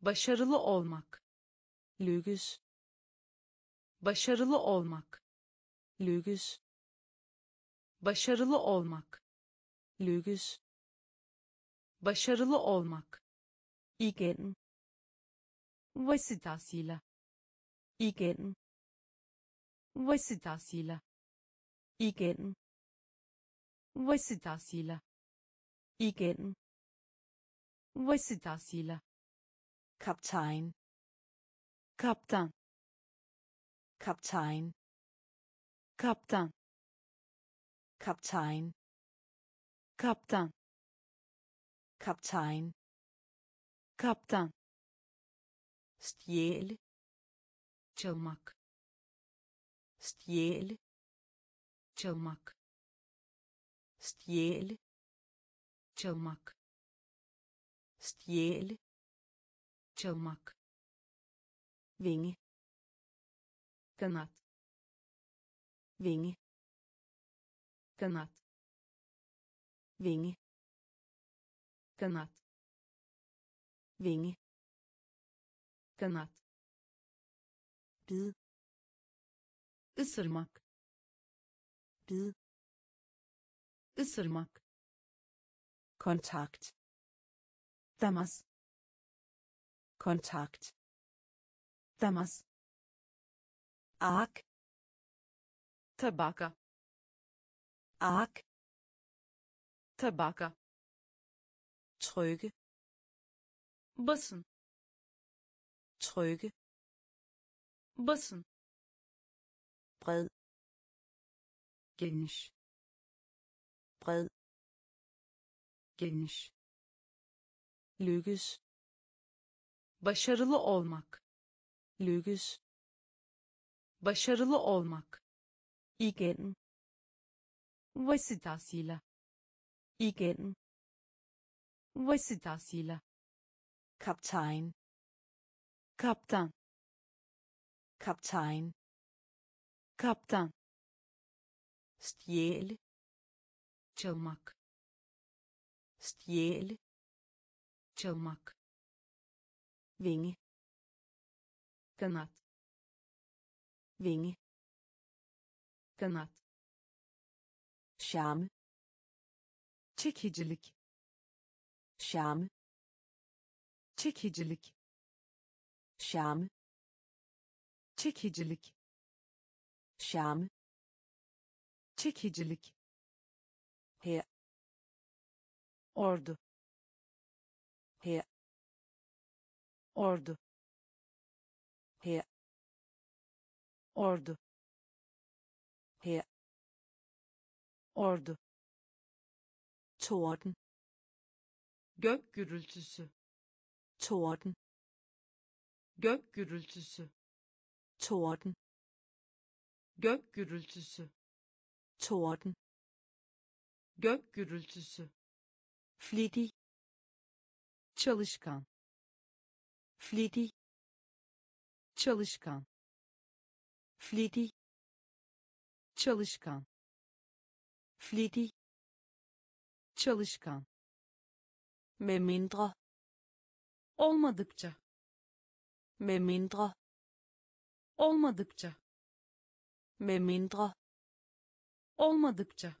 başarılı olmak. Lykkes başarılı olmak. Lykkes başarılı olmak lykkes. Başarılı olmak. İgen. Vasıtasıyla igen. Vasıtasıyla igen. Vasıtasıyla igen. Vasıtasıyla kaptajn kaptan. Kaptajn kaptan. Kaptajn kaptan kaptajn kaptan stjæle çalmak stjæle çalmak stjæle çalmak stjæle çalmak vinge kanat vinge kanat vinge. Kanat. Vinge. Kanat. Bid. Isırmak bid. Isırmak kontakt. Temas. Kontakt. Temas. Ark tabaka. Ark tabaka trykke basın trykke basın bred. Geniş bred. Geniş lykkes. Başarılı olmak. Lykkes. Başarılı olmak. İgen. Vasıtasıyla igen. Vasıtasıyla kaptajn kaptan. Kaptajn kaptan. Stjæle çalmak stjæle çalmak vinge. Kanat. Vinge. Kanat. Charme çekicilik. Charme çekicilik. Charme çekicilik. Charme çekicilik. Her ordu. Her ordu. Her ordu. Her ordu torden. Gök gürültüsü. Torden. Gök gürültüsü. Torden. Gök gürültüsü. Torden. Gök gürültüsü. Flittig. Çalışkan. Flittig. Çalışkan. Flittig. Çalışkan. Flittig çalışkan. Med mindre. Olmadıkça. Med mindre. Olmadıkça. Med mindre. Olmadıkça.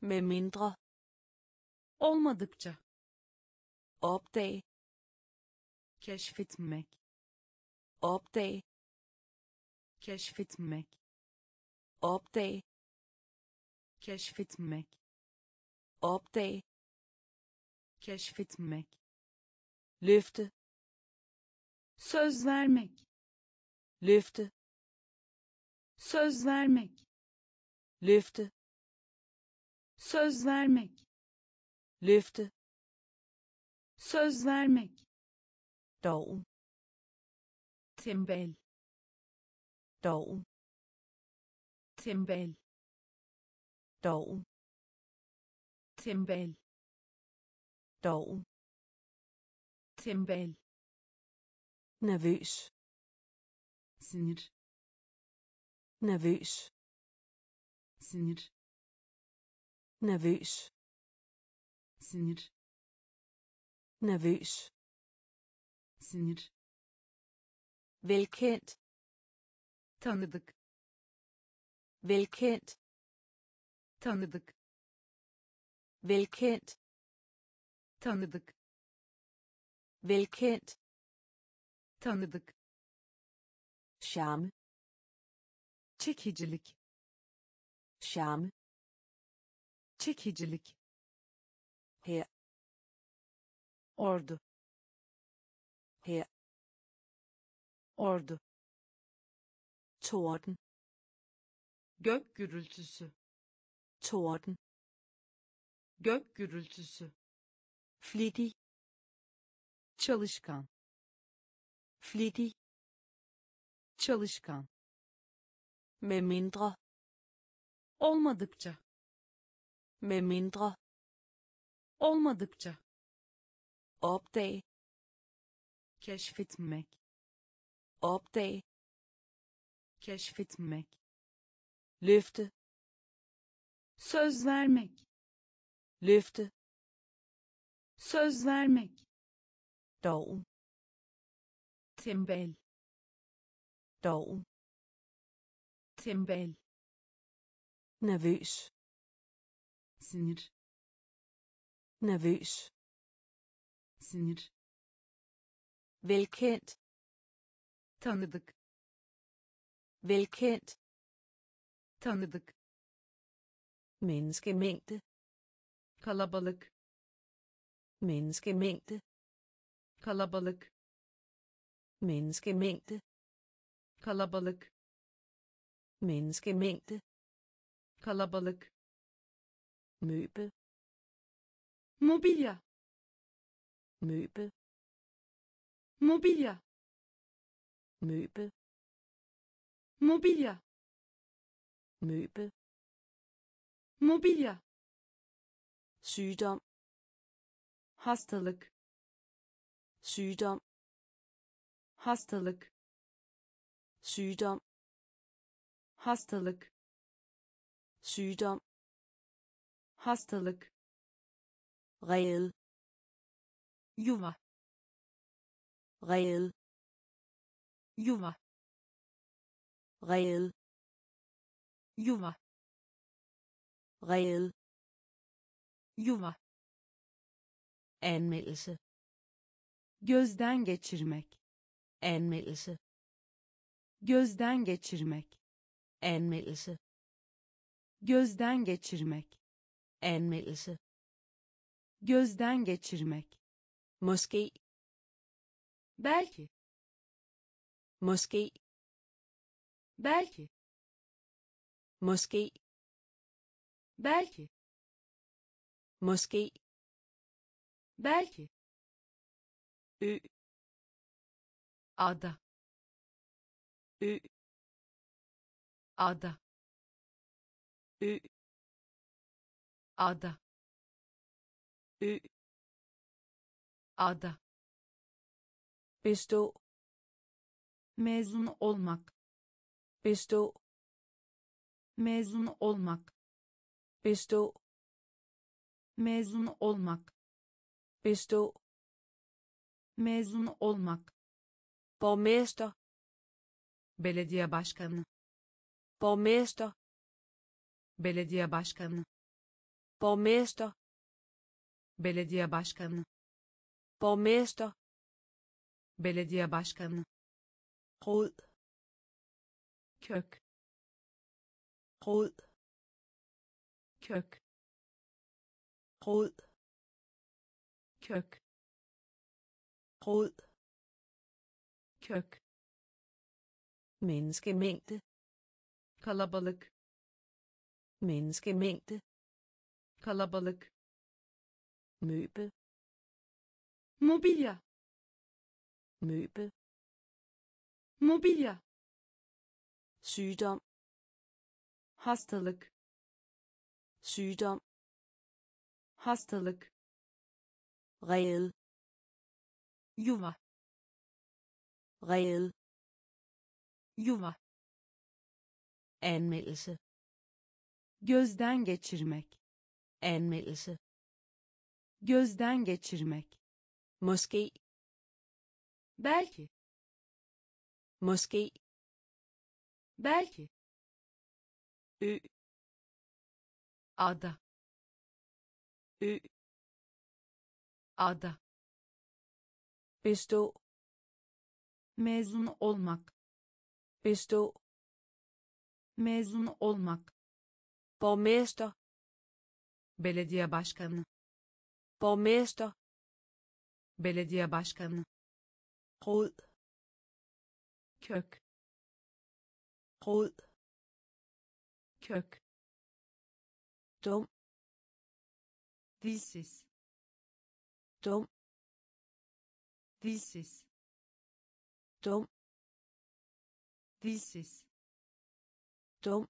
Med mindre. Olmadıkça. Opdag keşfetmek. Opdag keşfetmek. Opdag keşfetmek opdag keşfetmek løfte söz vermek løfte söz vermek løfte söz vermek løfte söz vermek doven tembel doven tembel doven tembel doven tembel nervøs sinir nervøs sinir nervøs sinir nervøs sinir velkendt tanıdık velkendt tanıdık velkendt tanıdık velkendt tanıdık charme çekicilik charme çekicilik her ordu her ordu torden Gök gürültüsü. torden Gök gürültüsü. flittig çalışkan. Flittig çalışkan. Med mindre olmadıkça. Med mindre olmadıkça. Opdag keşfetmek. Opdag keşfetmek. Løfte söz vermek løfte. Söz vermek. Doven tembel. Doven tembel. Nervøs. Sinir. Nervøs. Sinir. Velkendt. Tanıdık. Velkendt. Tanıdık. Menneskemængde kalabalık. Menneskemængde. Kalabalık. Menneskemængde. Kalabalık. Menneskemængde. Kalabalık. Møbel mobilya. Møbel mobilya. Møbel mobilya. Møbel mobilya sygdom. Hastalık. Sygdom. Hastalık. Sygdom. Hastalık. Sygdom. Hastalık. Reel yuva. Reel yuva. Reel yuva. Reel yuva. Anmeldelse. Gözden geçirmek. Anmeldelse. Gözden geçirmek. Anmeldelse. Gözden geçirmek. Anmeldelse. Gözden geçirmek. Måske. Belki. Måske. Belki. Måske. Belki måske belki. Ø ada. Ø ada. Ø ada. Ø ada. Bestå mezun olmak. Bestå mezun olmak. Bestå mezun olmak. Bestå mezun olmak. Borgmester belediye başkanı. Borgmester belediye başkanı. Borgmester belediye başkanı. Borgmester belediye başkanı. Rod. Kök. Rod. Kök rod. Kök rod. Kök menneskemængde. Kalabalık menneskemængde. Kalabalık møbel mobilya møbel mobilya sygdom. Hastalık sygdom. Hastalık. Reel yuva. Reel yuva. Anmeldelse. Gözden geçirmek. Anmeldelse. Gözden geçirmek. Måske. Belki. Måske. Belki. Ø. Ada ø. Ada. Bestå. Mezun olmak. Bestå. Mezun olmak. Borgmester. Belediye başkanı. Borgmester. Belediye başkanı. Rod kök. Rod kök. Dum dilsiz. Dum. Dilsiz. Dum. Dilsiz. Dum.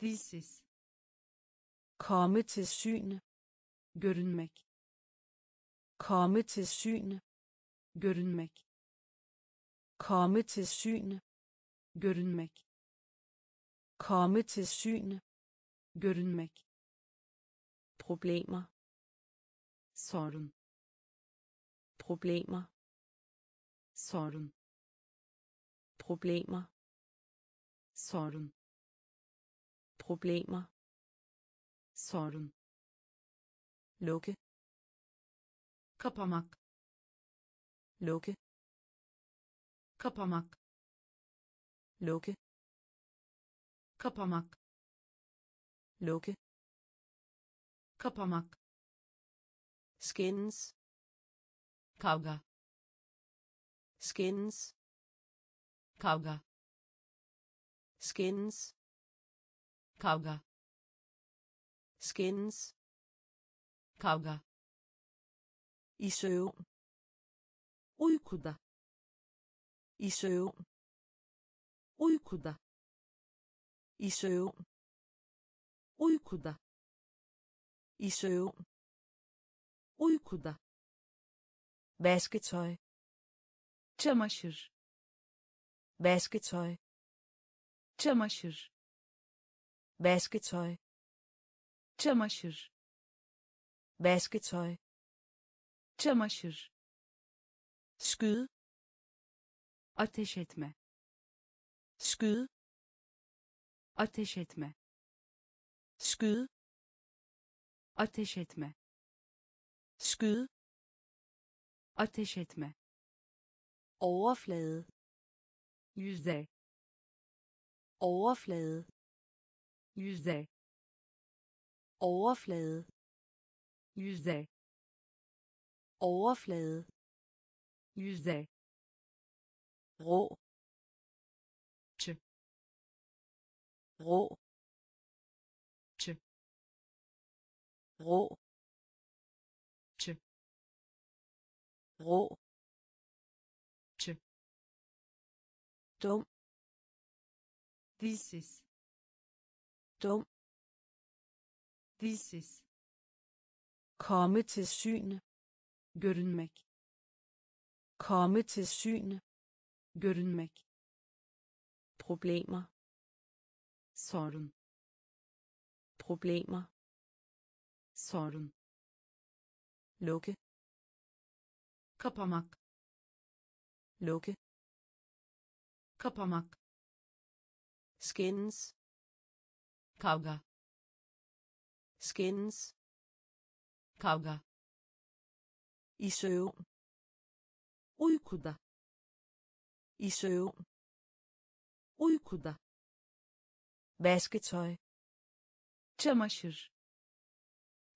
Dilsiz. Komme til syne görünmek. Komme til syne görünmek. Komme til syne görünmek. Komme til syne görünmek problemer. Sorun. Problemer. Sorun. Problemer. Sorun. Problemer. Sorun. Lukke. Kapamak. Lukke. Kapamak. Lukke. Kapamak. Lukke kapamak skændes kavga skændes kavga skændes kavga skændes kavga i søvn uykuda i søvn uykuda i søvn uykuda i søvn uykuda. Vasketøj. Çamaşır. Vasketøj. Çamaşır. Vasketøj. Çamaşır. Vasketøj. Çamaşır. Skyd. Ateş etme skyd. Ateş etme skyd ateş etme. Skyd. Ateş etme. Overflade. Yüzey overflade. Yüzey overflade. Yüzey overflade. Yüzey rå. Rå rå. Tj. rå. Tj. dum. Dilsiz dum. Dilsiz komme til syne görünmek komme til syne görünmek problemer. Sorun problemer. Sorun. Lukke. Kapamak. Lukke. Kapamak. Skændes. Kavga. Skændes. Kavga. İ søvn. Uykuda. İ søvn. Uykuda. Vasketøj. Çamaşır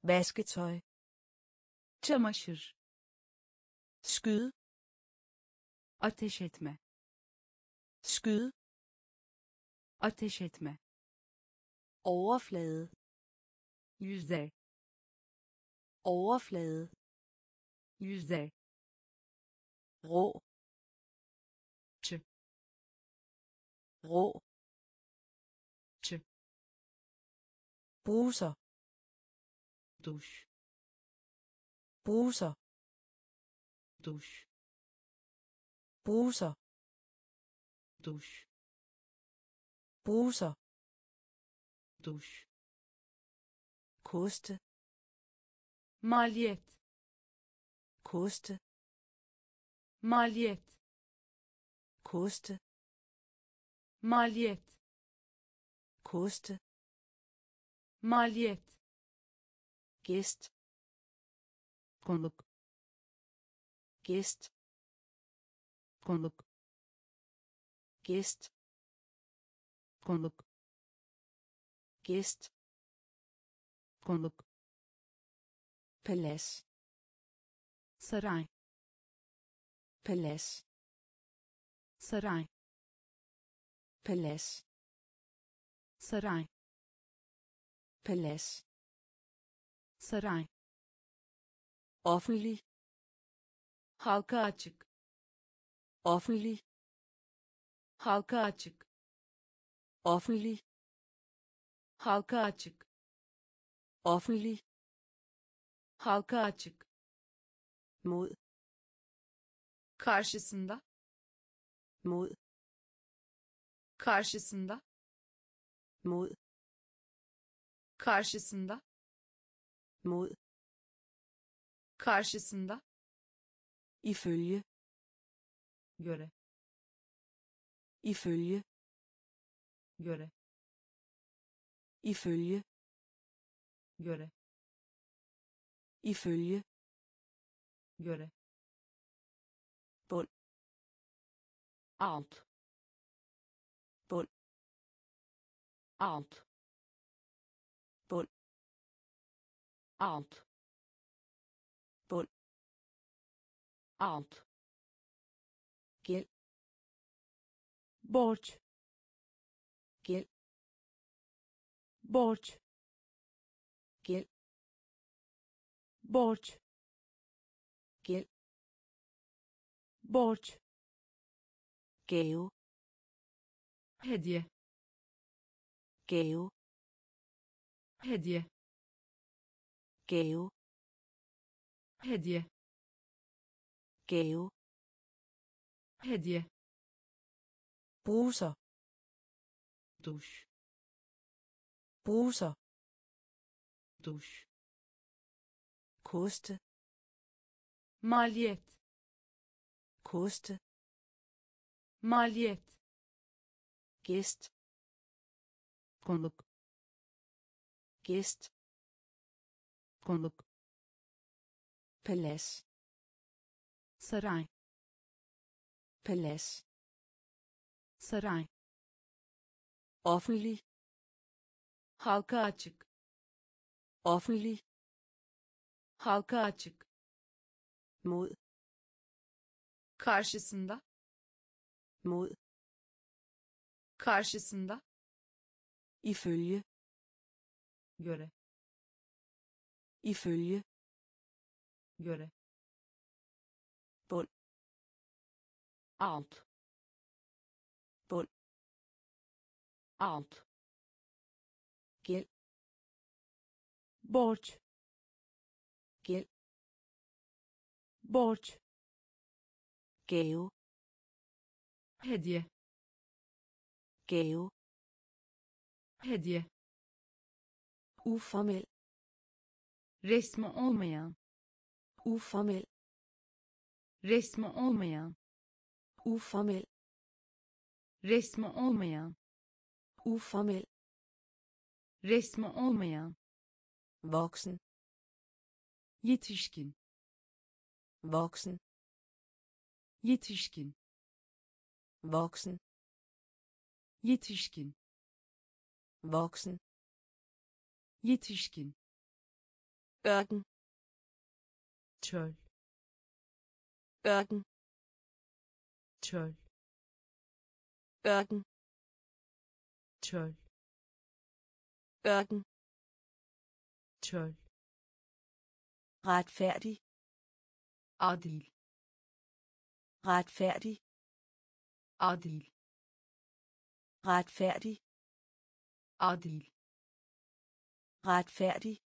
vasketøj. Çamaşır. Skyd. Ateş etme. Skyd. Ateş etme. Overflade. Yüzey overflade. Yüzey rå. Tj. rå. Tj. bruser douche poser douche poser douche poser douche koste maliyet koste maliyet koste maliyet koste maliyet gæst konuk. Gæst konuk. Gæst konuk. Gæst konuk. Palads saray. Palads saray. Palads saray. Palads saray. Offentlig. Halka açık. Offentlig. Halka açık. Offentlig. Halka açık. Offentlig. Halka açık. Mod. Karşısında. Mod. Karşısında. Mod. Karşısında mod karşısında. ifølge göre. ifølge göre. ifølge göre. ifølge göre. bund alt. bund alt alt bund alt gæld borç gæld borç gæld borç gæld borç gave hediye gave hediye كيو هدية كيو هدية بوسة دوش بوسة دوش koste maliyet koste maliyet gest konuk gest konuk. Palads saray. Palads saray. Offentlig. Halka açık. Offentlig. Halka açık. Mod. Karşısında. Mod. Karşısında. İfølge göre ifølge. Göre bund. Alt. Bund. Alt. Gæld. Borç gæld. Borç gave. Hediye gave. Hediye uformel resmi olmayan. Uformel resmi olmayan. Uformel resmi olmayan. Uformel resmi olmayan. Voksen. Yetişkin. Voksen. Yetişkin. Voksen. Yetişkin. Voksen. Yetişkin ørken. Çöl ørken. Çöl ørken. Çöl ørken. Çöl retfærdig. Adil. Retfærdig. Adil. Retfærdig. Adil. Retfærdig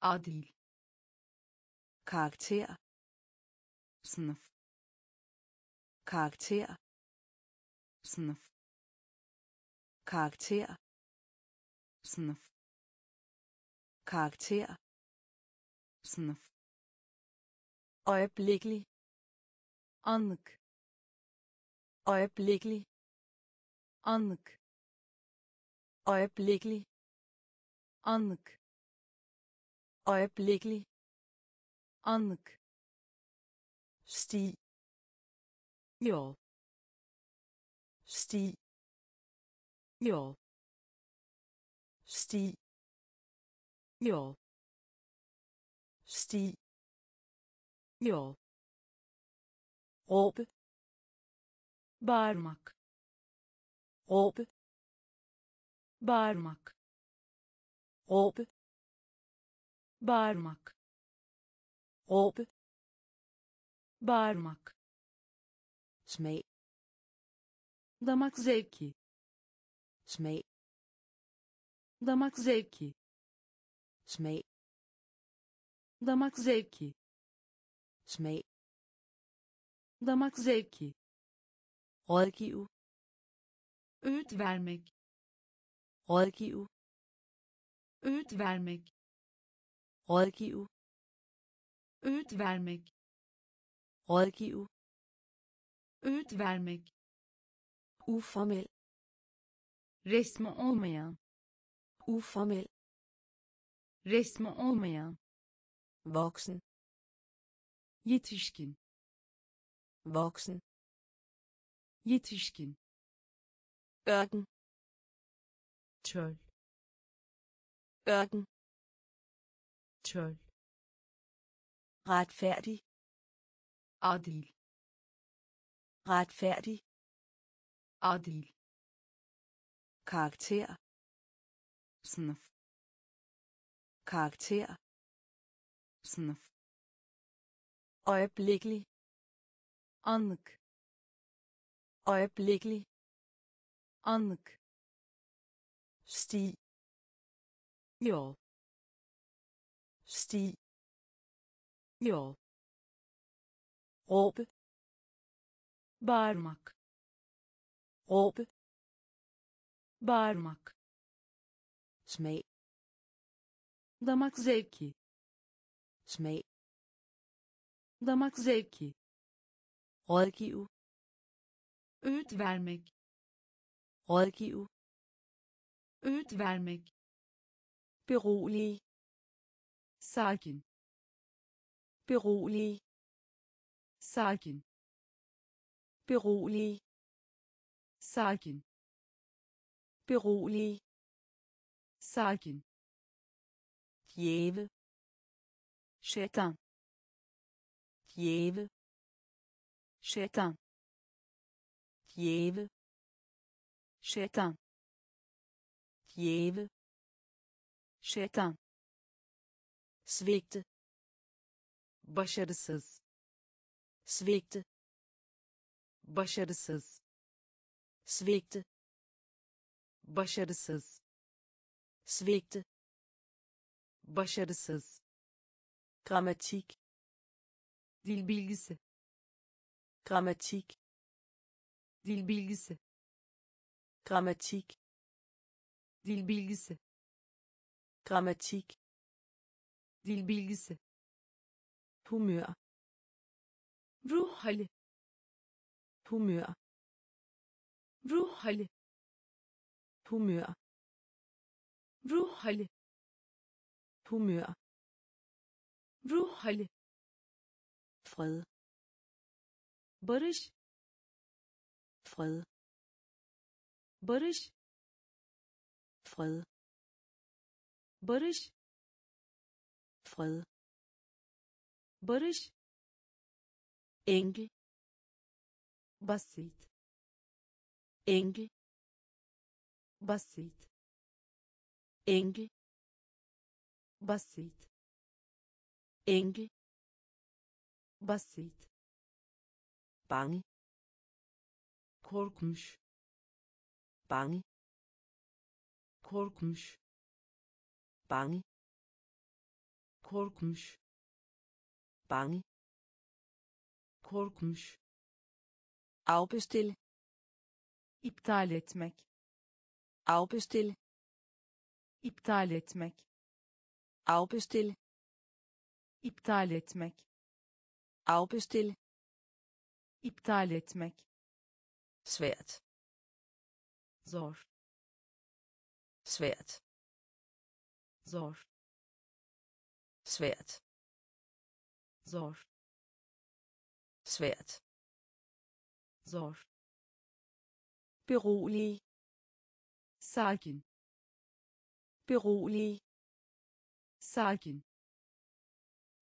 adil. Karakter. Sınıf. Karakter. Sınıf. Karakter. Sınıf. Karakter. Sınıf. Øjeblikkelig. Anlık. Øjeblikkelig. Anlık. Øjeblikkelig. Anlık øjeblikkelig anlık sti yol sti yol sti yol sti yol råbe bağırmak råbe bağırmak råbe bağırmak. Råbe bağırmak. Smag. Damak zevki. Smag. Damak zevki. Smag. Damak zevki. Smag. Damak zevki. Rådgive. Öğüt vermek. Rådgive. Öğüt vermek rådgive. Öğüt vermek rådgive. Öğüt vermek uformel resmi olmayan uformel. Resmi olmayan voksen. Yetişkin voksen. Yetişkin ørken. Çöl ørken çöl retfærdig. Adil. Retfærdig. Adil. Karakter. Sınıf karakter. Sınıf øjeblikkelig. Anlık øjeblikkelig. Anlık sti yol sti yol råbe bağırmak råbe bağırmak smag damak zevki smag damak zevki rådgive öğüt vermek rådgive öğüt vermek berolige Sakin. Berolig. Sakin. Berolig. Sakin. Berolig. Sakin. Djæve. Shaitan. Djæve. Shaitan. Djæve. Shaitan. Djæve. Shaitan. Svigte başarısız. Svigte başarısız. Svigte başarısız. Svigte başarısız. Grammatik. Dil bilgisi. Grammatik. Dil bilgisi. Grammatik. Dil bilgisi. Grammatik dil bilgisi. Humør ruh hali. Humør ruh hali. Humør ruh hali. Humør ruh hali. Fred. Barış. Fred. Barış. Fred. Barış fred. Barış. Enkel basit. Enkel basit. Enkel basit. Enkel basit. Bange. Korkmuş. Bange. Korkmuş. Bange korkmuş. Bange. Korkmuş. Afbestil. İptal etmek. Afbestil. İptal etmek. Afbestil. İptal etmek. Afbestil. İptal etmek. Svært. Zor. Svært. Zor svært zor svært zor berolige sakin berolige sakin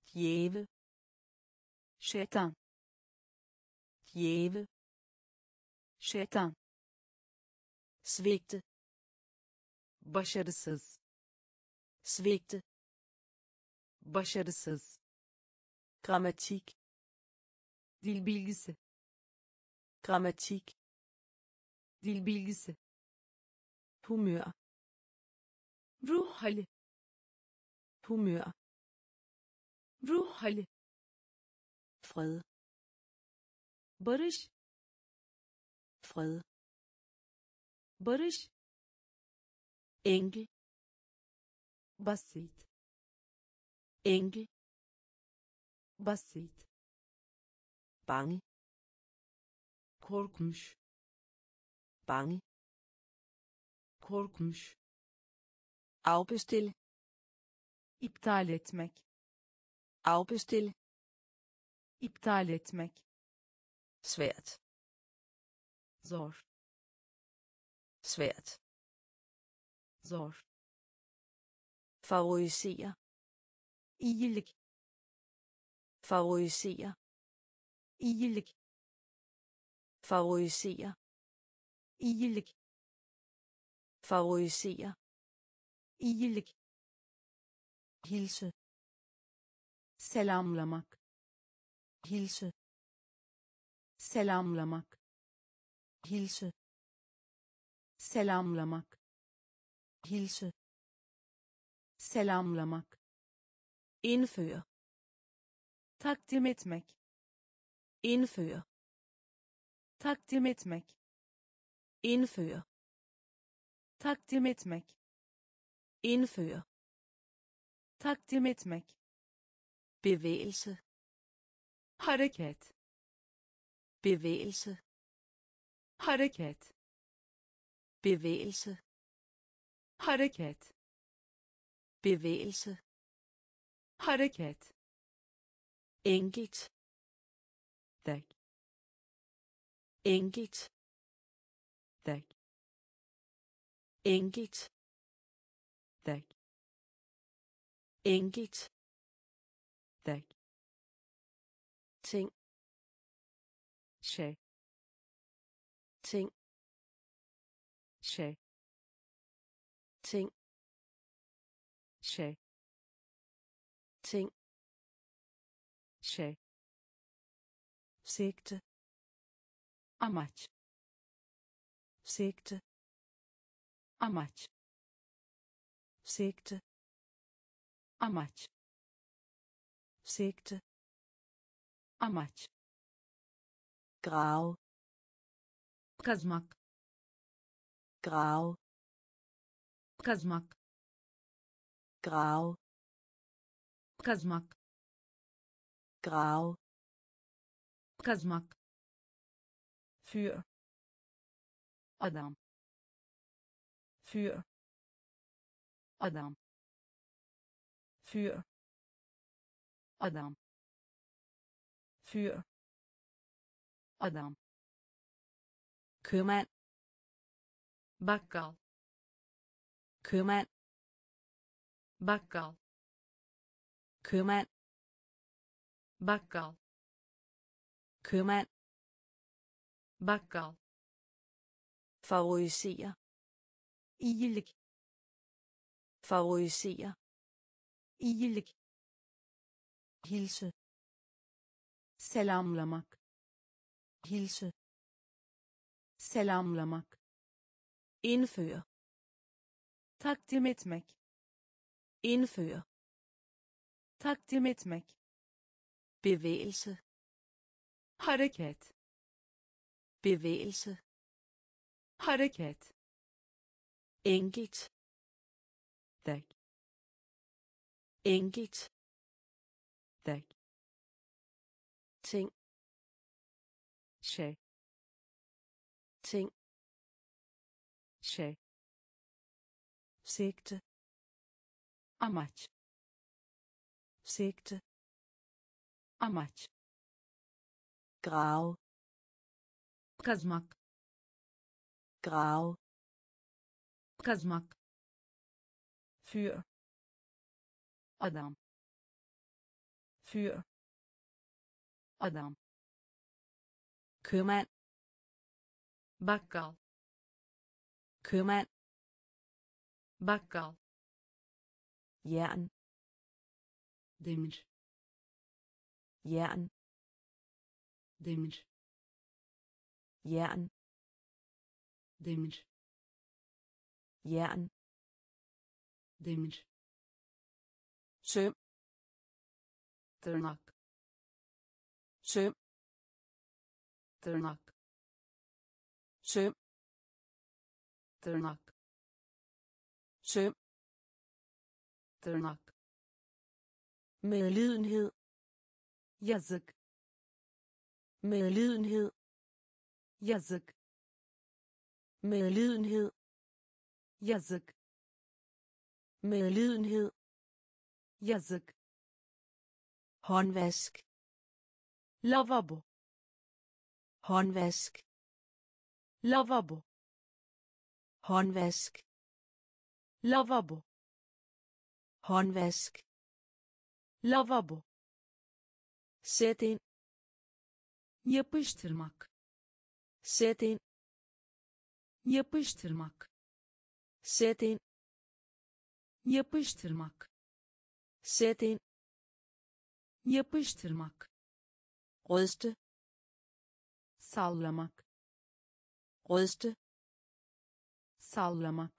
djæve şeytan djæve şeytan svigte başarısız svigte başarısız grammatik dil bilgisi grammatik dil bilgisi humør ruh hali humør ruh hali fred barış fred barış enkel basit enkel basit bange korkmuş bange korkmuş afbestil iptal etmek afbestil iptal etmek svært zor svært zor favorisere iyilik favorisere iyilik favorisere iyilik favorisere iyilik hilse. Selamlamak. Hilse. Selamlamak. Hilse. Selamlamak. Hilse. Selamlamak. İndføre takdim etmek. İndføre takdim etmek. İndføre takdim etmek. İndføre takdim etmek. Bevægelse. Hareket. Bevægelse. Hareket. Bevægelse. Hareket. Bevægelse hareket enkelt tek enkelt tek enkelt tek enkelt tek ting şey ting şey ting şey ting şey sigte amaç sigte amaç sigte amaç sigte amaç grave kazmak grave kazmak grave kazmak. Grave kazmak. Für adam. Für adam. Für adam. Für adam. Købmand. Bakkal. Købmand. Bakkal købmand. Bakkal. Købmand. Bakkal. Favorisere iyilik favorisere iyilik hilse. Selamlamak. Hilse. Selamlamak. İndføre. Takdim etmek. İndføre takdim etmek. Bevægelse. Hareket. Bevægelse. Hareket. Enkelt. Tek enkelt. Tek ting. Şey ting. Şey sigte. Amaç sigte. Amaç. Grave kazmak. Grave kazmak. Für adam. Für adam. Købmand. Bakkal. Købmand. Bakkal. Jern demir jern demir jern demir jern demir søm tırnak søm tırnak søm tırnak søm tırnak medlidenhed. Yazık. Medlidenhed. Yazık. Medlidenhed. Yazık. Medlidenhed. Yazık. Håndvask. Lavabo. Håndvask. Lavabo. Håndvask. Lavabo. Håndvask lavabo. Sæt ind yapıştırmak. Sæt ind yapıştırmak. Sæt ind yapıştırmak. Sæt ind yapıştırmak. Ryste sallamak. Ryste sallamak.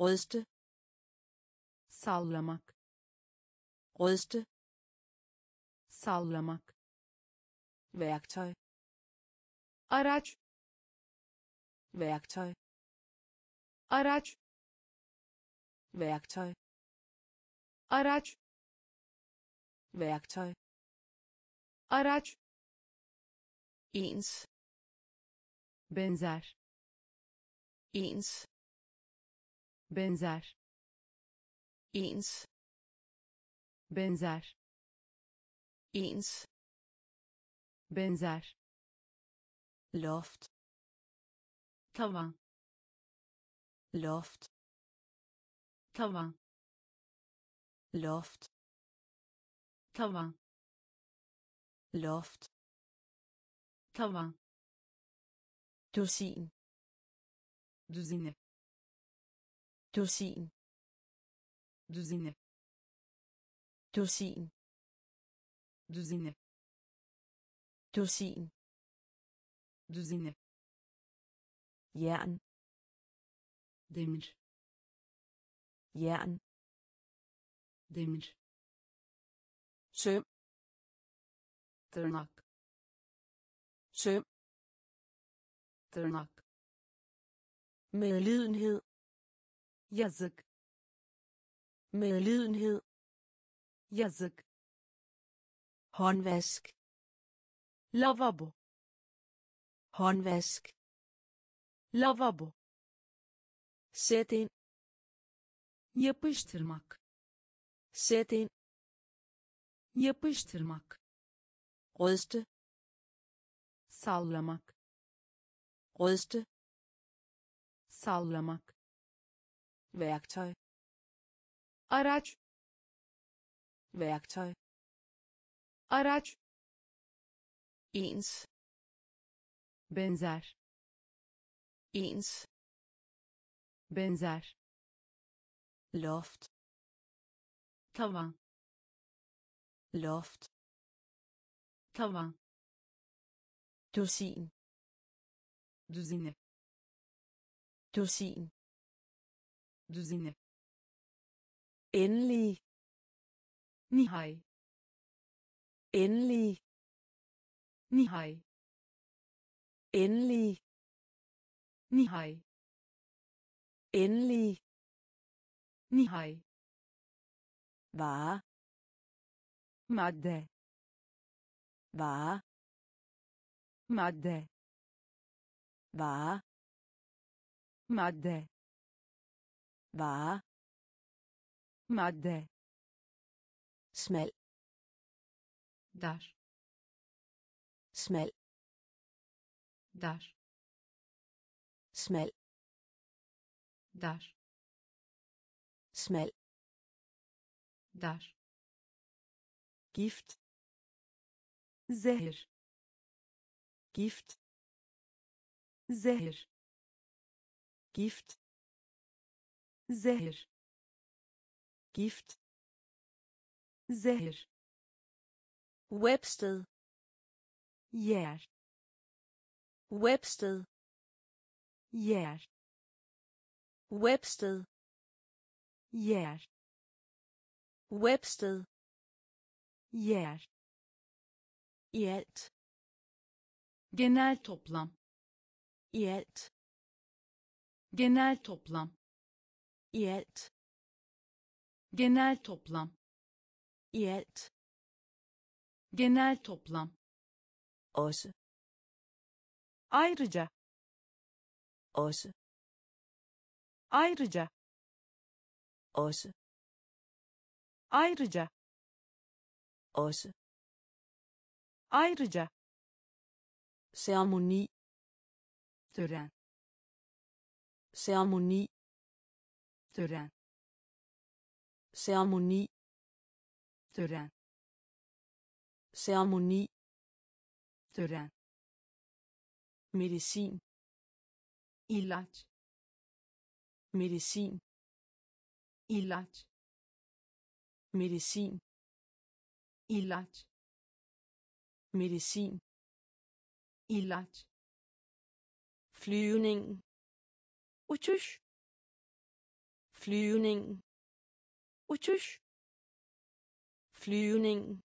Ryste sallamak ryste sallamak værktøj. Araç. Værktøj. Araç. Værktøj. Araç. Værktøj. Araç. Ens. Benzer. Ens. Benzer. Ens benzer. Ens. Benzer. Loft. Tavan. Loft. Tavan. Loft. Tavan. Loft. Tavan. Dusin. Düzine dusin. Düzine dusin düzine dusin düzine jern demir jern demir søm tırnak søm tırnak medlidenhed yazık medlidenhed yazık. Håndvask. Lavabo. Håndvask. Lavabo. Sæt ind. Yapıştırmak. Sæt ind. Yapıştırmak. Ryste sallamak. Ryste sallamak. Værktøj. Araç værktøj araç ens benzer. Ens benzer. Loft. Tavan. Loft. Tavan. Dusin. Düzine. Dusin. Düzine. Endelig nihai endelig nihai endelig nihai endelig nihai vare madde vare madde vare madde vare madde smal dar smal dar smal dar smal dar gift zehir gift zehir gift zehir gift zehir. Websted. Yer. Websted. Yer. Websted. Yer. Websted. Yer. Alt genel toplam. Alt genel toplam. Alt genel toplam i alt genel toplam. Også. Ayrıca. Også. Ayrıca. Også. Ayrıca. Også. Ayrıca. Ceremoni. Tören. Ceremoni. Tören. Ceremoni tören ceremoni. Tören medicin. Ilaç. Medicin. Ilaç. Medicin. Ilaç. Medicin. Ilaç. Flyvning. Uçuş. Flyvning. Uçuş flyvning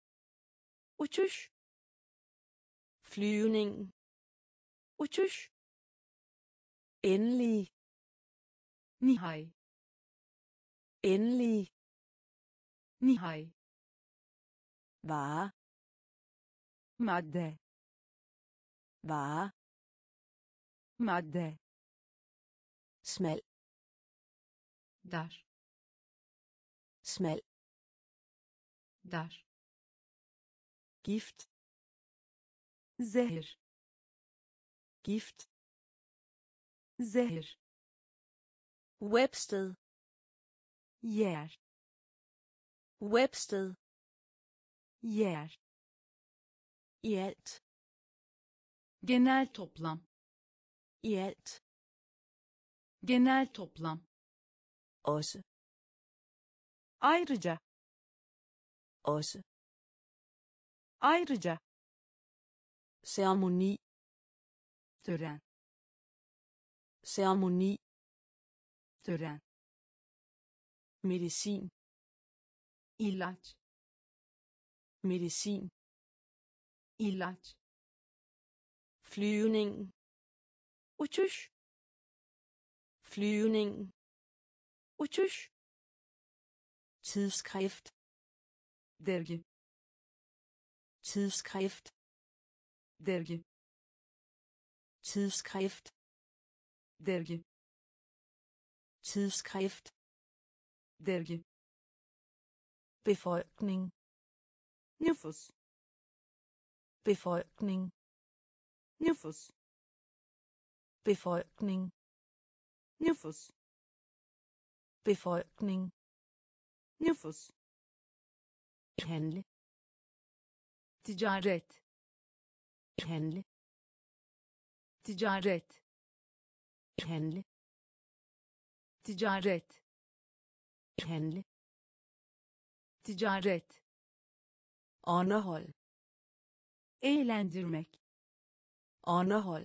uçuş flyvning uçuş endelig nihai endelig nihai vare madde vare madde smal dar smal dar. Gift. Zehir. Gift. Zehir. Websted. Yer. Websted. Yer. Alt genel toplam. Alt genel toplam. Også. Ayrıca også. Ayrıca ceremoni. Tören ceremoni. Tören medicin. İlaç. medicin. İlaç. flyvning. Uçuş. Flyvning. Uçuş. Tidsskrift dergi tidsskrift. Dergi tidsskrift. Dergi tidsskrift. Dergi befolkning. Nufus. Befolkning. Nufus. Befolkning. Nufus. Befolkning. Nufus. Kendi. Ticaret. Kendi. Ticaret. Kendi. Ticaret. Kendi. Ticaret. Ana hol. Eğlendirmek. Ana hol.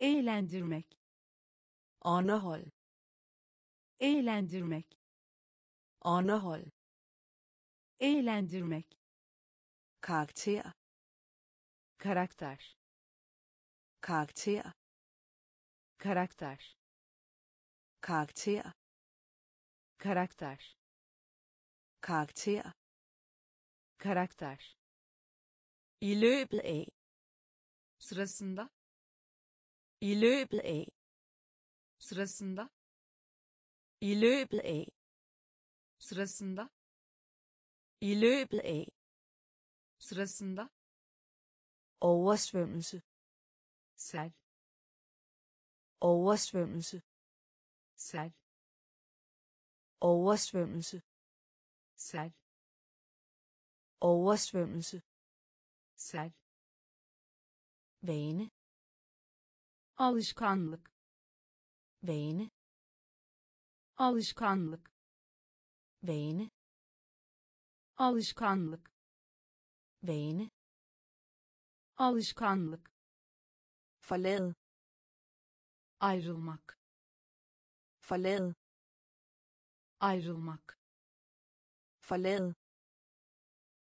Eğlendirmek. Ana hol. Eğlendirmek. Ana hol eğlendirmek. Karakter. Karakter. Karakter. Karakter. Karakter. Karakter. Karakter. Karakter. I løbet af. sırasında. I løbet af. sırasında. I løbet af. sırasında I løbet af. sırasında Oversvømmelse. sel Oversvømmelse. sel Oversvømmelse. sel Oversvømmelse. sel Vane. alışkanlık Vane. alışkanlık Vane. Alışkanlık. Vane. alışkanlık. Forlade. Ayrılmak. Forlade. Ayrılmak. Forlade.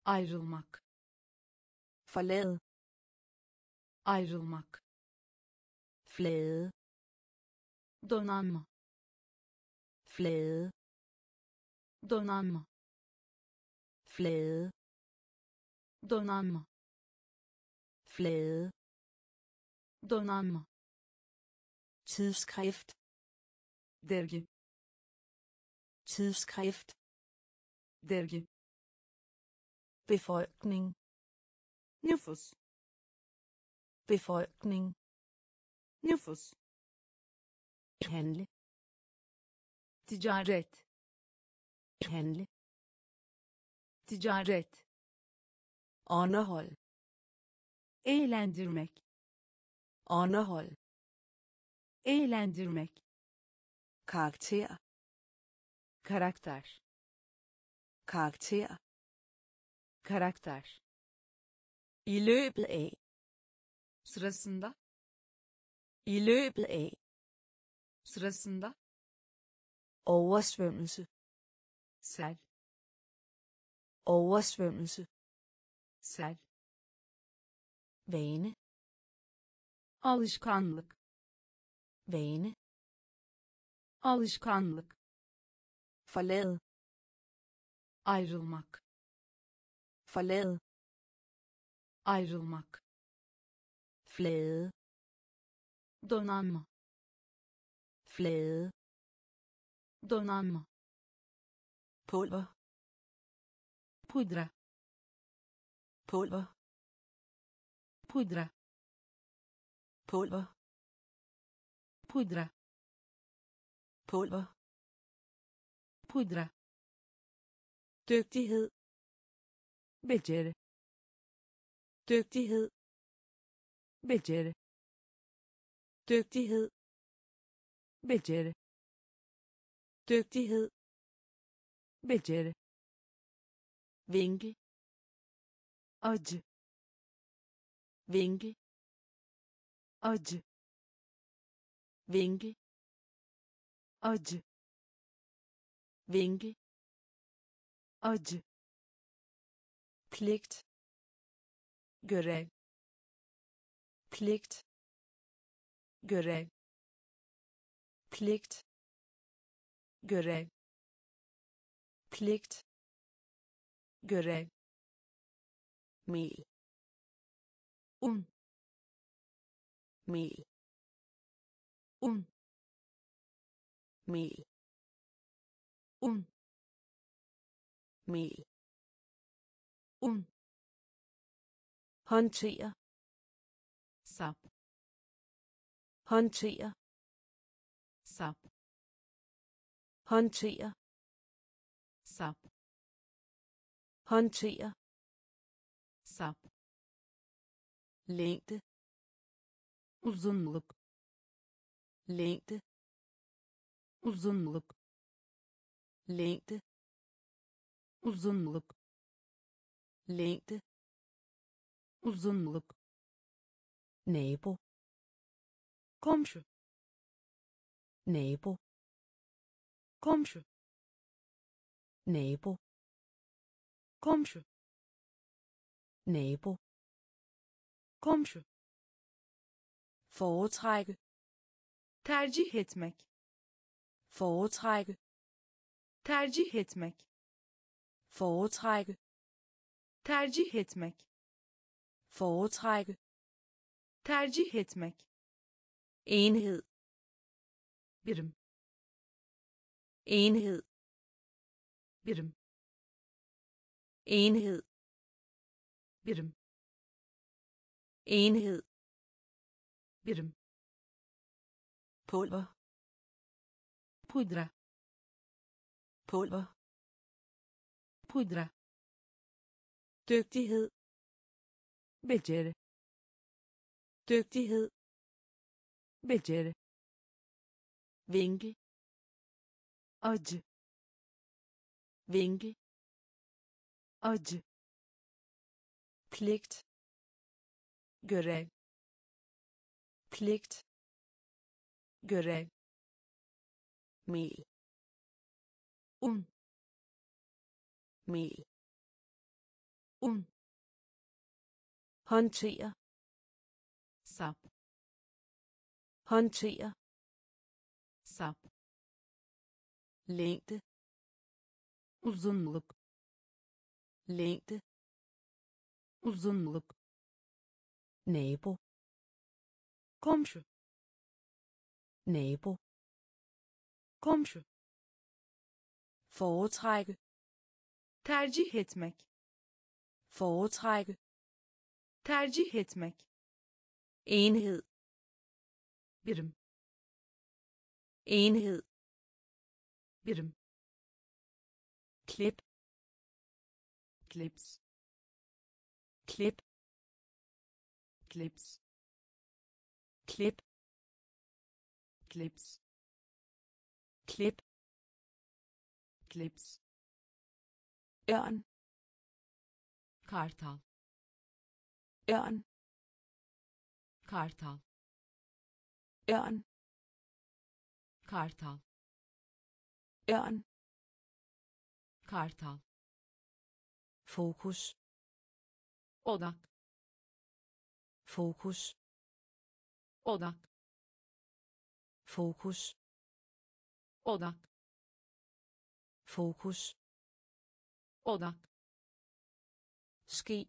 Ayrılmak. Forlade. Ayrılmak. Flade. donanma. Flade. donanma Flade. donanma Flade. donanma Tidsskrift. dergi Tidsskrift. dergi Befolkning. nüfus Befolkning. nüfus Handle. ticaret Handle. Ticaret Underhold. eğlendirmek Underhold. eğlendirmek karakter karakter karakter karakter I løbet af. sırasında I løbet af. sırasında Oversvømmelse. sel Oversvømmelse. sel Vane. alışkanlık Vane. alışkanlık forlade ayrılmak forlade ayrılmak Flade. donanma Flade. donanma Pulver. Pudra Pulver. pudra Pulver. pudra Pulver. pudra Dygtighed. beceri Dygtighed. beceri Dygtighed. beceri Dygtighed. beceri vinkel odds. Vinkel odds. Vinkel odds. Vinkel odds. Plikt. Görev plikt. Görev plikt. Görev plikt. Görev Mel. un Mel. un Mel. un Mel. un Håndtere. sap Håndtere. sap Håndtere. Håndtere. sap Længde. uzunluk Længde. uzunluk Længde. uzunluk Længde. uzunluk Nabo. komşu Nabo. komşu nabo komşu. Nabo. Komşu. Foretrække. Tercih etmek. Foretrække. Tercih etmek. Foretrække. Tercih etmek. Foretrække. Tercih etmek. Enhed. Birim. Enhed. Birim enhed. Birim enhed. Birim pulver. Pudra. Pulver. Pudra. Dygtighed. Beceri dygtighed. Beceri vinkel. Acı vinkel acı. Pligt görev. Pligt görev. Mel un. Mel un. Håndtere. Sap. Håndtere. Sap. Længde. Uzunluk længde uzunluk. Nabo komşu. Nabo komşu. Foretrække. Tercih etmek. Foretrække. Tercih etmek. Enhed. Birim. Enhed. Birim. Klip Clips. Clip. Clips. Clip. Clips. Clip. Clips. Örn. Kartal. Örn. Kartal. Örn. Kartal. Örn. Kartal. Fokus. Odak. Fokus. Odak. Fokus. Odak. Fokus. Odak. Ski.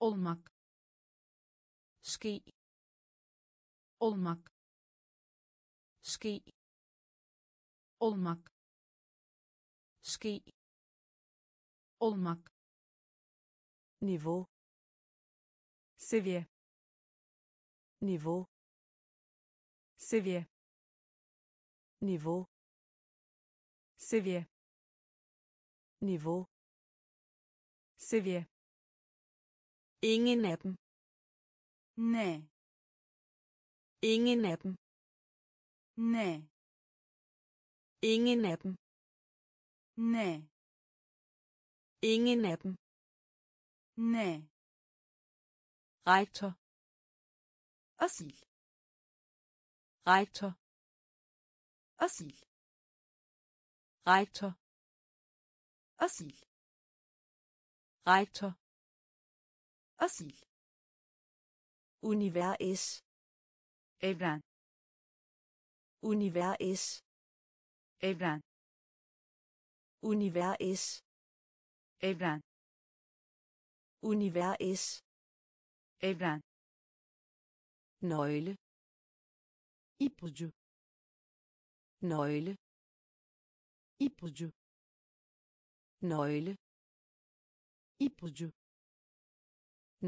Olmak. Ski. Olmak. Ski. Olmak. Ski olmak niveau seviye niveau seviye niveau seviye niveau seviye ingen af dem ne ingen af dem ne ingen af dem ne ingen af dem. Ne rektor. Asil rektor. Asil rektor. Asil rektor. Asil univers evren univers evren univers evren univers evren nøgle ipucu nøgle ipucu nøgle ipucu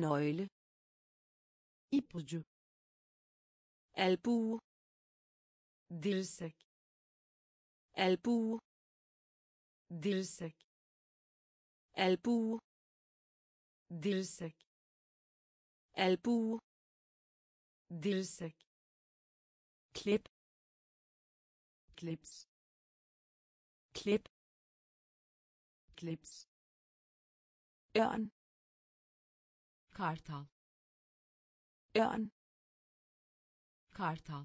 nøgle ipucu albue dirsek albue dirsek albue dirsek albue dirsek klip. Klips. Klip. Klips. Ørn. Kartal. Ørn. Kartal.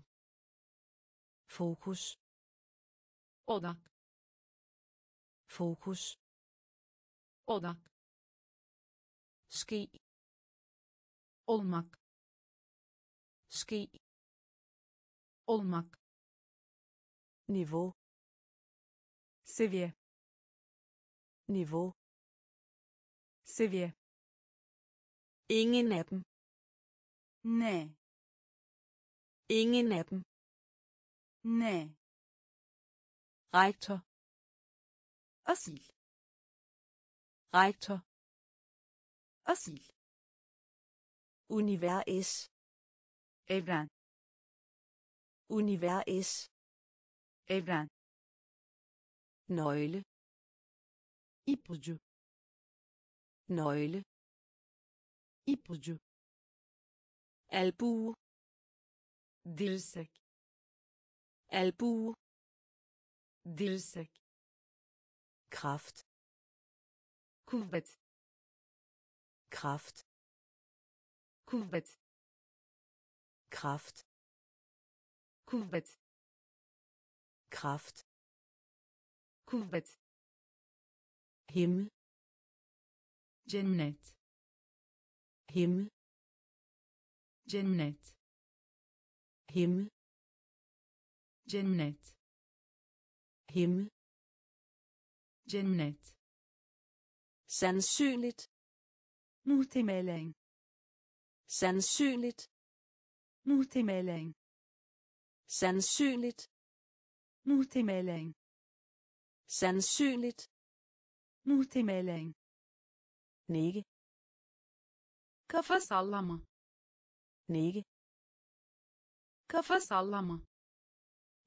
Fokus. Odak fokus odak ske olmak ske olmak niveau seviye niveau seviye ingen af dem ne ingen af dem ne rektor asil rektor asil univers evren univers evren nøgle ipucu nøgle ipucu albue dirsek albue dirsek kraft kuvvet kraft kuvvet kraft kuvvet kraft kuvvet himmel cennet himmel cennet himmel cennet himmel cennet sandsynligt. Muhtemelen sandsynligt. Muhtemelen sandsynligt. Muhtemelen sandsynligt. Muhtemelen nikke kafa sallama nikke kafa sallama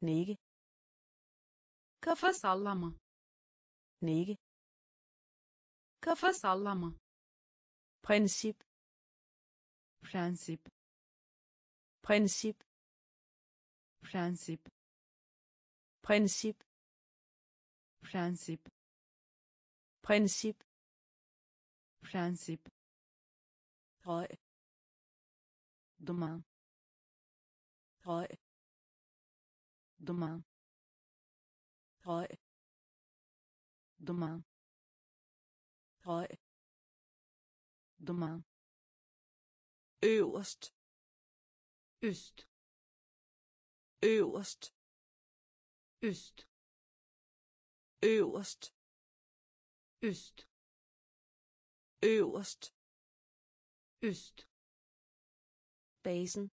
nikke kafa sallama nikke Kafa sallama. Prensip. Prensip. Prensip. Prensip. Prensip. Prensip. Prensip. Prensip. Røg. Duman. Røg. Duman. Røg. Duman høj duman øverst üst øverst üst øverst üst øverst üst basen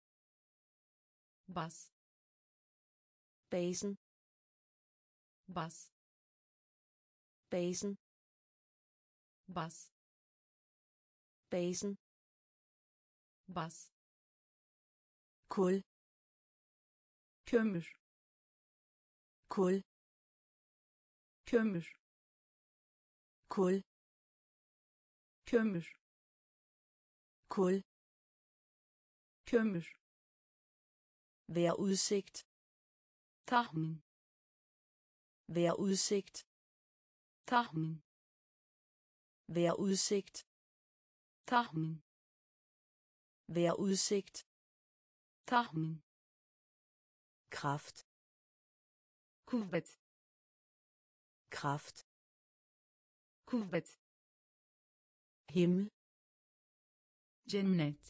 bas basen bas basen bas. Basen bas. Kul. Kömür. Kul. Kömür. Kul. Kömür. Kul. Kömür. Vær udsigt. Tahmin vær udsigt. Tahmin vær udsigt. Tahmin vær udsigt. Tahmin kraft. Kuvvet. Kraft. Kuvvet. Himmel. Cennet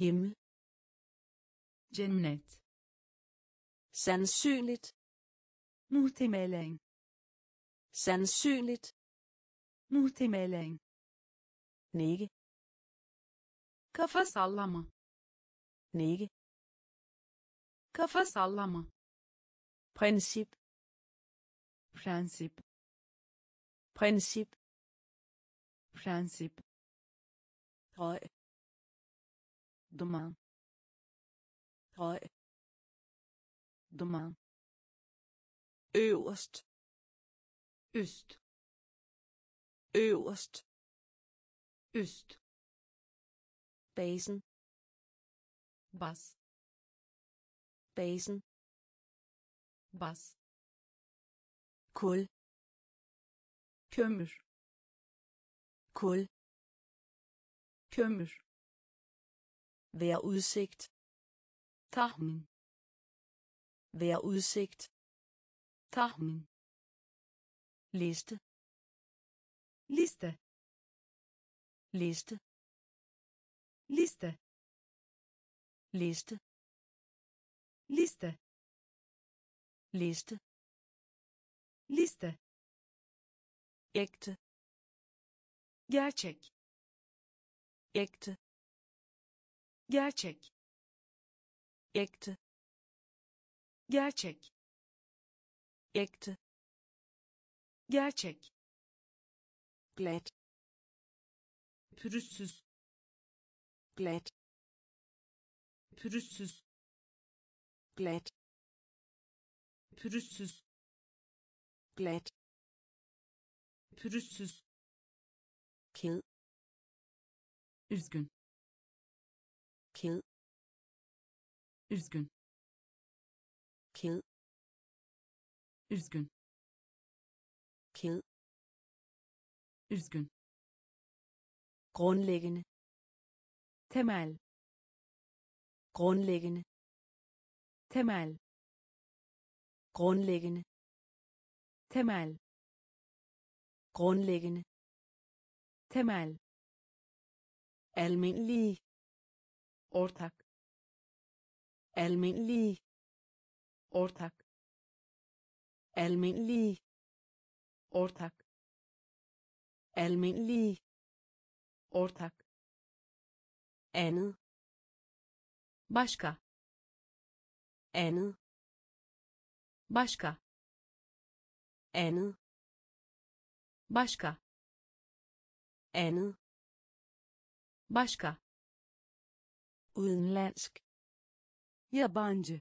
himmel. Cennet sandsynligt. Muhtemelen sandsynligt muhtemelen. Nikke kafa sallama. Nikke kafa sallama. Princip prensip. Princip prensip. Høj duman. Høj duman. Øverst. Üst øverst. Üst basen. Bas. Basen. Bas. Kul. Kömür. Kul. Kömür. Vær udsigt. Tahmin vær udsigt. Tahmin liste liste. Liste. Liste. Liste. Liste. Liste. Liste. Ægte gerçek. Ægte gerçek. Ægte gerçek. Ægte gerçek glat. Pürüzsüz. Glat. Pürüzsüz. Glat. Pürüzsüz. Glat. Pürüzsüz. Ked. Üzgün. Ked. Üzgün. Ked. Üzgün. Ked üzgün grundlæggende temel grundlæggende temel grundlæggende temel grundlæggende temel almindelige ortak almindelige ortak almindelige ortak almindelige ortak. Andet. Başka. Andet. Başka. Andet. Başka. Andet. Başka. Udenlandsk. Yabancı.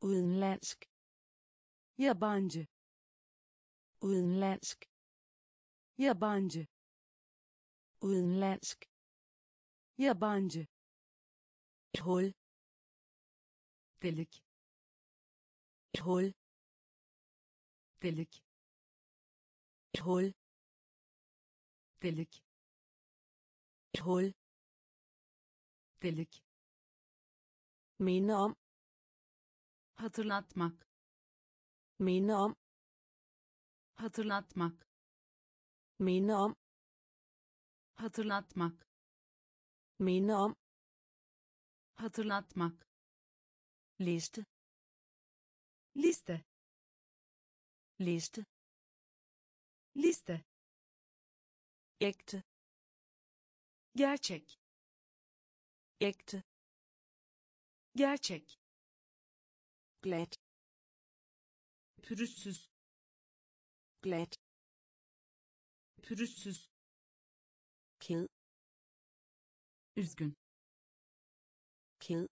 Udenlandsk. Yabancı. Udenlandsk yabancı. Udenlandsk. Yabancı. Hul delik. Hul delik. Hul delik. Hul delik. Minde om. Hatırlatmak. Minde om. Hatırlatmak minde om. Hatırlatmak. Minde om. Hatırlatmak. Liste. Liste. Liste. Liste. Ægte gerçek. Ægte gerçek. Glat. Pürüzsüz. Glat pürüzsüz ked üzgün. Ked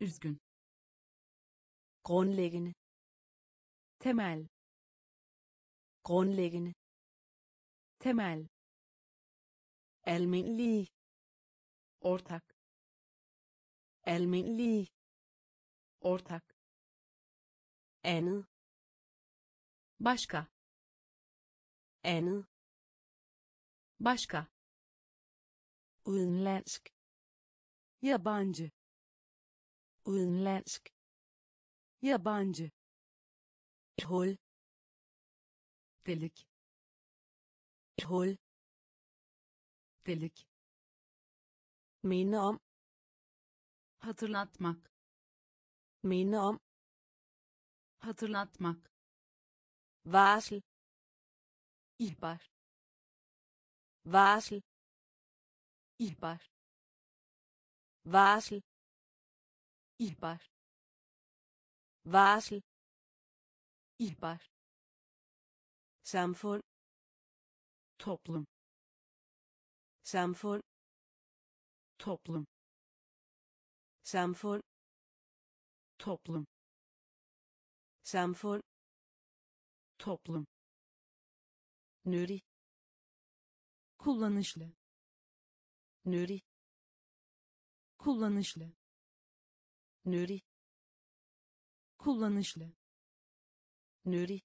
üzgün. Grundlæggende temel. Grundlæggende temel. Almindelige ortak. Almindelige ortak. Andet. Başka andet. Başka. Udenlandsk. Yabancı. Udenlandsk. Yabancı. Hul. Delik. Hul. Delik. Minde om. Hatırlatmak. Minde om. Hatırlatmak. Varsel ihbar. Varsel. Ihbar. Varsel. Ihbar. Varsel. Ihbar. Samfund. Toplum. Samfund. Toplum. Samfund. Toplum. Samfund. Toplum. Nyttig kullanışlı. Nyttig kullanışlı. Nyttig kullanışlı. Nyttig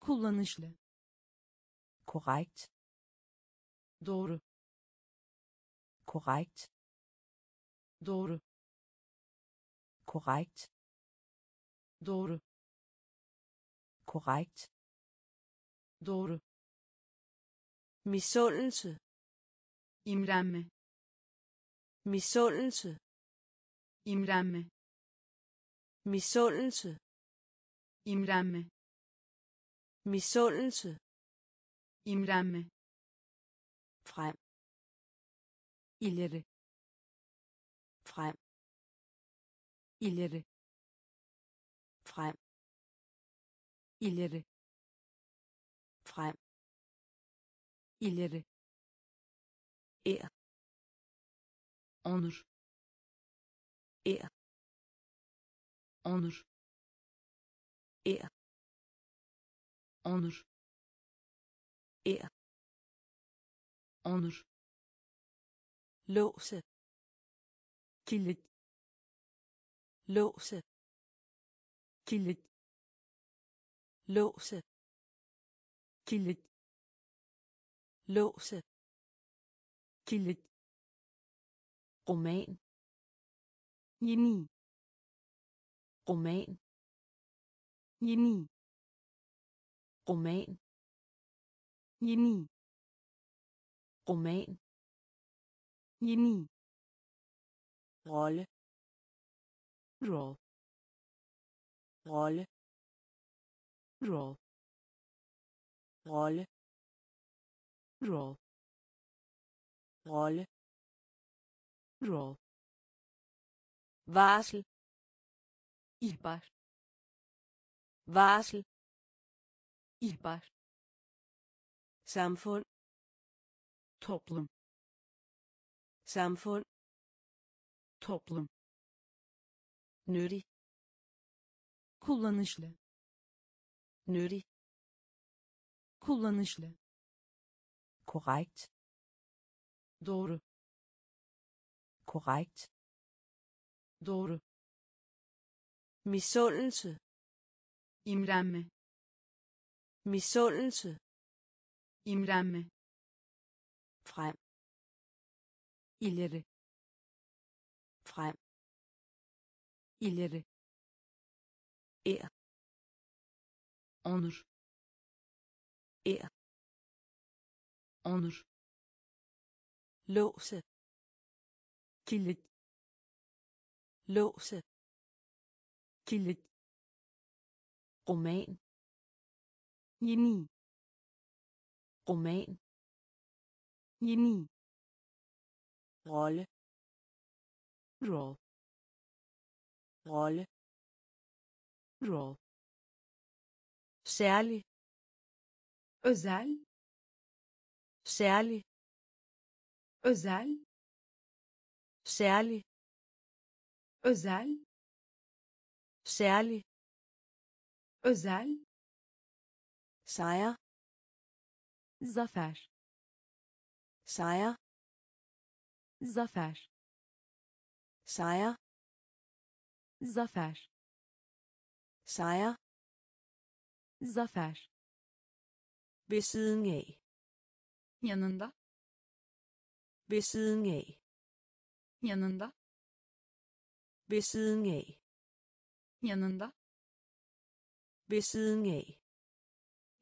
kullanışlı. Korrekt. Doğru. Korrekt. Doğru. Korrekt. Doğru. Korrekt doğru. Misundelse imrenme. Misundelse imrenme. Misundelse imrenme. Misundelse imrenme. Frem. Ileri. Frem. Ileri. Frem. Ileri frem ileri er onur er onur er onur er onur låse kilit låse kilit låse kilit låse. Kilit roman. Yeni roman. Yeni roman. Yeni roman. Yeni rolle. Rol rolle rol rol rolle rol varsel. İhbar. Varsel. İhbar. Samfund. Toplum. Samfund. Toplum. Nyttig kullanışlı. Nyttig kullanışlı. Korrekt. Doğru. Korrekt. Doğru. Misundelse. İmrenme. Misundelse. İmrenme. Frem. İleri. Frem. İleri. Er. Onur er onur. Låse. Kilit låse. Kilit roman. Geni. Roman. Geni. Rolle. Roll. Rolle. Roll. Særlig. Özel. Særlig. Özel. Særlig. Özel. Særlig. Özel. Sejr zafer. Sejr zafer. Sejr zafer. Sejr zafer ved siden af yanında ved siden af yanında ved siden af yanında ved siden af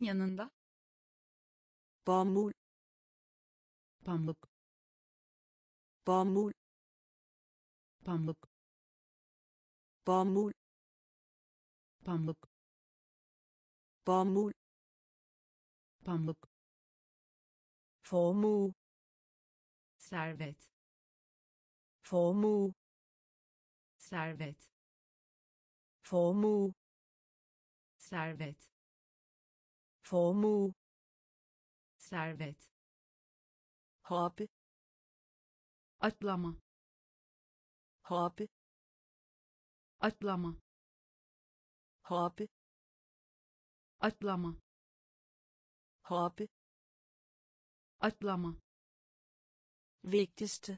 yanında bomuld pamuk bomuld pamuk bomuld pamuk bomuld pamuk. Formue. Servet. Formue. Servet. Formue. Servet. Formue. Servet. Hoppe. Atlama. Hoppe. Atlama. Hoppe. Atlama hoppe atlama vigtigste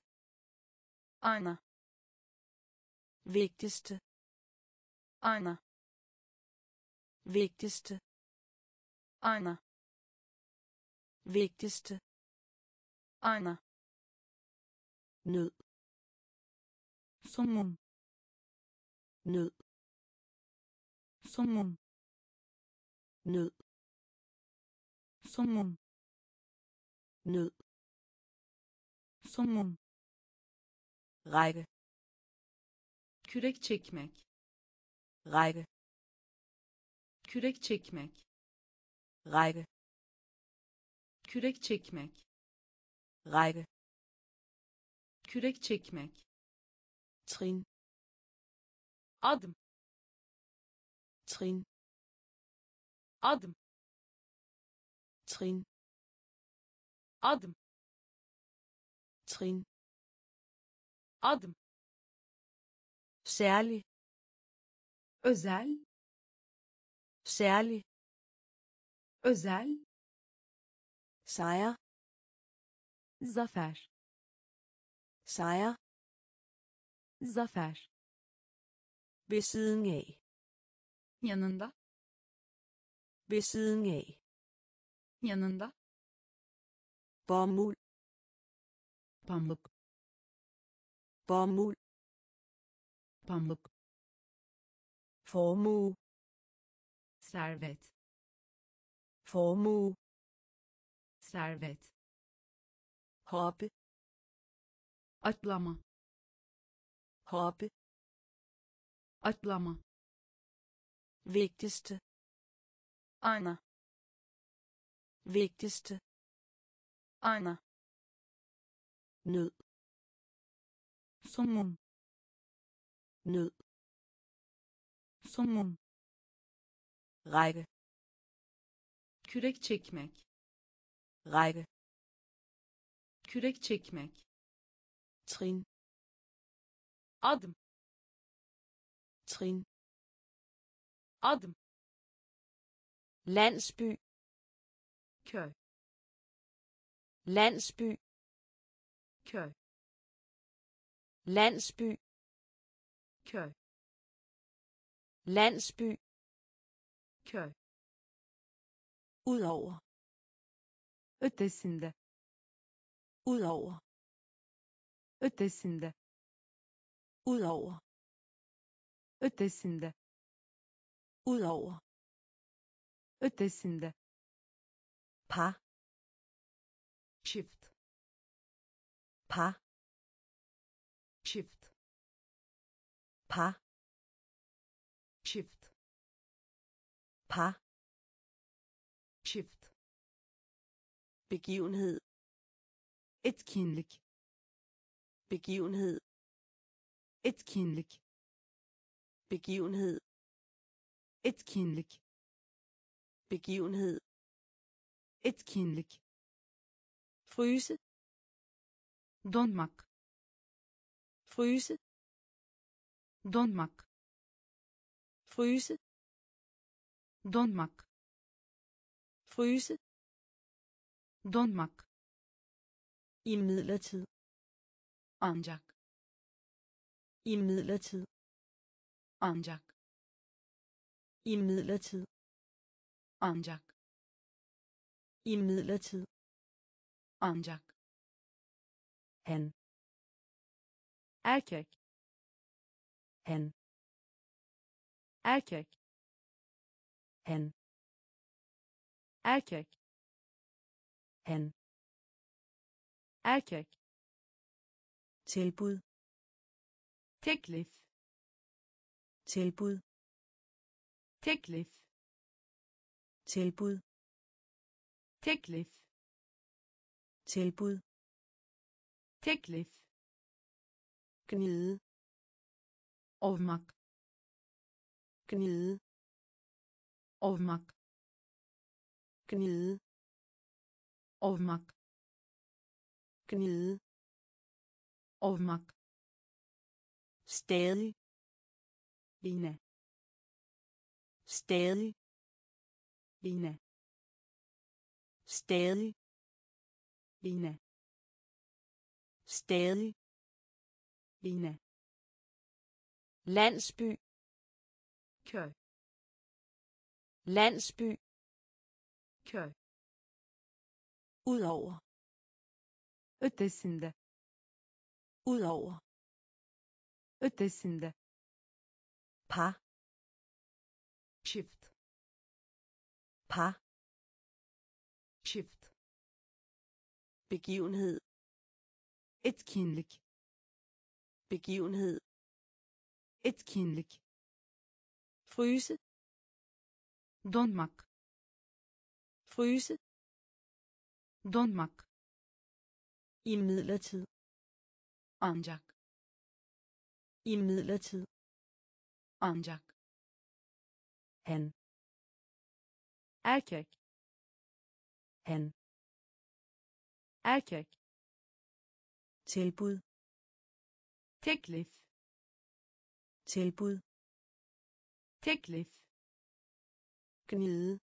ayna vigtigste ayna vigtigste ayna vigtigste ayna nød somun nød somun nød somun nød. Somun række. Kürek çekmek. Række. Kürek çekmek. Række. Kürek çekmek. Række. Kürek çekmek. Trin. Adım. Trin. Adım trin. Adım trin. Adım særlig. Özel. Særlig. Özel. Sejr. Zafer. Sejr. Zafer. Ved siden af. Yanında. Ved siden af yanında? Bomuld pamuk. Bomuld pamuk. Formue servet. Formue servet. Hoppe atlama. Hoppe atlama. Vigtigste ayna vigtigste. Ayna nød. Somun nød. Somun række. Kürek çekmek række. Kürek çekmek trin. Adım. Trin. Adım. Landsby köy landsby. Köy landsby. Köy landsby. Köy udover. Ötesinde. Udover. Ötesinde. Udover. Ötesinde. Udover. Ötesinde pa. Shift. Pa. Shift. Pa. Shift. Pa. Shift. Begivenhed. Et kindlik. Begivenhed. Et kindlik. Begivenhed. Et kindlik. Begivenhed. Etkinlik fryse. donmak fryse. donmak fryse. donmak fryse. donmak. İmidlertid ancak. İmidlertid ancak. İmidlertid ancak imidlertid ancak han. Erkek. Han. Erkek. Han. Erkek. Han. Erkek. Tilbud. Teklif. Tilbud. Teklif. Tilbud teklif tilbud. Teklif gnide. Ovmak gnide. Ovmak gnide. Ovmak gnide. Ovmak stadig yine stadig yine stadig. Yine stadig. Yine landsby. Köy landsby. Köy udover. Ötesinde udover. Ötesinde par çift par begivenhed. Etkinlik begivenhed. Etkinlik fryse. Donmak. Fryse. Donmak. Imidlertid ancak. Imidlertid ancak. Han. Erkek. Han erkek. Tilbud. Teklif. Tilbud. Teklif. Gnide.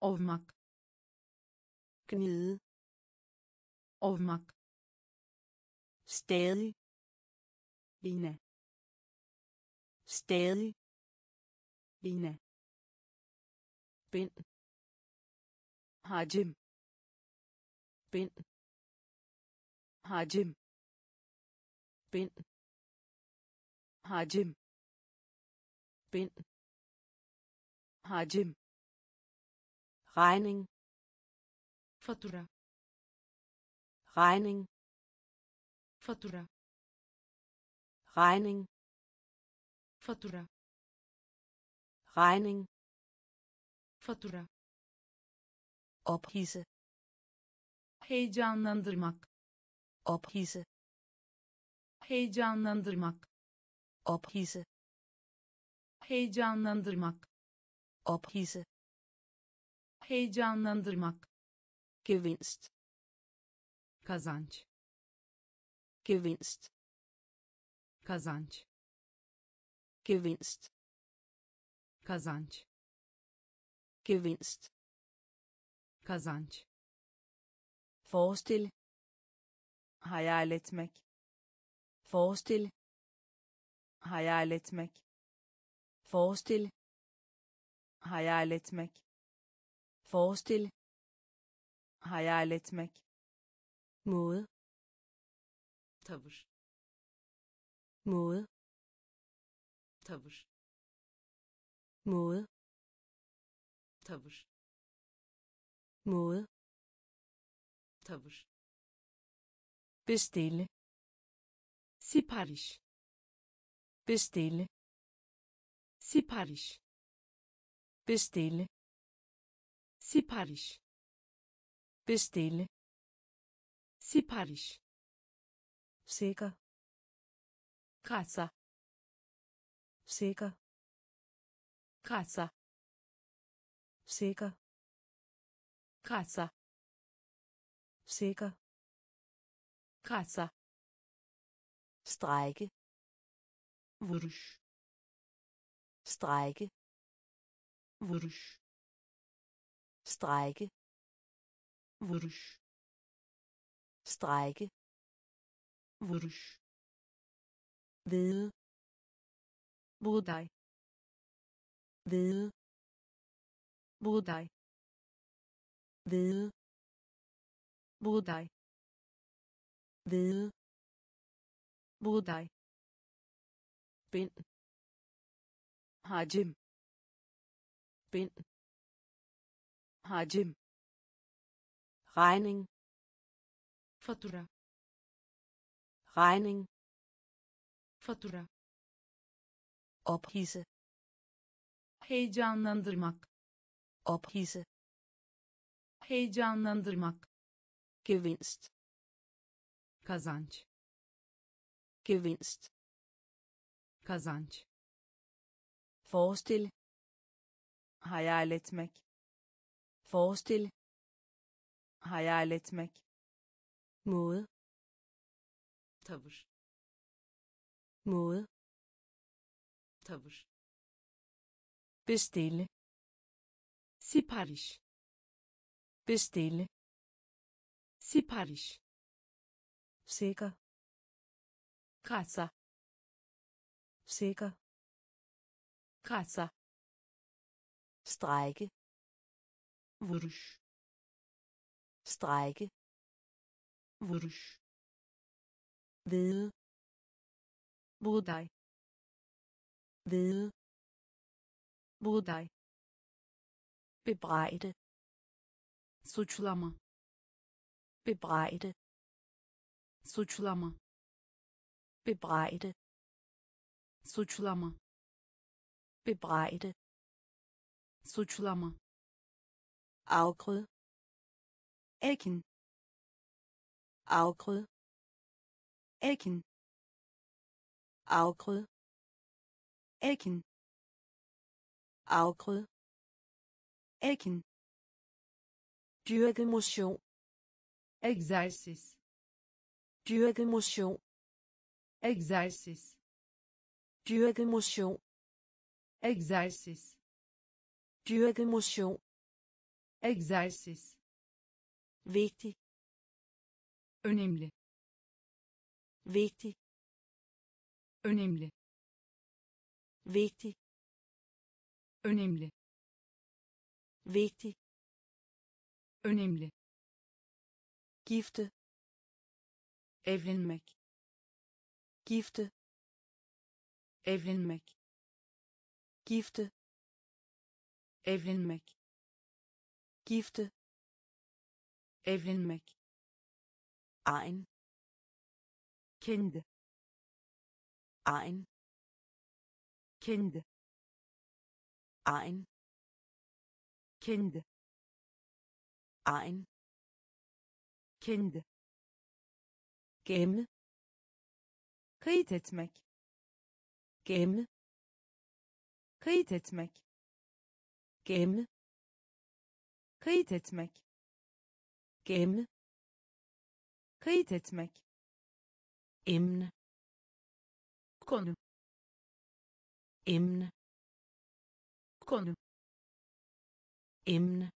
Ovmak. Gnide. Ovmak. Stadig bine stadig bine bind. Hacim bind. Hacim bind. Hacim bind. Hacim regning. Fatura. Regning. Fatura. Regning. Fatura. Regning. Fatura. Ophidse heyecanlandırmak. Ophidse heyecanlandırmak. Ophidse heyecanlandırmak. Ophidse heyecanlandırmak. Gevinst. Kazanç. Gevinst. Kazanç. Gevinst. Kazanç. Gevinst. Kazanç forestil. Hayal etmek forestil. Hayal etmek forestil. Hayal etmek forestil. Hayal etmek måde. Tavır måde. Tavır måde. Tavır måde. Tavır. Bestille sipariş. Bestille sipariş. Bestille sipariş. Bestille sipariş. Sikker kasa. Sikker kasa. Sikker kasa sikker kratser strække vurush strække vurush strække vurush strække vurush hvide buday hvide buday hvide buğday. Hvide buğday. Bind hacim. Bind hacim. Regning fatura. Regning fatura. Ophidse heyecanlandırmak. Ophidse heyecanlandırmak gevinst. Kazanç. Gevinst. Kazanç. Forestil hayal etmek. Forestil hayal etmek. Måde. Tavır. Måde. Tavır. Bestille. Sipariş. Bestille sipariş sikker kasa sikker kasa strække vuruş strække vuruş hvide buğday hvide buğday bebrejde suçlama bebrejde. Suçlama. Bebrejde. Suçlama. Bebrejde. Suçlama. Afgrød ekin afgrød ekin afgrød ekin afgrød ekin dyrke motion egzersiz dyrke motion. Egzersiz dyrke motion. Egzersiz dyrke motion. Egzersiz vigtig önemli. Vigtig önemli. Vigtig önemli. Vigtig önemli gifte. Evlenmek. Gifte. Evlenmek. Gifte. Evlenmek. Gifte. Evlenmek. Egen kendi egen kendi egen kendi egen kendi. Gemme kayıt etmek. Gemme kayıt etmek. Gemme kayıt etmek. Gemme kayıt etmek. Emne konu. Emne konu. Emne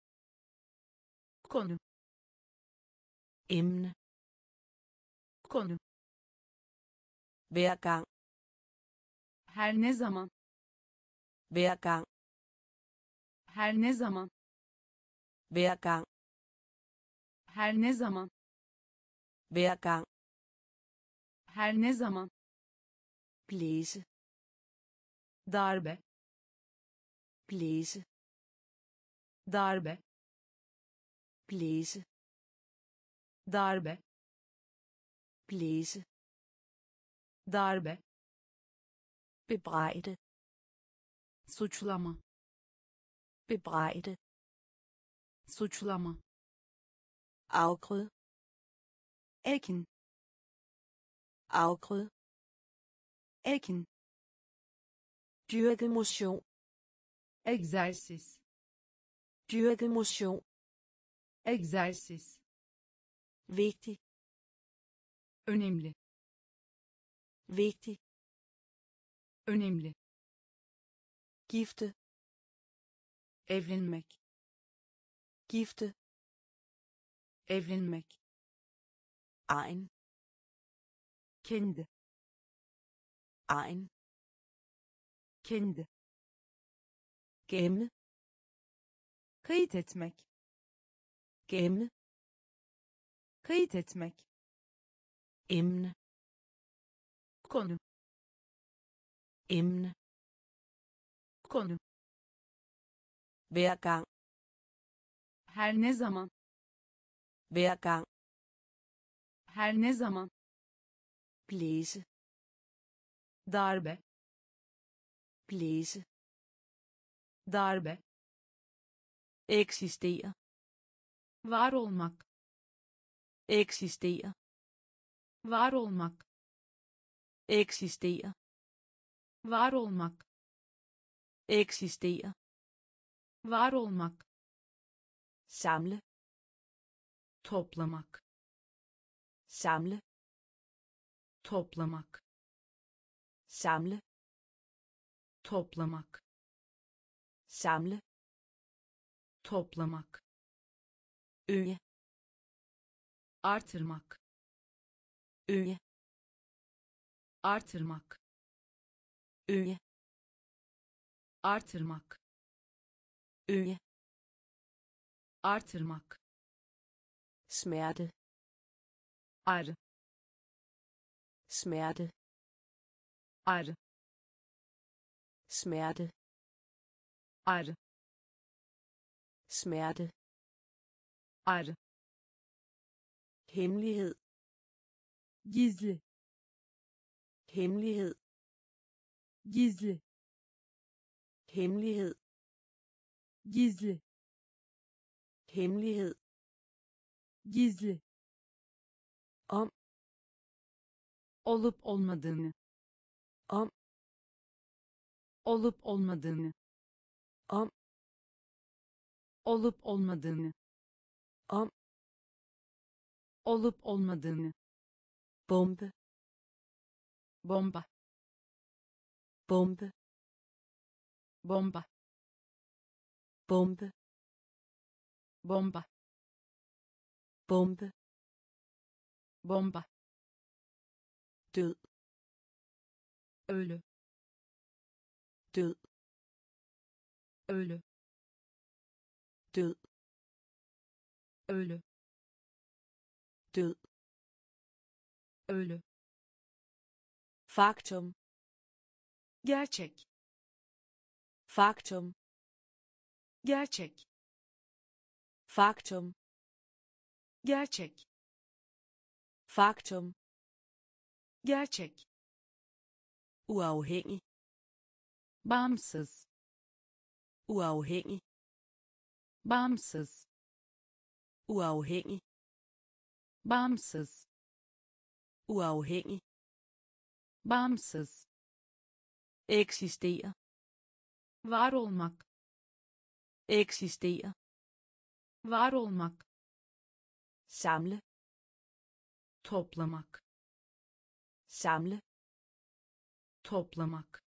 konu emne. Konu. Hver gang. Her ne zaman. Hver gang. Her ne zaman. Hver gang. Her ne zaman. Hver gang. Her ne zaman. Blæse darbe. Blæse darbe. Blæse darbe blæse darbe bebrejde suçlama bebrejde suçlama afgrød ekin afgrød ekin dyrke motion egzersiz dyrke motion egzersiz vigtig. Önemli. Vigtig. Önemli. Gifte. Evlenmek. Gifte. Evlenmek. Egen kendi. Egen kendi. Gemme. Kayıt etmek. Gemme kayıt etmek. Emne. Konu. Emne. Konu. Hver gang her ne zaman. Hver gang her ne zaman. Blæse darbe. Blæse darbe. Eksistere. Var olmak eksistere. Var olmak. Eksistere. Var olmak. Eksistere. Var olmak. Samle. Toplamak. Samle. Toplamak. Samle. Toplamak. Samle. Toplamak. Øge artırmak. Øge artırmak. Øge artırmak. Øge artırmak. Smerte ar. Smerte ar. Smerte ar. Smerte Arı. Hemmelighed Gizli. hemmelighed Gizli. hemmelighed Gizli. hemmelighed Gizli. Om. Olup olmadığını. Om. Olup olmadığını. Om. Olup olmadığını. Om. Olup olmadığını. bombe Bomba. bombe Bomba. bombe Bomba. bombe Bomba. død Ölü. død Ölü. død Ölü. Død Ölü. faktum Gerçek. faktum Gerçek. faktum Gerçek. faktum Gerçek. uafhængig Bağımsız. uafhængig Bağımsız. uafhængig Bağımsız. uafhængig Bağımsız. eksistere Var olmak. eksistere Var olmak. samle Toplamak. samle Toplamak.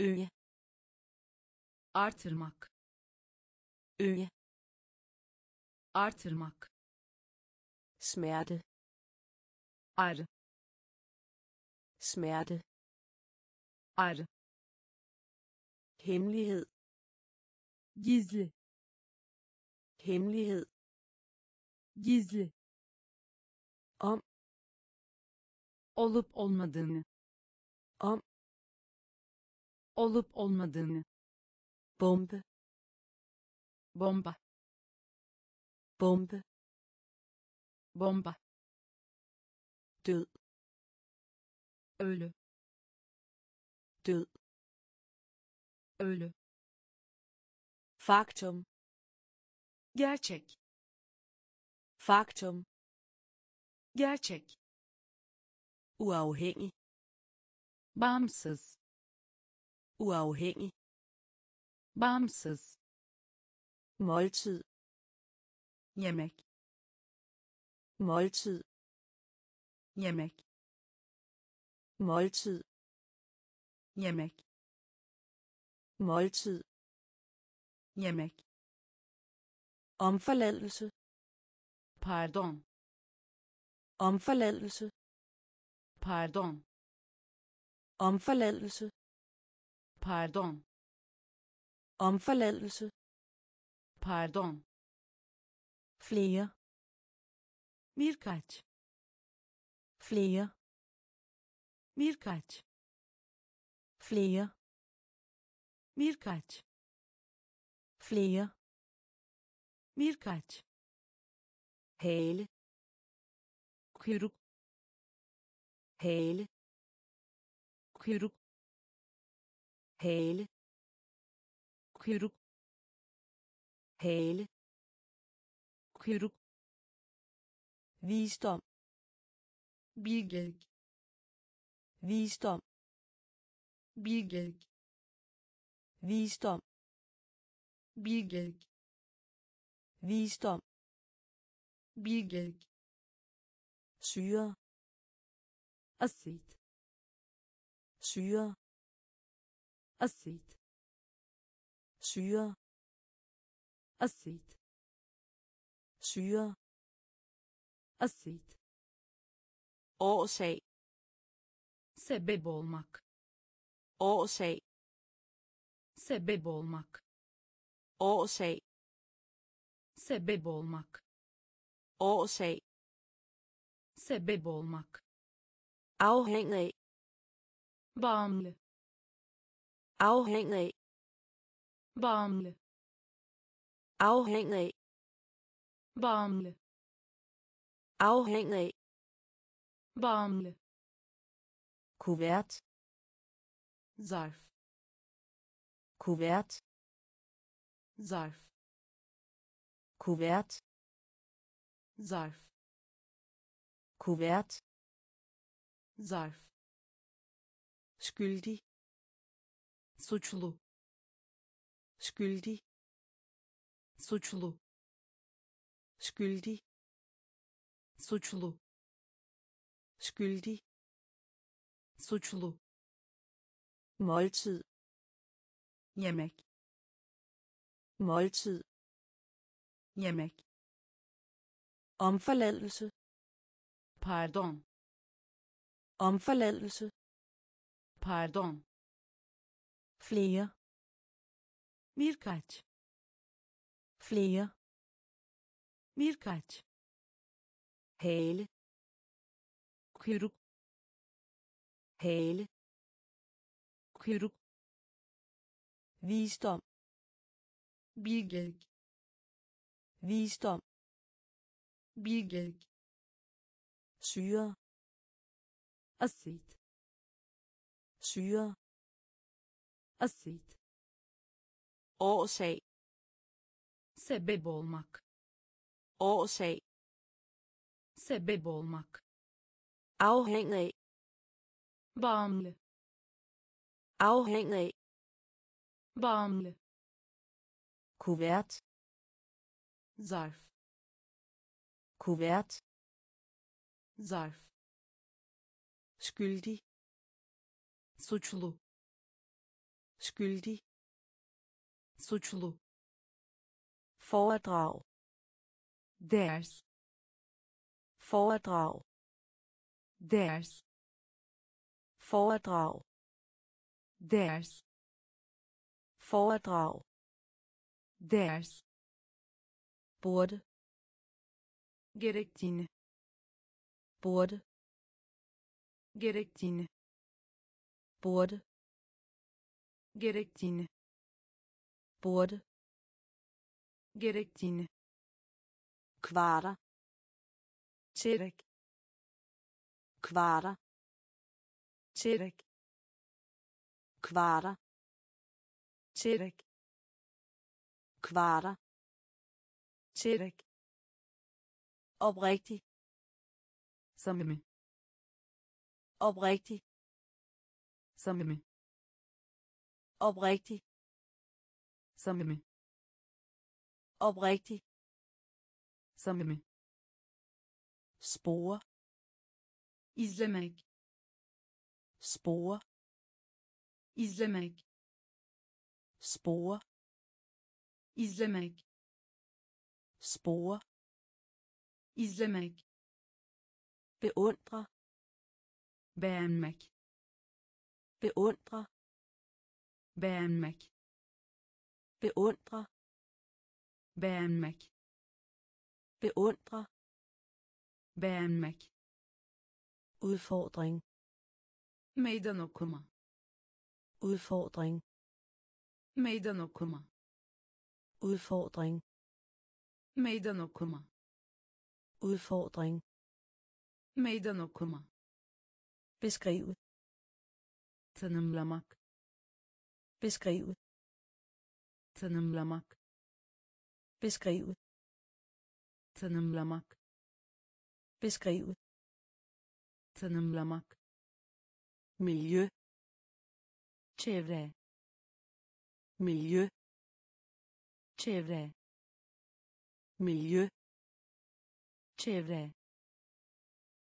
øge Artırmak. øge Artırmak. Smerte Arı. smerte Arı. hemmelighed Gizli. hemmelighed Gizli. Om. Olup olmadığını. Om. Olup olmadığını. bombe Bomba. bombe Bomba. død Ölü. død Ölü. faktum Gerçek. faktum Gerçek. uafhængig Bağımsız. uafhængig Bağımsız. måltid Yemek. Måltid Yemek. måltid Yemek. måltid Yemek. omforladelse Pardon. omforladelse Pardon. omforladelse Pardon. omforladelse Pardon. flere Birkaç. flere Birkaç. flere Birkaç. flere Birkaç. hale Kuyruk. hale Kuyruk. hale Kuyruk. hale Kuyruk. Visdom Bilgelik. visdom Bilgelik. visdom Bilgelik. visdom Bilgelik. syre Asit. syre Asit. syre Asit. syre Asit. årsag Sebep olmak. årsag Sebep olmak. årsag Sebep olmak. årsag Sebep olmak. afhængig af Bağımlı. afhængig af Bağımlı. afhængig af bağımlı afhængig af bağımlı kuvert zarf kuvert zarf kuvert zarf kuvert zarf skyldig suçlu skyldig suçlu skyldig suçlu skyldig suçlu måltid. Yemek. Måltid. Yemek. Omforladelse. Pardon. Omforladelse. Pardon. Flere. Birkaç. Flere. Birkaç hale kuyruk. Hale kuyruk. Visdom. Bilgelik. Visdom. Bilgelik. Syre asit. Syre asit. Årsag sebep olmak. Årsag sebep olmak. Afhængig. Af bağımlı. Afhængig. Af bağımlı. Kuvert zarf. Kuvert zarf. Skyldig. Suçlu. Skyldig. Suçlu. Foredrag. Ders foredrag ders foredrag ders foredrag ders burde gerektiğini burde gerektiğini burde gerektiğini burde gerektiğini kvarter Tyrek. Kvarter. Tyrek. Kvarter. Tyrek. Kvarter. Tyrek. Oprigtig. Sammen med. Oprigtig. Sammen med. Oprigtig. Sammen med. Oprigtig. Sammen med spore. Izlemek spore. Izlemek spore. Izlemek spore. Izlemek beundre. Beğenmek beundre. Beğenmek beundre. Beğenmek beundre beğenmek udfordring meydan okuma udfordring meydan okuma udfordring meydan okuma udfordring meydan okuma beskrive tanımlamak beskrive tanımlamak beskrive tanımlamak beskrive. Tanımlamak. Miljø. Çevre. Miljø. Çevre. Miljø. Çevre.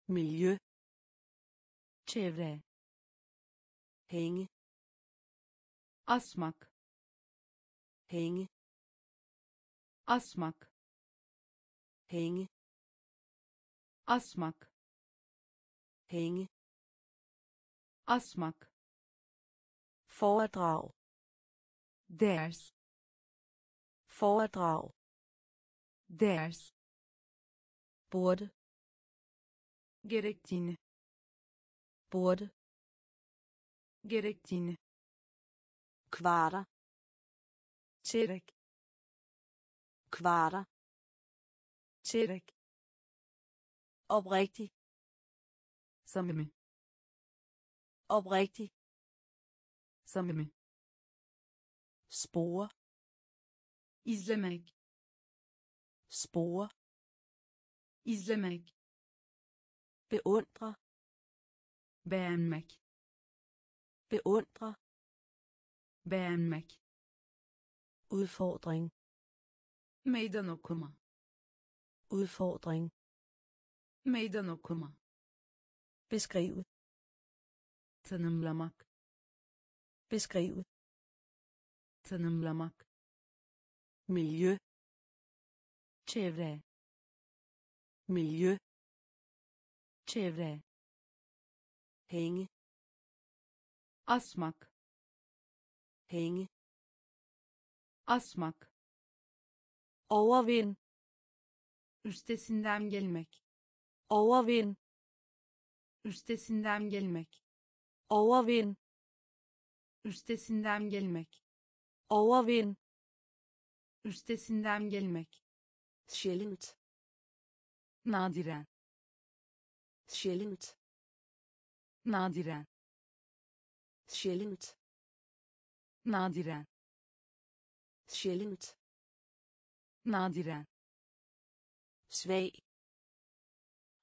Miljø. Çevre. Hænge asmak. Hænge asmak. Hænge asmak hænge asmak foredrag ders foredrag ders burde gerektiğini burde kvarter çeyrek oprigtig. Samimi oprigtig. Samimi spore. Izlemek spore. Izlemek beundre. Beğenmek beundre. Beğenmek udfordring. Meydan okuma udfordring meydan okuma. Beskrive tanımlamak. Beskrive tanımlamak. Miljø. Çevre. Miljø. Çevre. Hænge. Asmak. Hænge. Asmak. Overvind. Üstesinden gelmek overvind üstesinden gelmek. Overvind üstesinden gelmek. Overvind üstesinden gelmek. Sjældent nadiren. Sjældent nadiren. Sjældent nadiren. Sjældent nadiren. Svag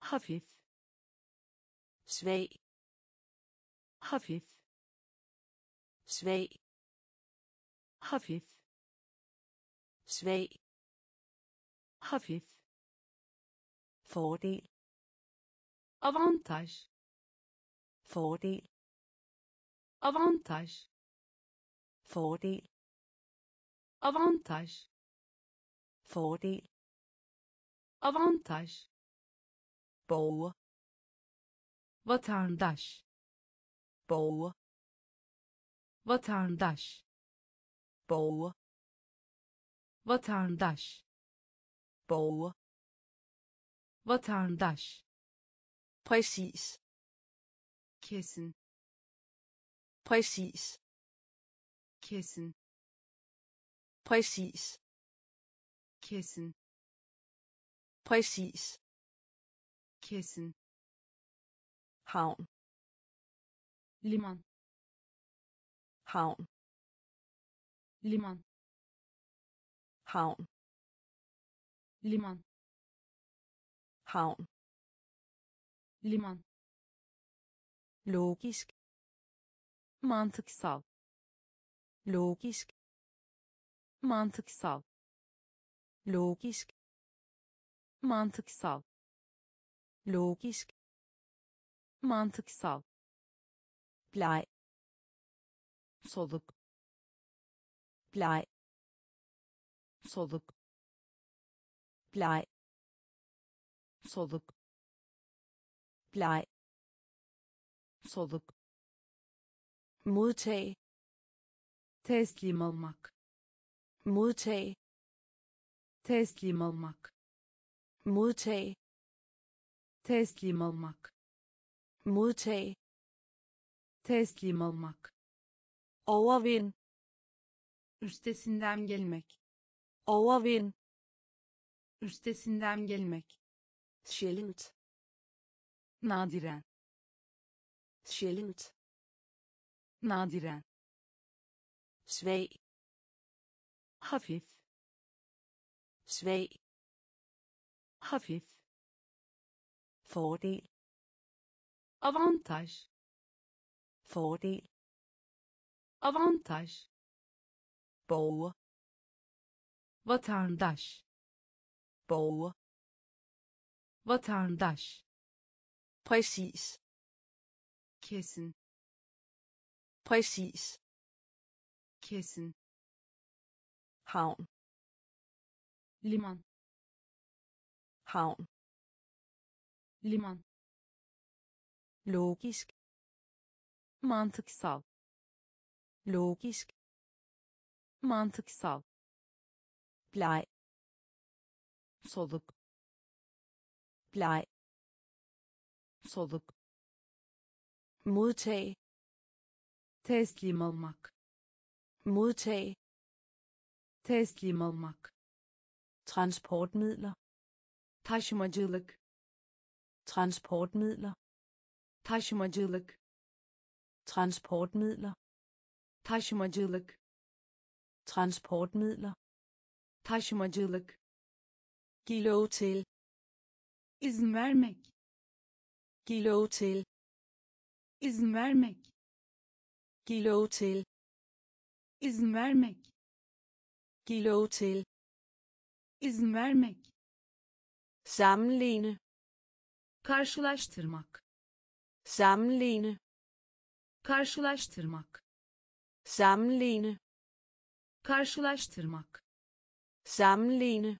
خفيف. سوي خفيف. سوي خفيف. سوي خفيف. فودي أفانتاج. فودي أفانتاج. فودي أفانتاج. فودي أفانتاج. Borger vatandaş borger vatandaş borger vatandaş borger vatandaş præcis kesin præcis kesin præcis kesin præcis kesin. Havn. Liman. Havn. Liman. Havn. Liman. Havn. Liman. Logisk. Mantıksal. Logisk. Mantıksal. Logisk. Mantıksal logisk. Mantıksal. Bleg soluk. Bleg soluk. Bleg soluk. Bleg soluk. Modtag. Teslim olmak. Modtag. Teslim olmak. Modtag teslim olmak. Modtag teslim olmak. Overvind üstesinden gelmek. Overvind üstesinden gelmek. Sjældent nadiren. Sjældent nadiren. Svag hafif. Svag hafif fordel avantaj fordel avantaj borger vatandaş borger vatandaş præcis kesin præcis kesin havn liman havn liman. Logisk. Mantıksal. Logisk. Mantıksal. Bleg soluk. Bleg soluk. Modtag teslim olmak. Modtag teslim olmak. Transportmidler. Taşımacılık transportmidler. Taşımacılık. Transportmidler. Taşımacılık. Transportmidler. Taşımacılık. Giv lov til izin vermek. Giv lov til izin vermek. Giv lov til izin vermek. Giv lov til izin vermek. Sammenligne karşılaştırmak. Sammenligne. Karşılaştırmak. Sammenligne. Karşılaştırmak. Sammenligne.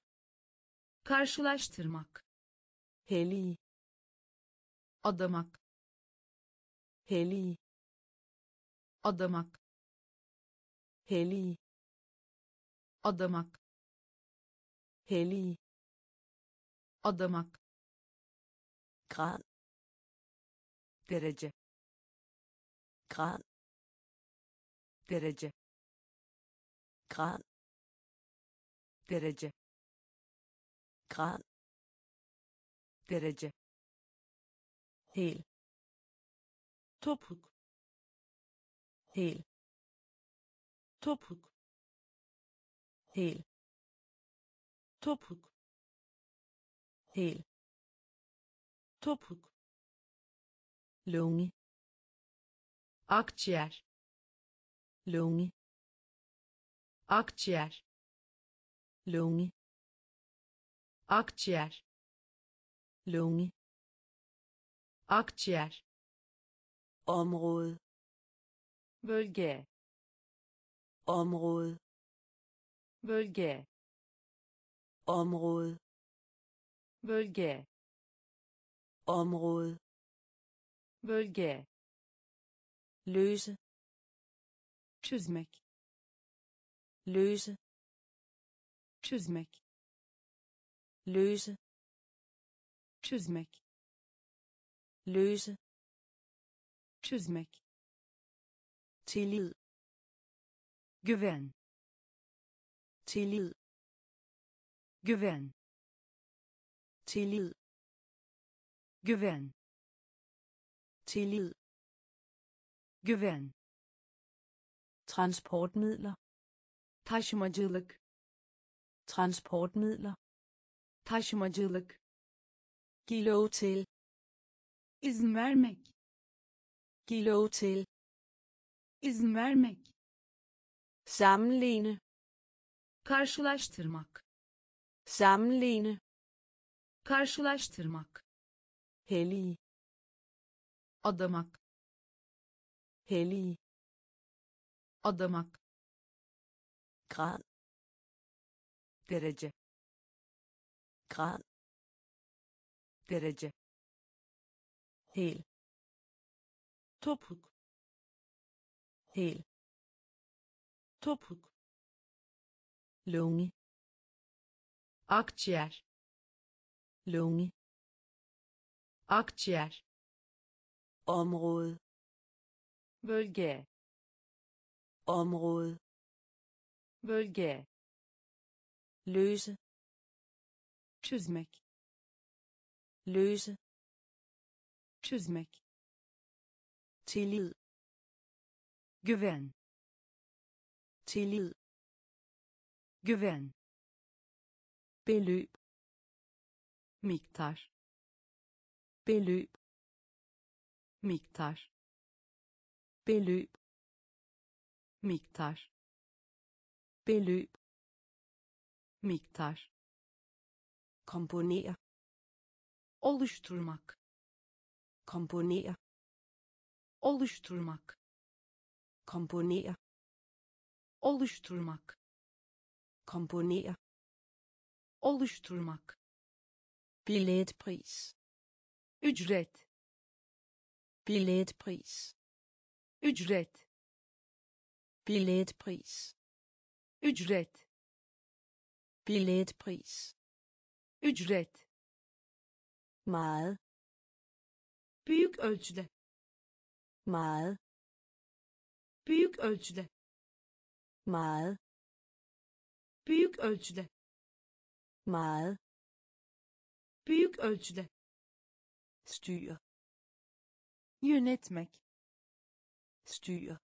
Karşılaştırmak. Hellig. Adamak. Hellig. Adamak. Hellig. Adamak. Hellig. Adamak grad derece. Grad derece. Grad derece. Grad derece. Hel topuk. Hel topuk. Hel topuk. Hel topuk lunge akciğer lunge akciğer lunge akciğer lunge akciğer område bölge område bölge område bölge område. Bölge løse. Çözmek. Løse. Çözmek. Løse. Çözmek. Løse. Çözmek. Tillid. Güven. Tillid. Güven. Tillid güven. Tillid. Güven. Transportmidler. Taşımacılık. Transportmidler. Taşımacılık. Giv lov til izin vermek. Giv lov til izin vermek. Sammenligne. Karşılaştırmak. Sammenligne. Karşılaştırmak hellig. Adamak. Hellig. Adamak. Grad. Derece. Grad. Derece. Hel. Topuk hel. Topuk lunge. Akciğer. Lunge akciğer område bölge område bölge løse çözmek løse çözmek tillid güven tillid güven beløb miktar beløb miktar beløb miktar beløb miktar komponere oluşturmak komponere oluşturmak komponere oluşturmak komponere oluşturmak. billetpris ücret. Billetpris. Ücret. Billetpris. Ücret. Billetpris. Ücret. Meget. Büyük ölçüde. Meget. Büyük ölçüde. Meget. Büyük ölçüde. Meget. Büyük ölçüde styr yönetmek. Styr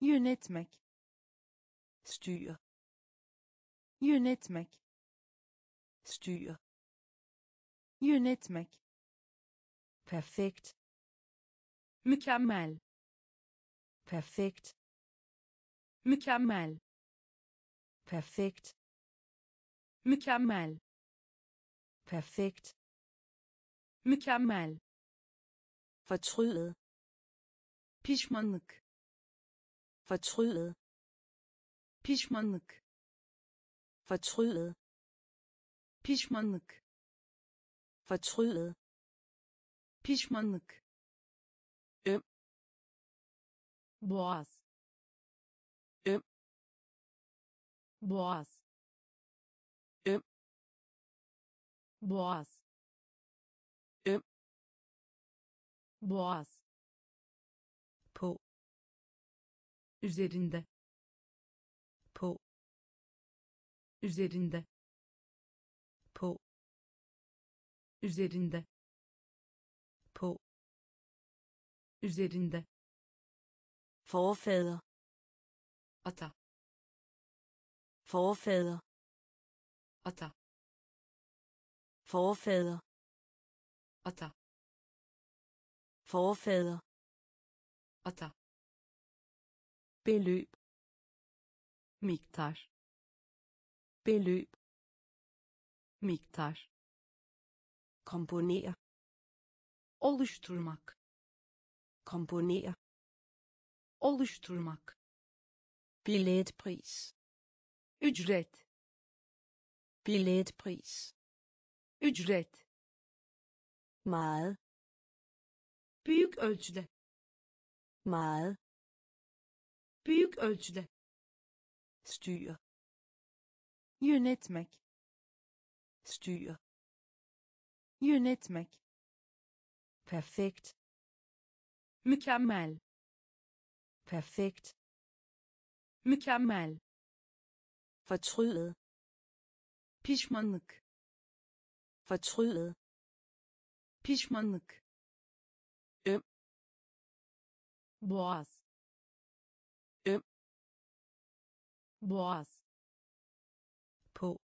yönetmek. Styr yönetmek. Styr yönetmek. Perfekt mükemmel. Perfekt mükemmel. Perfekt mükemmel. Perfekt mükemmel. Fortryde pişmanlık. Fortryde pişmanlık. Fortryde pişmanlık. Fortryde pişmanlık. Øm. Boğaz. Øm. Boğaz. Øm. Boğaz. Boğaz. På. Üzerinde. På. Üzerinde. På. Üzerinde. På. Üzerinde. Forfader. Ata. Forfader. Ata. Forfader. Ata forfader ata beløb. Miktar. Beløb. Miktar. Komponere. Oluşturmak. Komponere. Oluşturmak. Billetpris. Ücret. Billetpris. Ücret. Meget büyük ölçüde. Meget. Büyük ölçüde. Styr. Yönetmek. Styr. Yönetmek. Perfekt. Mükemmel. Perfekt. Mükemmel. Fortrydet pişmanlık. Fortrydet pişmanlık boğaz Öm. boğaz på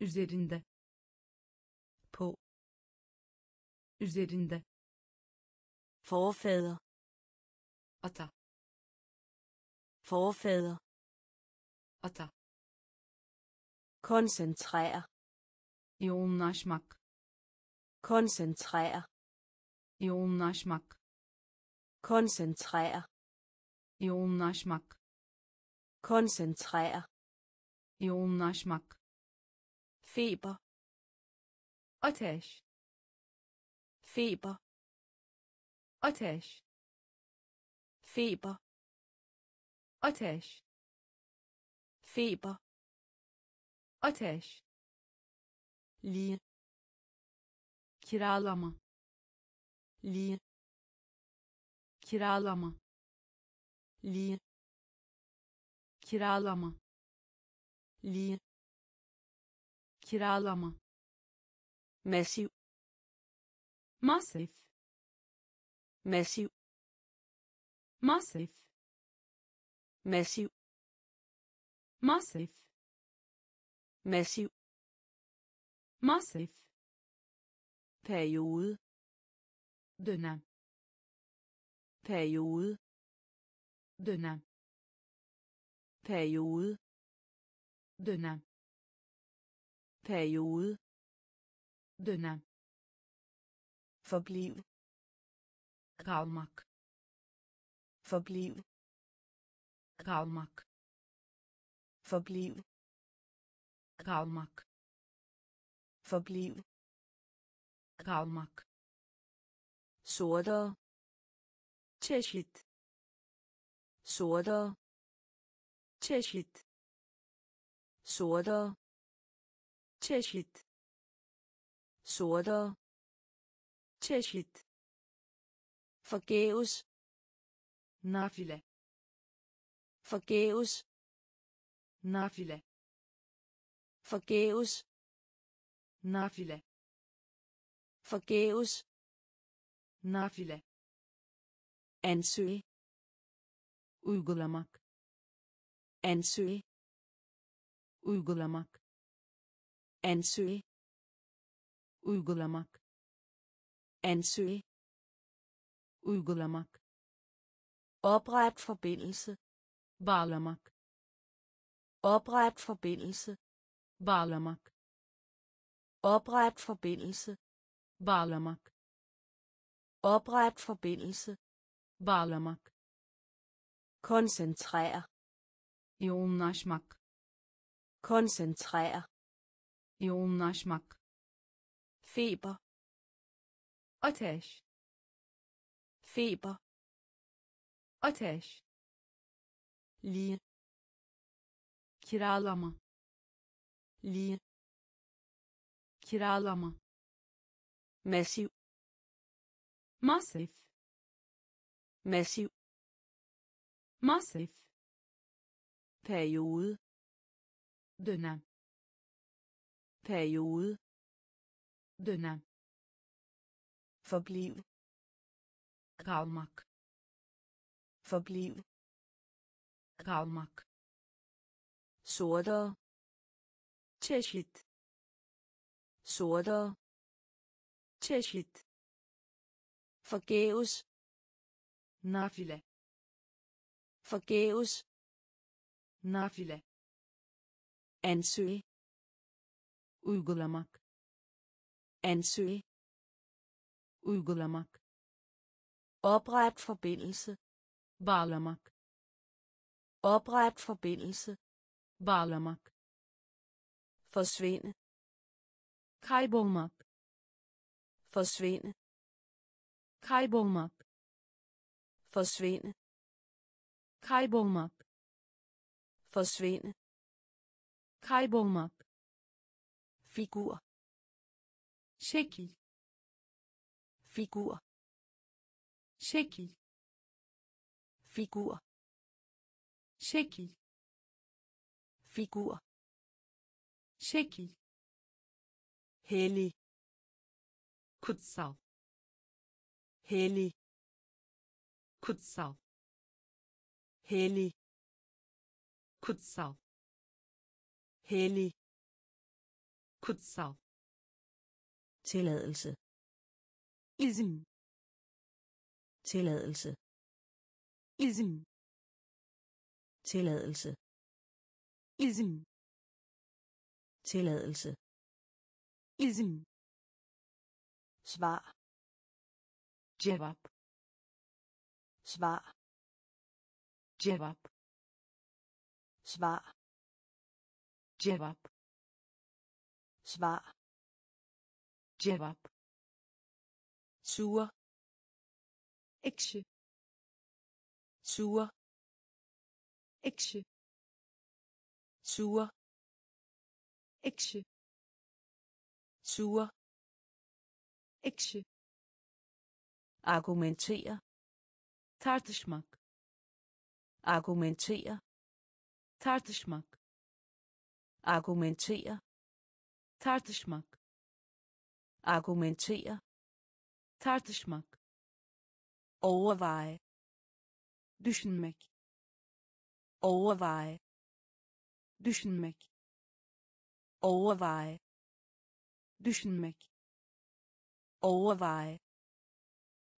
üzerinde på üzerinde forfader ata forfader ata koncentrere yoğunlaşmak koncentrere yoğunlaşmak koncentrere. Yoğunlaşmak koncentrere. Yoğunlaşmak feber. Ateş. Feber. Ateş. Feber. Ateş. Feber. Ateş. Lige kiralama. Lige kiralama. Lige kiralama. Lige kiralama. Massiv masif. Massiv masif. Massiv masif. Massiv masif. Periode. Dönem periode. Denne periode. Denne periode. Denne forbliv. Ravmak forbliv. Ravmak forbliv. Ravmak forbliv. Ravmak sortere çeşit sortere çeşit sortere çeşit sortere çeşit forgæves nafile forgæves nafile forgæves nafile forgæves nafile ansøge uygulamak. Ansøge uygulamak. Ansøge uygulamak. Ansøge uygulamak. Opret forbindelse. Bağlamak. Opret forbindelse. Bağlamak. Opret forbindelse. Bağlamak. Opret forbindelse bağlamak koncentrere yoğunlaşmak koncentrere yoğunlaşmak feber ateş feber ateş lige kiralama lige kiralama massiv masif massiv. Masif periode. Dönem periode. Dönem forbliv. Kalmak forbliv. Kalmak sortere çeşit sortere çeşit forgæves nafile. Forgæves. Nafile. Ansøge. Uygulamak ansøge. Uygulamak opret forbindelse. Bağlamak opret forbindelse. Bağlamak forsvinde. Kaybolmak forsvinde. Kaybolmak forsvinde. Kaybolmak. Forsvinde. Kaybolmak. Figur. Şekil. Figur. Şekil. Figur. Şekil. Figur. Şekil. Hellig kutsal. Hellig kutsal. Hellig kutsal. Hellig kutsal. Tilladelse. Izin tilladelse. Izin tilladelse. Izin tilladelse. Izin svar. Cevap svar. Cevap svar. Cevap svar. Cevap sur ekşi sur ekşi sur ekşi sur ekşi argumentere tartışmak. Argumentere. Tartışmak. Argumentere. Tartışmak. Argumentere. Tartışmak. Overveje. Düşünmek. Overveje. Düşünmek. Overveje. Düşünmek. Overveje.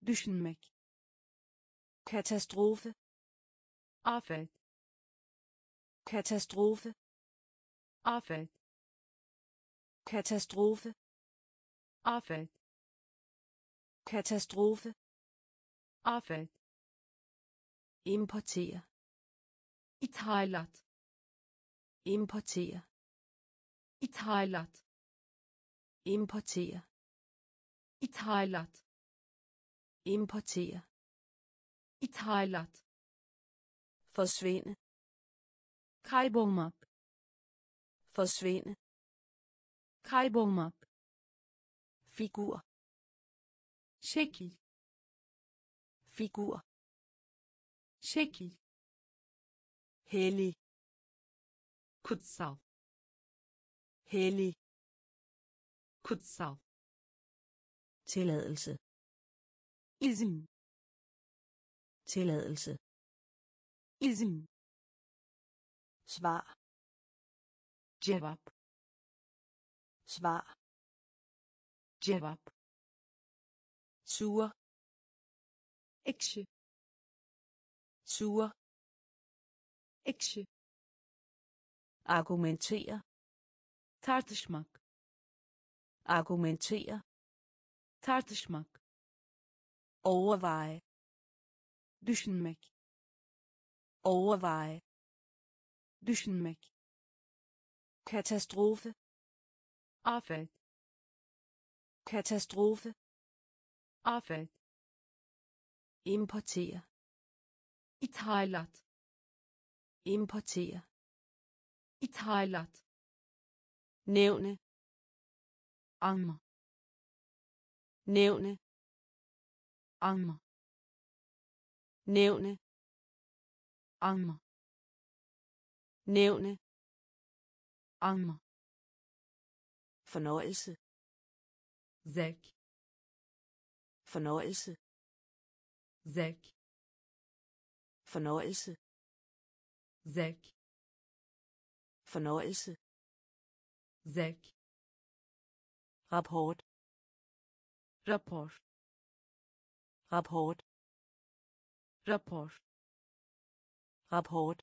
Düşünmek katastrofe. Afet katastrofe. Afet katastrofe. Afet katastrofe. Afet importere. Ithalat importere. Ithalat importere. Ithalat importere ithalat forsvinde. Kaybolmak. Forsvinde. Kaybolmak. Figur. Şekil. Figur. Şekil. Hellig kutsal. Hellig kutsal. Tilladelse. Izin tilladelse. Izin svar. Cevap svar. Cevap sur ekşi sur ekşi argumentere tartışmak. Argumentere tartışmak. Overveje düşünmek overveje düşünmek katastrofe afet katastrofe afet importere ithalat importere ithalat nævne alma nævne alma nævne. Alma nævne. Alma fornøjelse. Zevk fornøjelse. Zevk fornøjelse. Zevk fornøjelse. Zevk rapport. Rapor rapport rapor rapport.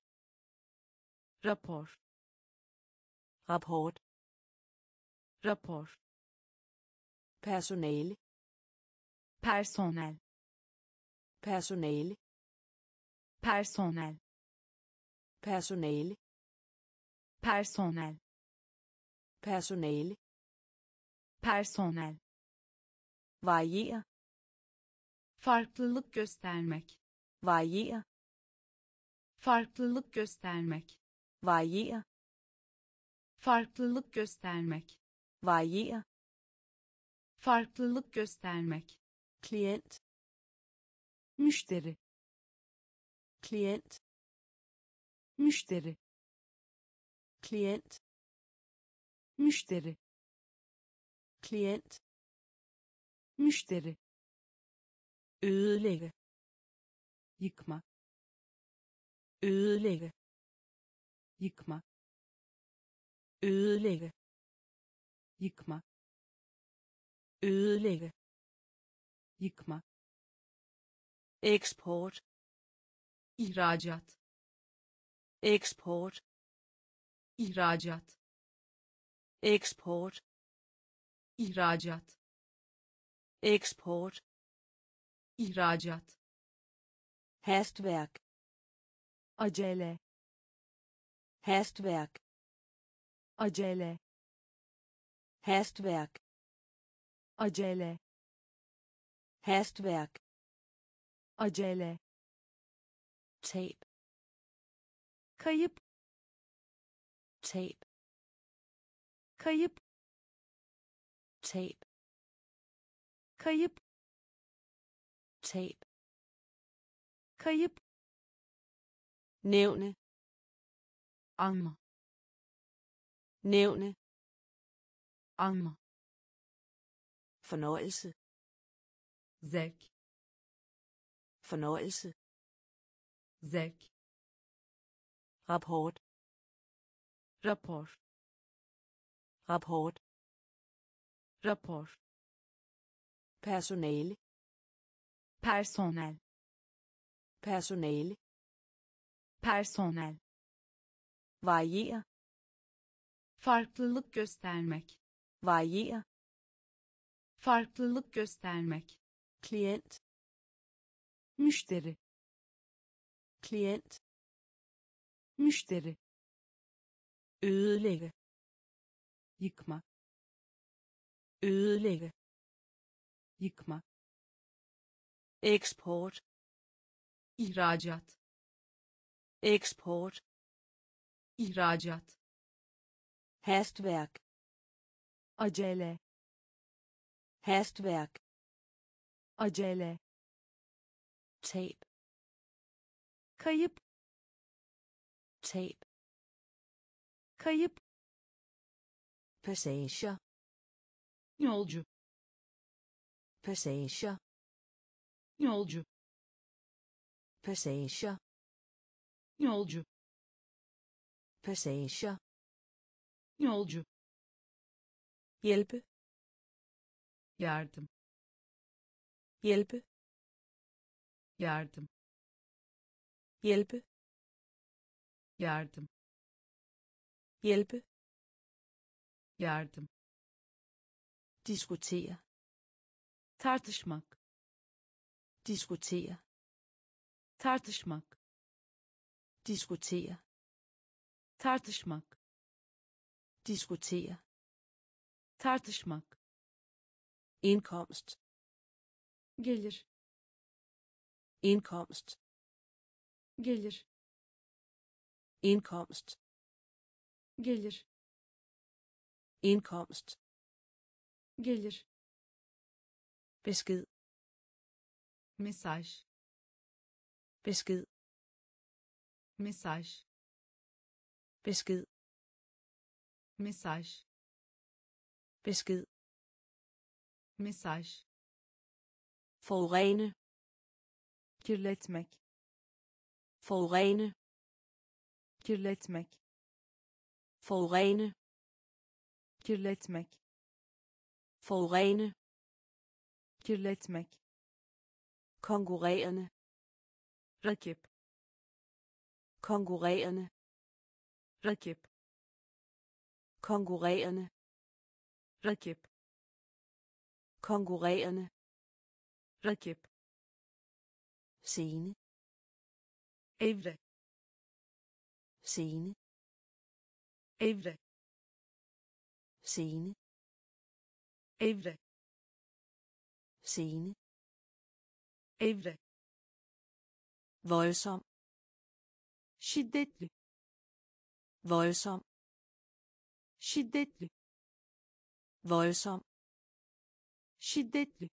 Rapor rapport. Rapor personale personel. Personale personel. Personale personel. Personale personel. Variere farklılık göstermek variere farklılık göstermek. Variere farklılık göstermek. Variere farklılık göstermek. Klient. Müşteri. Klient. Müşteri. Klient. Müşteri. Klient. Müşteri. Ødelægge yıkma ødelægge. Yıkma ødelægge. Yıkma ødelægge. Yıkma eksport. Ihracat. Eksport. Ihracat. Eksport. Ihracat. Eksport. Ihracat hastværk. Acele hastværk. Acele hastværk. Acele hastværk. Acele tab. Kayıp tab. Kayıp tab. Kayıp tab kayıp nævne. Alma nævne. Alma fornøjelse. Zevk fornøjelse. Zevk rapport. Rapport. Rapport. Rapport. Personale. Personel personale personel. Variere farklılık göstermek. Variere farklılık göstermek. Klient. Müşteri. Klient. Müşteri. Ødelægge. Yıkma. Ødelægge. Yıkma. Eksport ihracat. Eksport. İhracat. Hastværk acele. Hastværk acele. Tab kayıp. Tab kayıp. Passager. Yolcu. Passager. Yolcu passager. Yolcu. Passager. Yolcu. Hjælpe yardım. Hjælpe yardım. Hjælpe yardım. Hjælpe yardım. Diskutere. Tartışmak. Diskutere tartışmak. Diskutere. Tartışmak. Diskutere. Tartışmak. Indkomst. Gelir. Indkomst. Gelir. Indkomst. Gelir. Indkomst. Gelir. Besked. Mesaj besked. Mesaj besked. Mesaj besked. Mesaj forurene. Kirletmek forurene. Kirletmek forurene. Kirletmek forurene. Kirletmek konkurrerende rakip. Konkurrerende. Rakip. Konkurrerende. Rakip. Konkurrerende. Rakip. Scene. Evre scene. Evre scene. Evre scene. Evre voldsom. Şiddetli. Voldsom. Şiddetli. Voldsom. Şiddetli.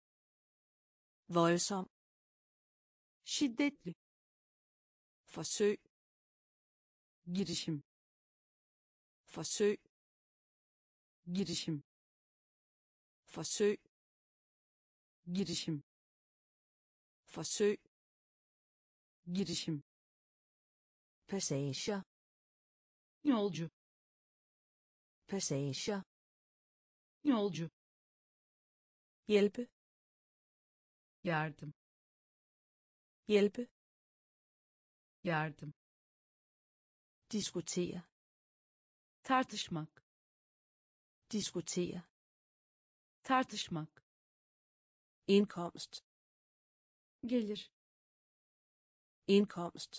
Voldsom. Şiddetli. Forsøg. Girişim. Forsøg. Girişim. Forsøg. Girişim. Forsøg girişim. Passager. Yolcu. Passager. Yolcu. Hjælpe yardım. Hjælpe yardım. Diskutere. Tartışmak. Diskutere. Tartışmak. İndkomst. Gelir indkomst.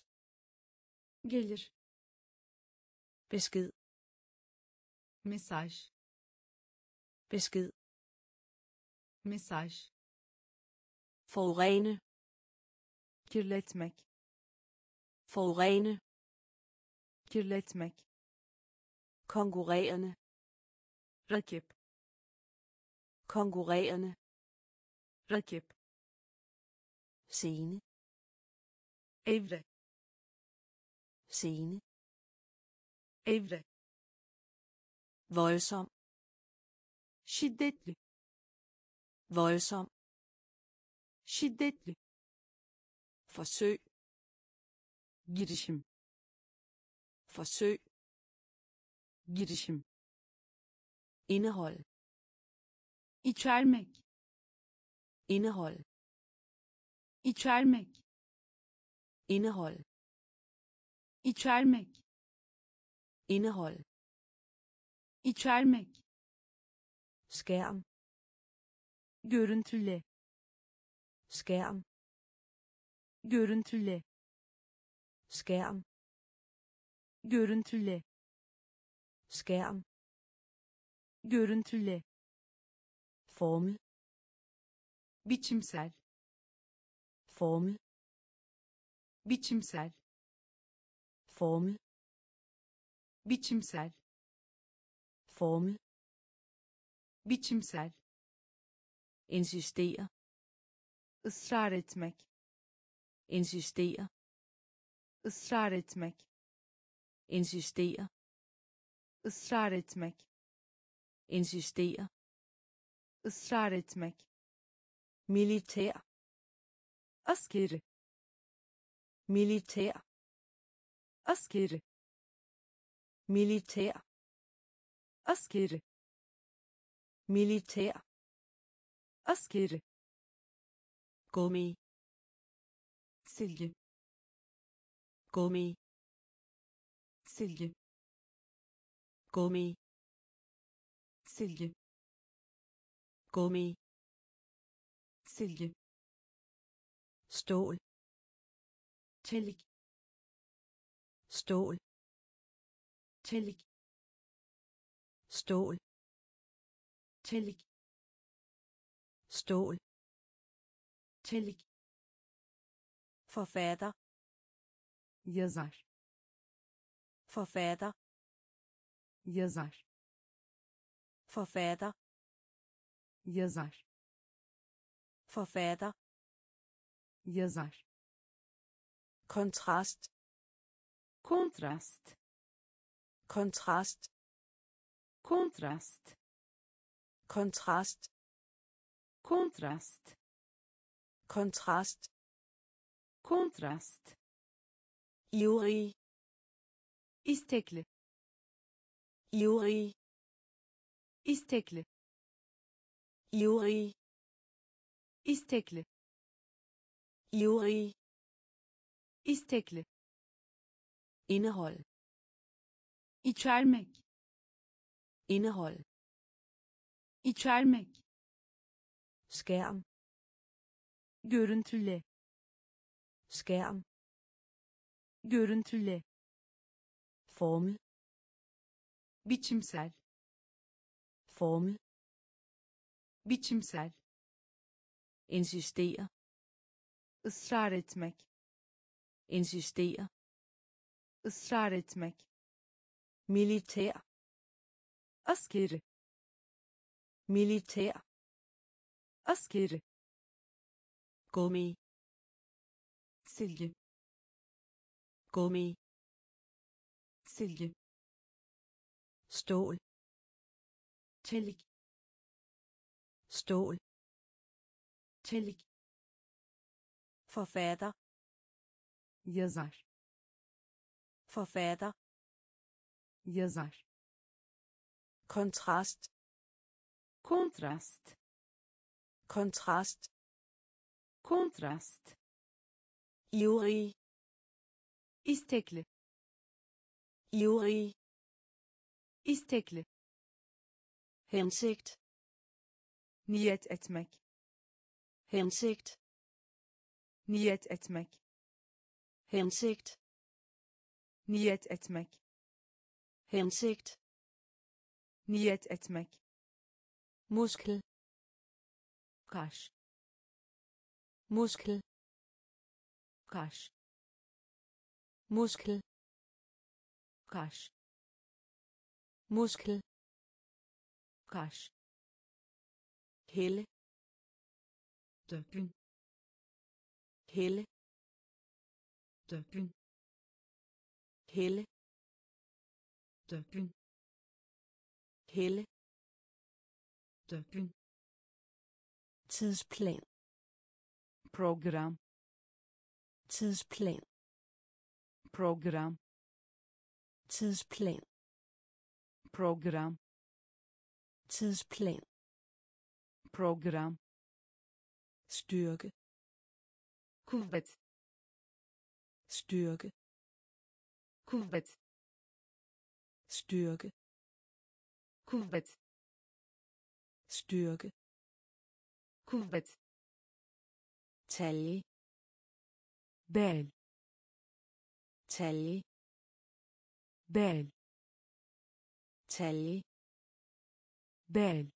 Gelir. Besked. Mesaj besked. Mesaj forurene. Kirletmek. Forurene. Kirletmek. Konkurrerende. Rakip. Konkurrerende. Rakip. Scene evre. Scene. Evre. Voldsom. Şiddetli. Voldsom. Şiddetli. Forsøg. Girişim. Forsøg. Girişim. İndehold. İçermek. İndehold. İçermek indehold içermek. İndehold içermek. Skærm. Görüntüle. Skærm. Görüntüle. Skærm. Görüntüle. Skærm. Görüntüle. Formel. Biçimsel. Formel biçimsel. Formel. Biçimsel. Formel. Biçimsel. İnsistere ısrar etmek. İnsistere ısrar etmek. İnsistere ısrar etmek. İnsistere ısrar etmek. Militær askeri militær. Askeri militær. Askeri militær. Askeri gummi. Silgi gummi. Silgi gummi. Silgi gummi. Silgi stål çelik stål çelik stål çelik stål çelik forfatter yazar forfatter yazar forfatter yazar forfatter yazar kontrast. Kontrast. Kontrast. Kontrast. Kontrast. Kontrast. Kontrast. Kontrast. Ivrig istekli. Ivrig istekli. Ivrig istekli. Ivrig istekli. İndehold içermek. İndehold içermek. Skærm. Görüntüle. Skærm. Görüntüle. Formel. Biçimsel. Formel. Biçimsel. İnsistere. Israr etmek insistere. Israr etmek. Militær. Askeri. Militær. Askeri. Gummi. Silgi. Gummi. Silgi. Stål. Çelik stål. Çelik forfatter yazar forfatter yazar kontrast. Kontrast. Kontrast. Kontrast. Ivrig istekli ivrig istekli hensigt niyet etmek. Hensigt niyet etmek hensigt niyet etmek hensigt niyet etmek muskel kaş muskel kaş muskel kaş muskel kaş helle dökün helle dökün helle. Dökün helle. Dökün tidsplan. Program. Tidsplan. Program. Tidsplan. Program. Tidsplan. Program. Styrke. Kuvvet styrke. Kuvvet styrke. Kuvvet styrke. Kuvvet talje. Bel talje. Bel talje. Bel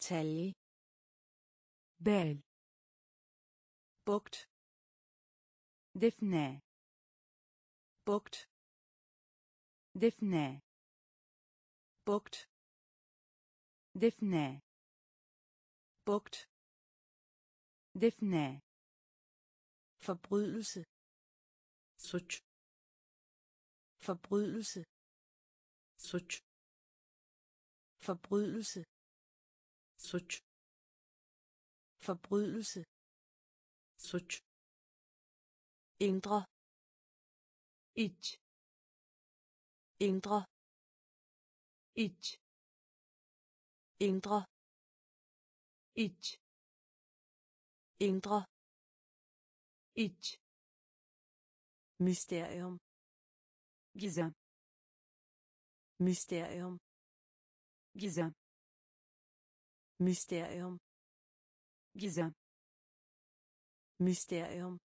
talje. Bel bugt defne. Bugt. Defne. Bugt. Defne. Bugt. Defne. Forbrydelse. Such. forbrydelse. Such. forbrydelse. Such. forbrydelse. Such indre. Iç indre. Iç indre. Iç indre. Iç mysterium. Gizem. Mysterium. Gizem. Mysterium. Gizem. Mysterium.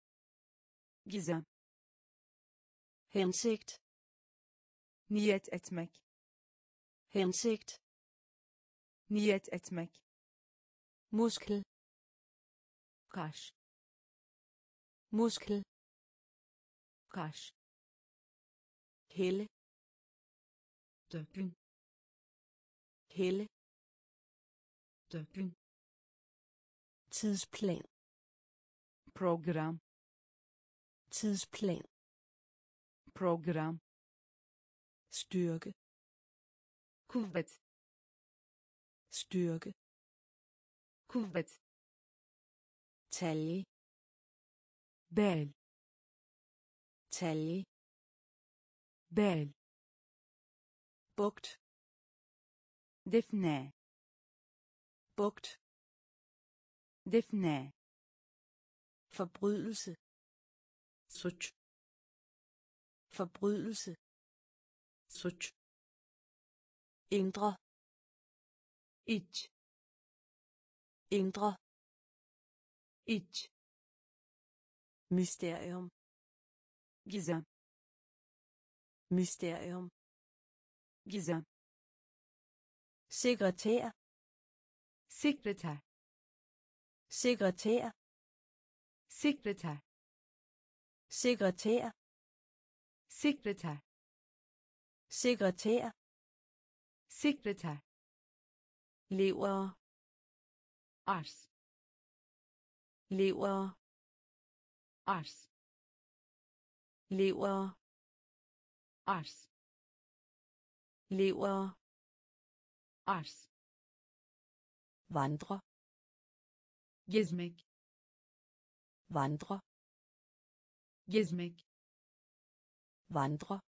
Gizem. Hensigt niyet etmek. Hensigt niyet etmek. Muskel. Kaş. Muskel. Kaş. Helle dökün. Helle dökün. Tidsplan program tidsplan. Program. Styrke. Kuvvet. Styrke. Kuvvet. Talje. Bel talje. Bel bugt. Defne. Bugt. Defne. Forbrydelse suç forbrydelse. Suç indre. Iç indre. Iç mysterium. Gizem. Mysterium. Gizem. Sekretær. Sekreter sekretær. Sekreter sekretær. Sekretær. Sekretær. Sekretær. Lever. Ars. Lever. Ars. Lever. Ars. Lever. Ars. Vandre. Gizmek. vandre. Gezmek. Vandre.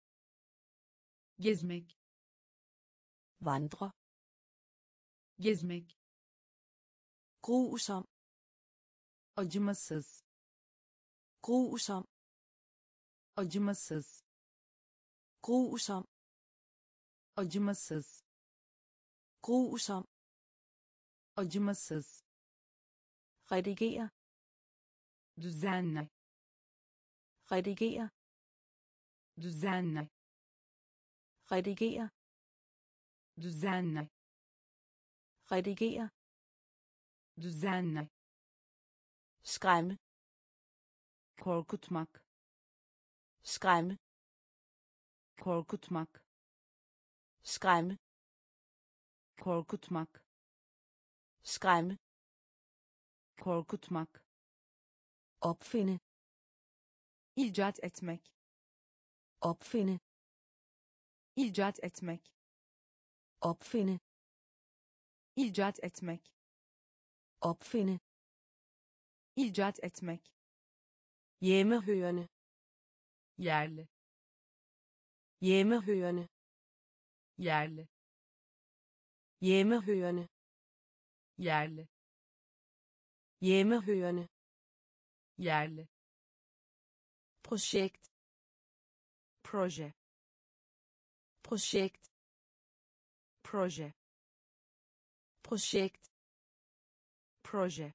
Gezmek. Vandre. Gezmek. Grusom. Acımasız. Grusom. Acımasız. Grusom. Acımasız. Grusom. Acımasız. Redigere. Düzenle redigere. Düzenle. Redigere. Düzenle. Redigere. Düzenle. Skræmme. Korkutmak. Skræmme. Korkutmak. Skræmme. Korkutmak. Skræmme. Korkutmak. Opfinde icat etmek. Opfinde. İcat etmek. Opfinde. İcat etmek. Opfinde. İcat etmek. Hjemmehørende. Yerli. Hjemmehørende. Yerli. Hjemmehørende. Yerli. Hjemmehørende. Yerli projekt. Proje. Projekt. Proje. Projekt. Proje.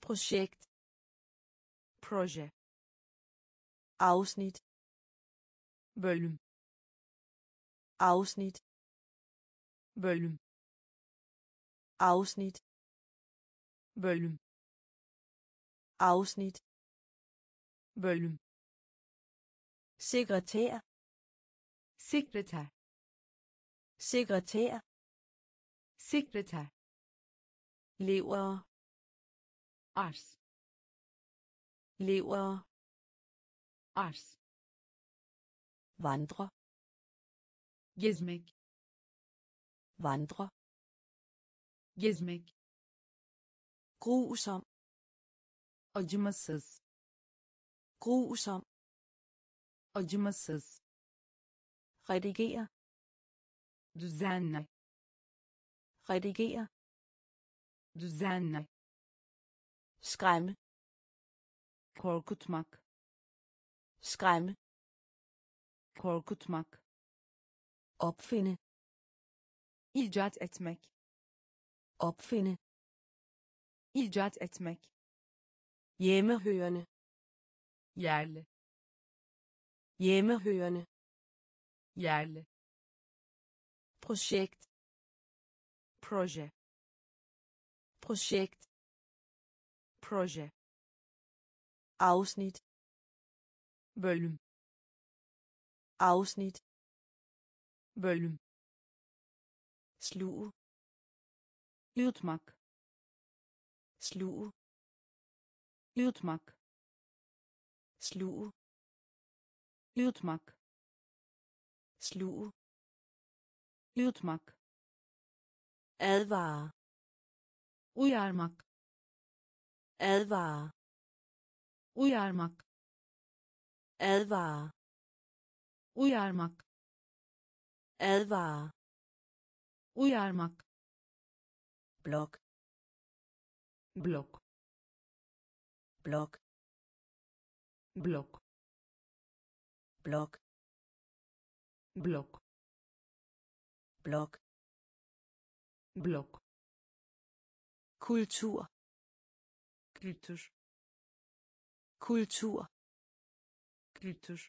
Projekt. Proje. Afsnit bölüm afsnit bölüm afsnit bölüm afsnit bölüm sekretær. Sekreter sekretær. Sekreter lever. Arz lever. Vandre. Gezmek. Grusom. Acımasız grusom acımasız. Redigere düzenle redigere düzenle skræmme. Korkutmak. Skræmme. Korkutmak. Opfinde. İcat etmek. Opfinde. İcat etmek. Hjemmehørende yerli hjemmehørende yerli projekt proje projekt proje afsnit bölüm afsnit bölüm sluge yutmak sluge yutmak sluge. Yutmak sluge. Yutmak advare. Uyarmak advare. Uyarmak advare. Uyarmak advare. Uyarmak blok. Blok. Blok блок блок блок блок блок kultur kultur kultur kultur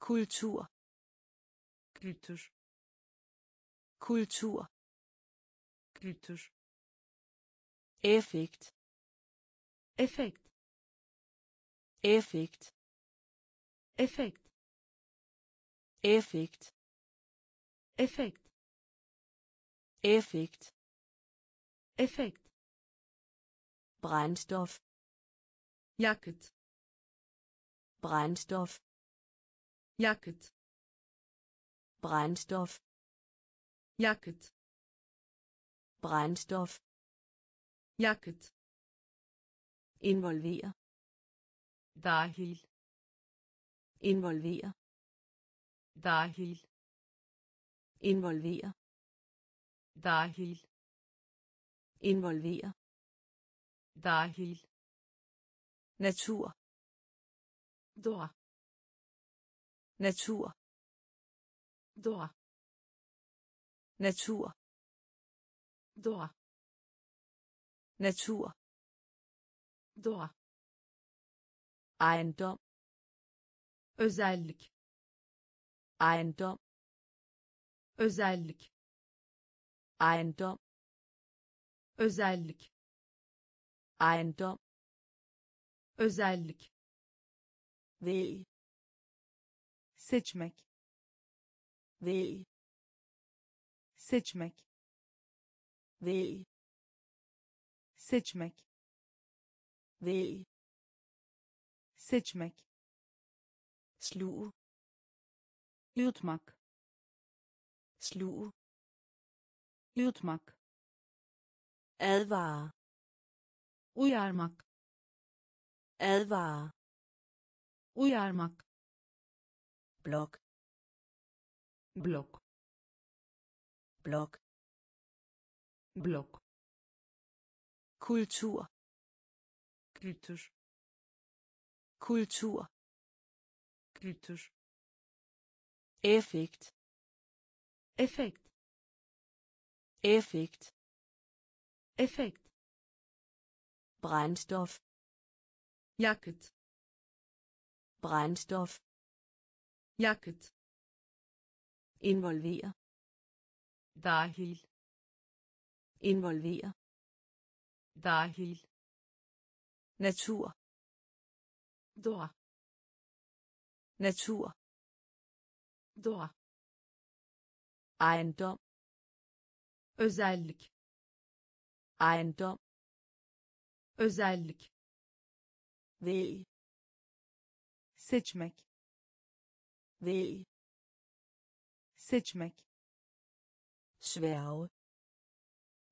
kultur kultur kultur kultur effekt effekt Effekt. Effekt. Effekt. Effekt. Effekt. Effekt. Brennstoff. Jacket. Brennstoff. Jacket. Brennstoff. Jacket. Brennstoff. Jacket. Involvere. Dahil. Involvere. Dahil. Involvere. Dahil. Involvere. Dahil. Natur. Doğa natur. Doğa natur. Doğa natur. Doğa Eiendom. Özellik. Eiendom. Özellik. Eiendom. Özellik. Eiendom. Özellik. Veli. Seçmek. Veli. Seçmek. Veli. Seçmek. Veli. Seçmek sluge yutmak sluge yutmak advare uyarmak advare uyarmak blok blok blok blok kultur kültür kultur. Kültür effekt. Efekt effekt. Efekt brændstof yakıt brændstof yakıt involvere dahil. Involvere dahil. Natur doğa. Natur. Doğa. Ejendom. Özellik. Ejendom. Özellik. Vælg seçmek. Vælg seçmek. Sværge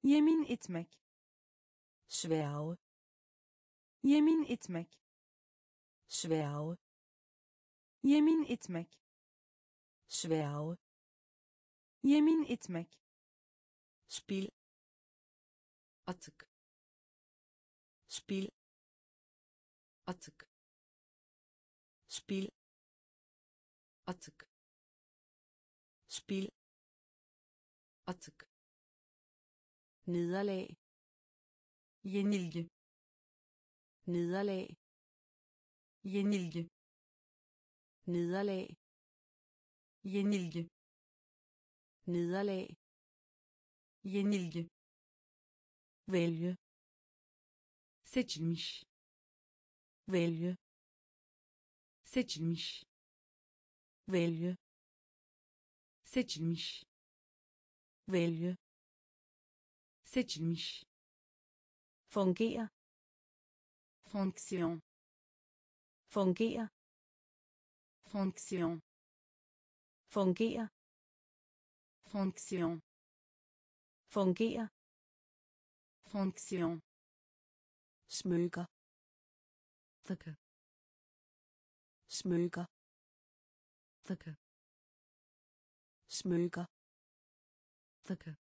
yemin etmek. Sværge yemin etmek sværge yemin etmek. Sværge yemin etmek. Spil. Atık. Spil. Atık. Spil. Atık. Spil. Atık. Nederlag. Yenilgi. Nederlag yenilgi. Nederlag. Yenilgi. Nederlag. Yenilgi. Vælge seçilmiş. Vælge seçilmiş. Vælge seçilmiş. Vælge seçilmiş. Fungere fonksiyon fungere funktion fungere funktion fungere funktion smykker Thikke. smykker Thikke. smykker Thikke.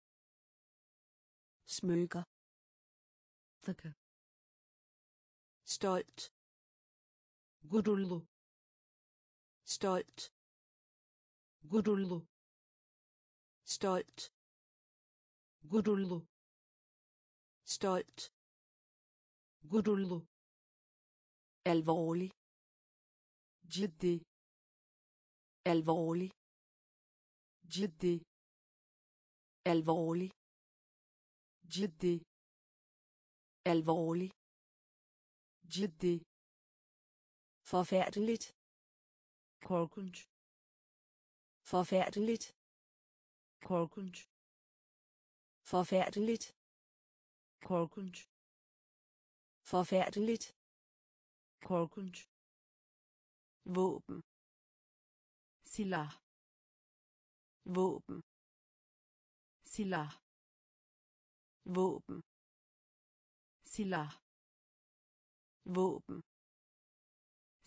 smykker Thikke. stolt gururlu stolt gururlu stolt gururlu stolt gururlu alvorlig ciddi alvorlig ciddi alvorlig ciddi alvorlig ciddi forfærdeligt korkunç forfærdeligt korkunç forfærdeligt korkunç forfærdeligt korkunç våben silah våben silah våben silah våben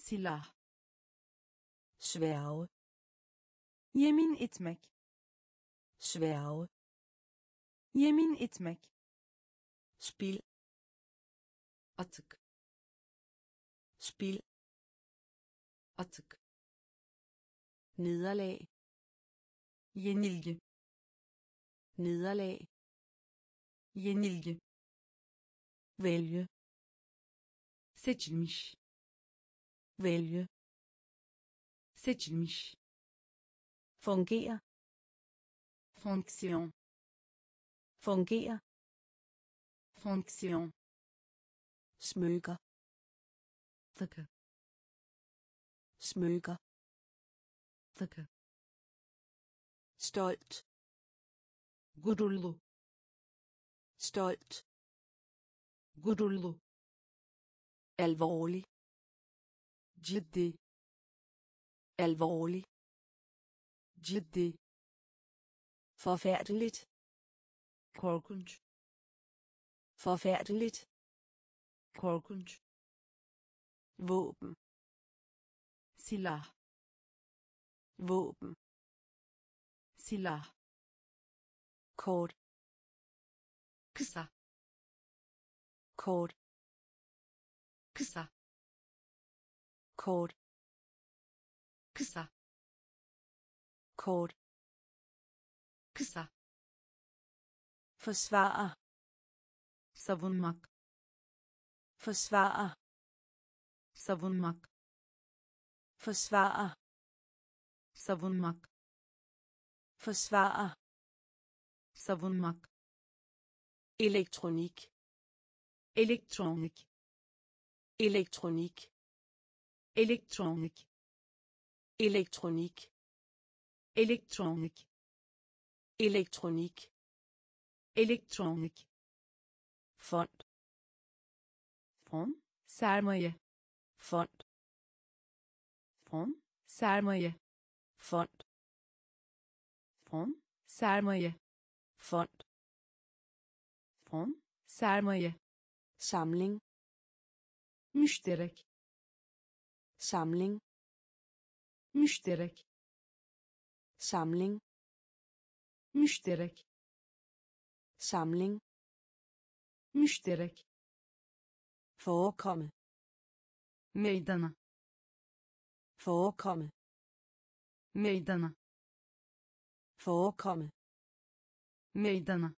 silah. Sværge. Yemin etmek. Sværge. Yemin etmek. Spil. Atık. Spil. Atık. Nederlag. Yenilgi. Nederlag. Yenilgi. Vælge. Seçilmiş vælge. Seçilmiş fungere fonksiyon fungere fonksiyon smykker. Takı smykker. Takı stolt. Gururlu stolt. Gururlu alvorlig ciddi alvorlig. Ciddi forfærdeligt. Korkunç forfærdeligt. Korkunç våben. Silah. Våben. Silah. Kort. Kısa kort. Kısa kort kısa kort kısa forsvare savunmak forsvare savunmak forsvare savunmak forsvare savunmak elektronik elektronik elektronik elektronik. Elektronik. Elektronik. Elektronik. Elektronik. Fond. Fon sermaye. Fond. Fon sermaye. Fond. Fon sermaye. Fond. Fon sermaye. Samling. Müşterek samling. Müşterek. Samling. Müşterek. Samling. Müşterek. Forekomme. Meydana. Forekomme. Meydana. Forekomme. Meydana.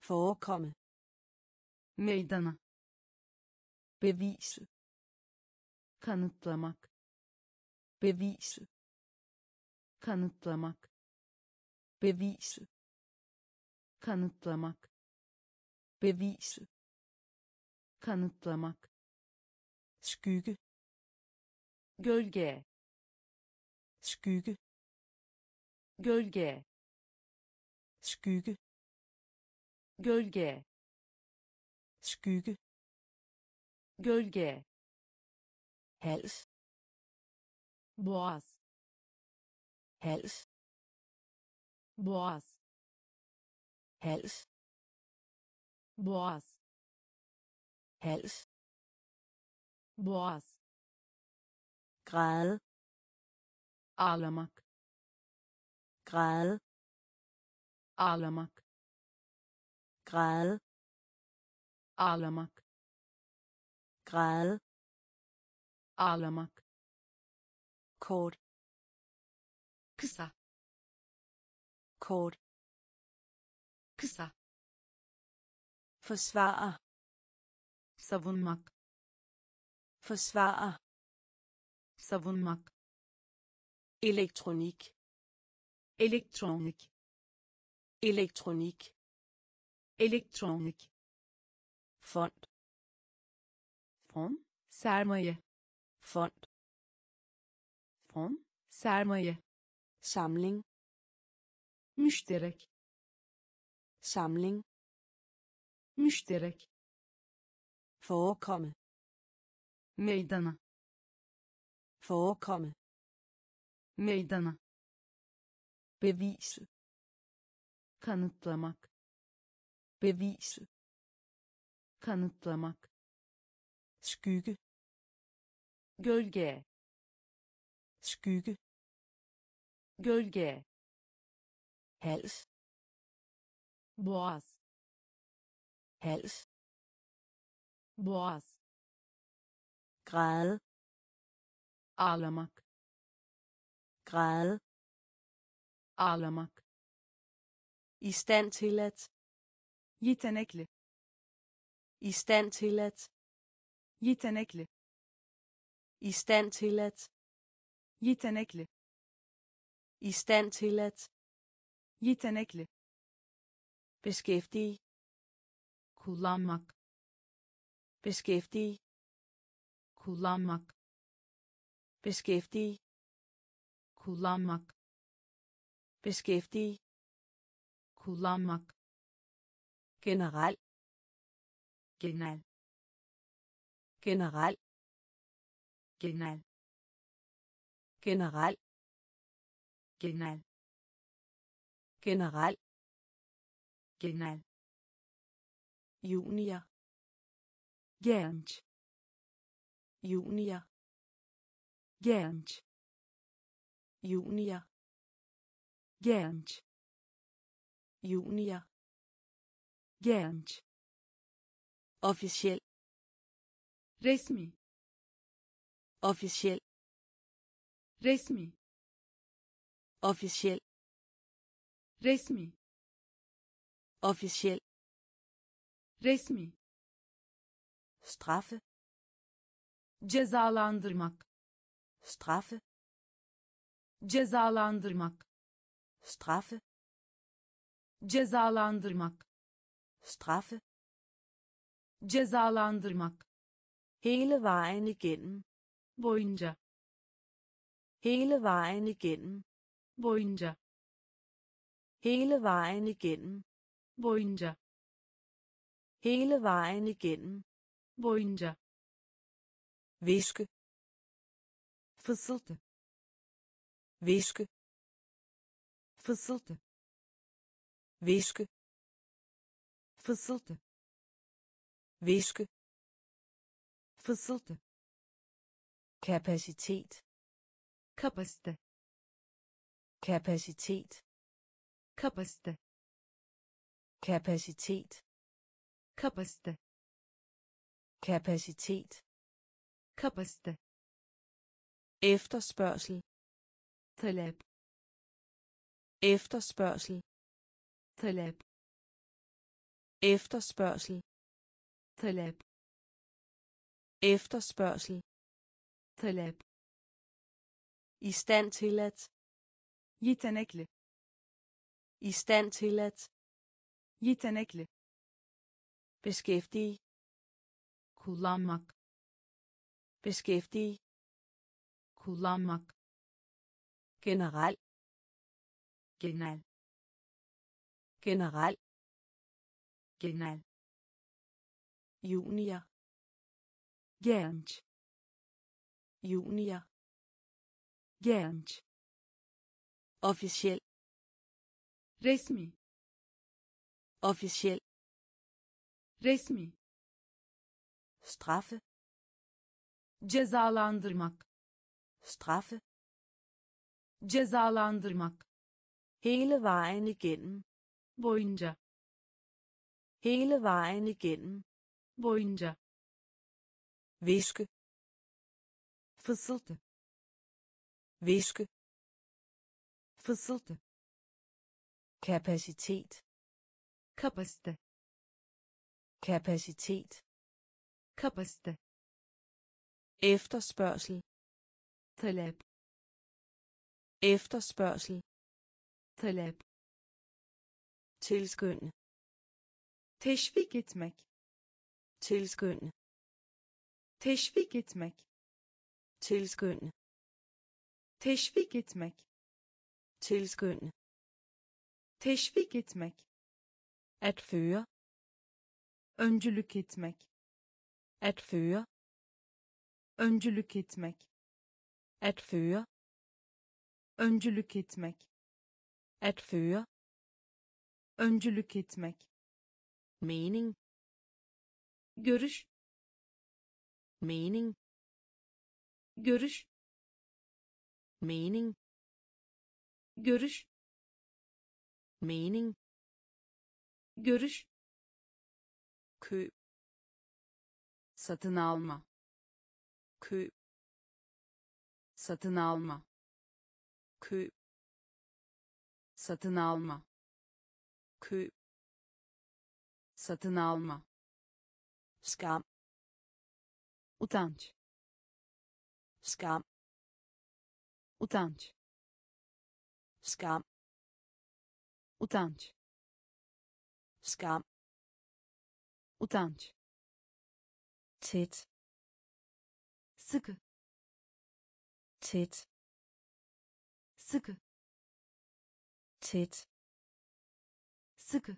Forekomme. Meydana. Bevise kanıtlamak. Bevise kanıtlamak. Bevise kanıtlamak. Bevise kanıtlamak. Skygge. Gölge. Skygge. Gölge. Skygge. Gölge. Skygge. Gölge hals boğaz hals boğaz hals boğaz hals boğaz græde ağlamak græde ağlamak græde ağlamak græde ağlamak. Kort kısa. Kort kısa. Forsvare savunmak. Forsvare savunmak. Elektronik. Elektronik. Elektronik. Elektronik. Fond. Fon sermaye fond. Fon sermaye. Samling. Müşterek. Samling. Müşterek. Forekomme. Meydana. Forekomme. Meydana. Bevise. Kanıtlamak. Bevise. Kanıtlamak. Skygge gölge. Skygge. Gölge. Hals. Boğaz. Hals. Boğaz. Græde. Ağlamak. Græde. Ağlamak. I stand til at. Yetenekli. I stand til at. Yetenekli i stand til at yetenekli i stand til at yetenekli beskæftige kullanmak. Beskæftige kullanmak. Beskæftige kullanmak. Beskæftige kullanmak. Generel. Genel generel genel generel genel generel genel junior genç junior genç junior genç junior genç officiel resmi officiel resmi. Officiel resmi. Officiel resmi. Straffe. Cezalandırmak. Straffe. Cezalandırmak. Straffe. Cezalandırmak. Straffe. Cezalandırmak. Hele vejen igennem boyunca hele vejen igennem boyunca hele vejen igennem boyunca hele vejen igennem boyunca viske fısıltı viske fısıltı viske fısıltı viske fısıltı kapacitet. Kapasite kapacitet. Kapasite kapacitet. Kapasite kapacitet. Kapasite efterspørgsel. Talep efterspørgsel. Talep efterspørgsel. Talep efterspørgsel talep i stand til at. Yetenekli i stand til at. Yetenekli beskæftige kullanmak beskæftige kullanmak generel. Genel generel. Genel junior. Genç junior genç officiel resmi officiel resmi straffe cezalandırmak straffe cezalandırmak hele vejen igennem boyunca hele vejen igennem boyunca viske fısıltı viske fısıltı kapacitet. Kapasite kapacitet. Kapasite efterspørgsel. Talep efterspørgsel. Talep tilskynde teşvik etmek. Tilskynde teşvik etmek tilskynde teşvik etmek. Tilskynde teşvik etmek. At føre. Öncülük etmek. At føre. Öncülük etmek. At føre. Öncülük etmek. At føre. Öncülük etmek. Mening. Görüş. Mening görüş. Mening. Görüş. Mening. Görüş. Køb satın alma. Køb satın alma. Køb satın alma. Køb satın alma. Skam. Utanç skam utanç skam utanç skam utanç tæt sıkı tæt sıkı tæt sıkı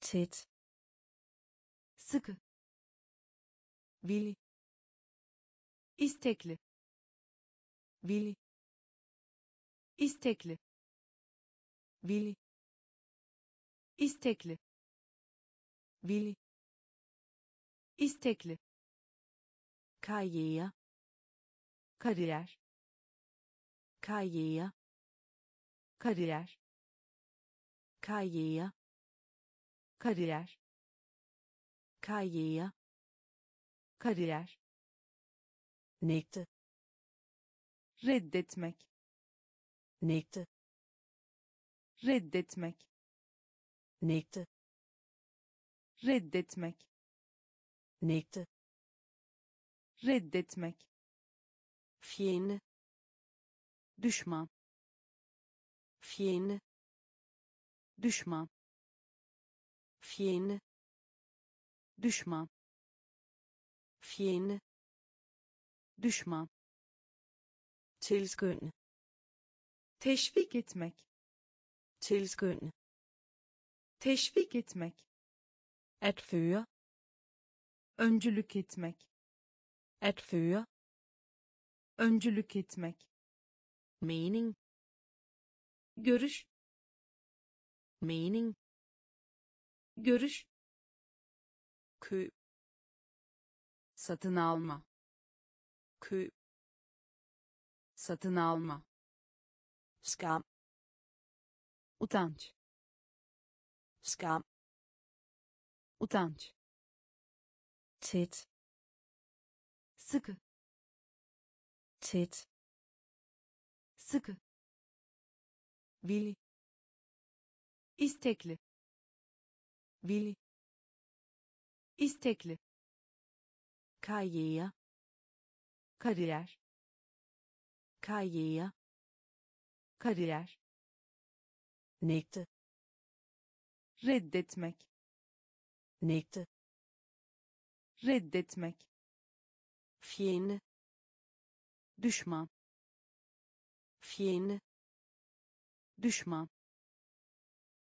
tæt sıkı villig istekli. Villig istekli. Villig istekli. Villig istekli. Karriere. Kariyer karriere. Kariyer karriere. Kariyer karriere. Kariyer nægte reddetmek. Nægte reddetmek. Nægte reddetmek. Nægte reddetmek. Fjende düşman. Fjende düşman. Fjende düşman. Fjende düşman. Tilskynde teşvik etmek. Tilskynde teşvik etmek. At føre öncülük etmek. At føre öncülük etmek. Mening. Görüş. Mening. Görüş. Køb satın alma køb satın alma. Skam. Utanç. Skam. Utanç. Tæt sıkı. Tæt sıkı. Villig istekli. Villig istekli. Karriere kariyer. Karriere. Kariyer. Nægte. Reddetmek. Nægte. Reddetmek. Fjende. Düşman. Fjende. Düşman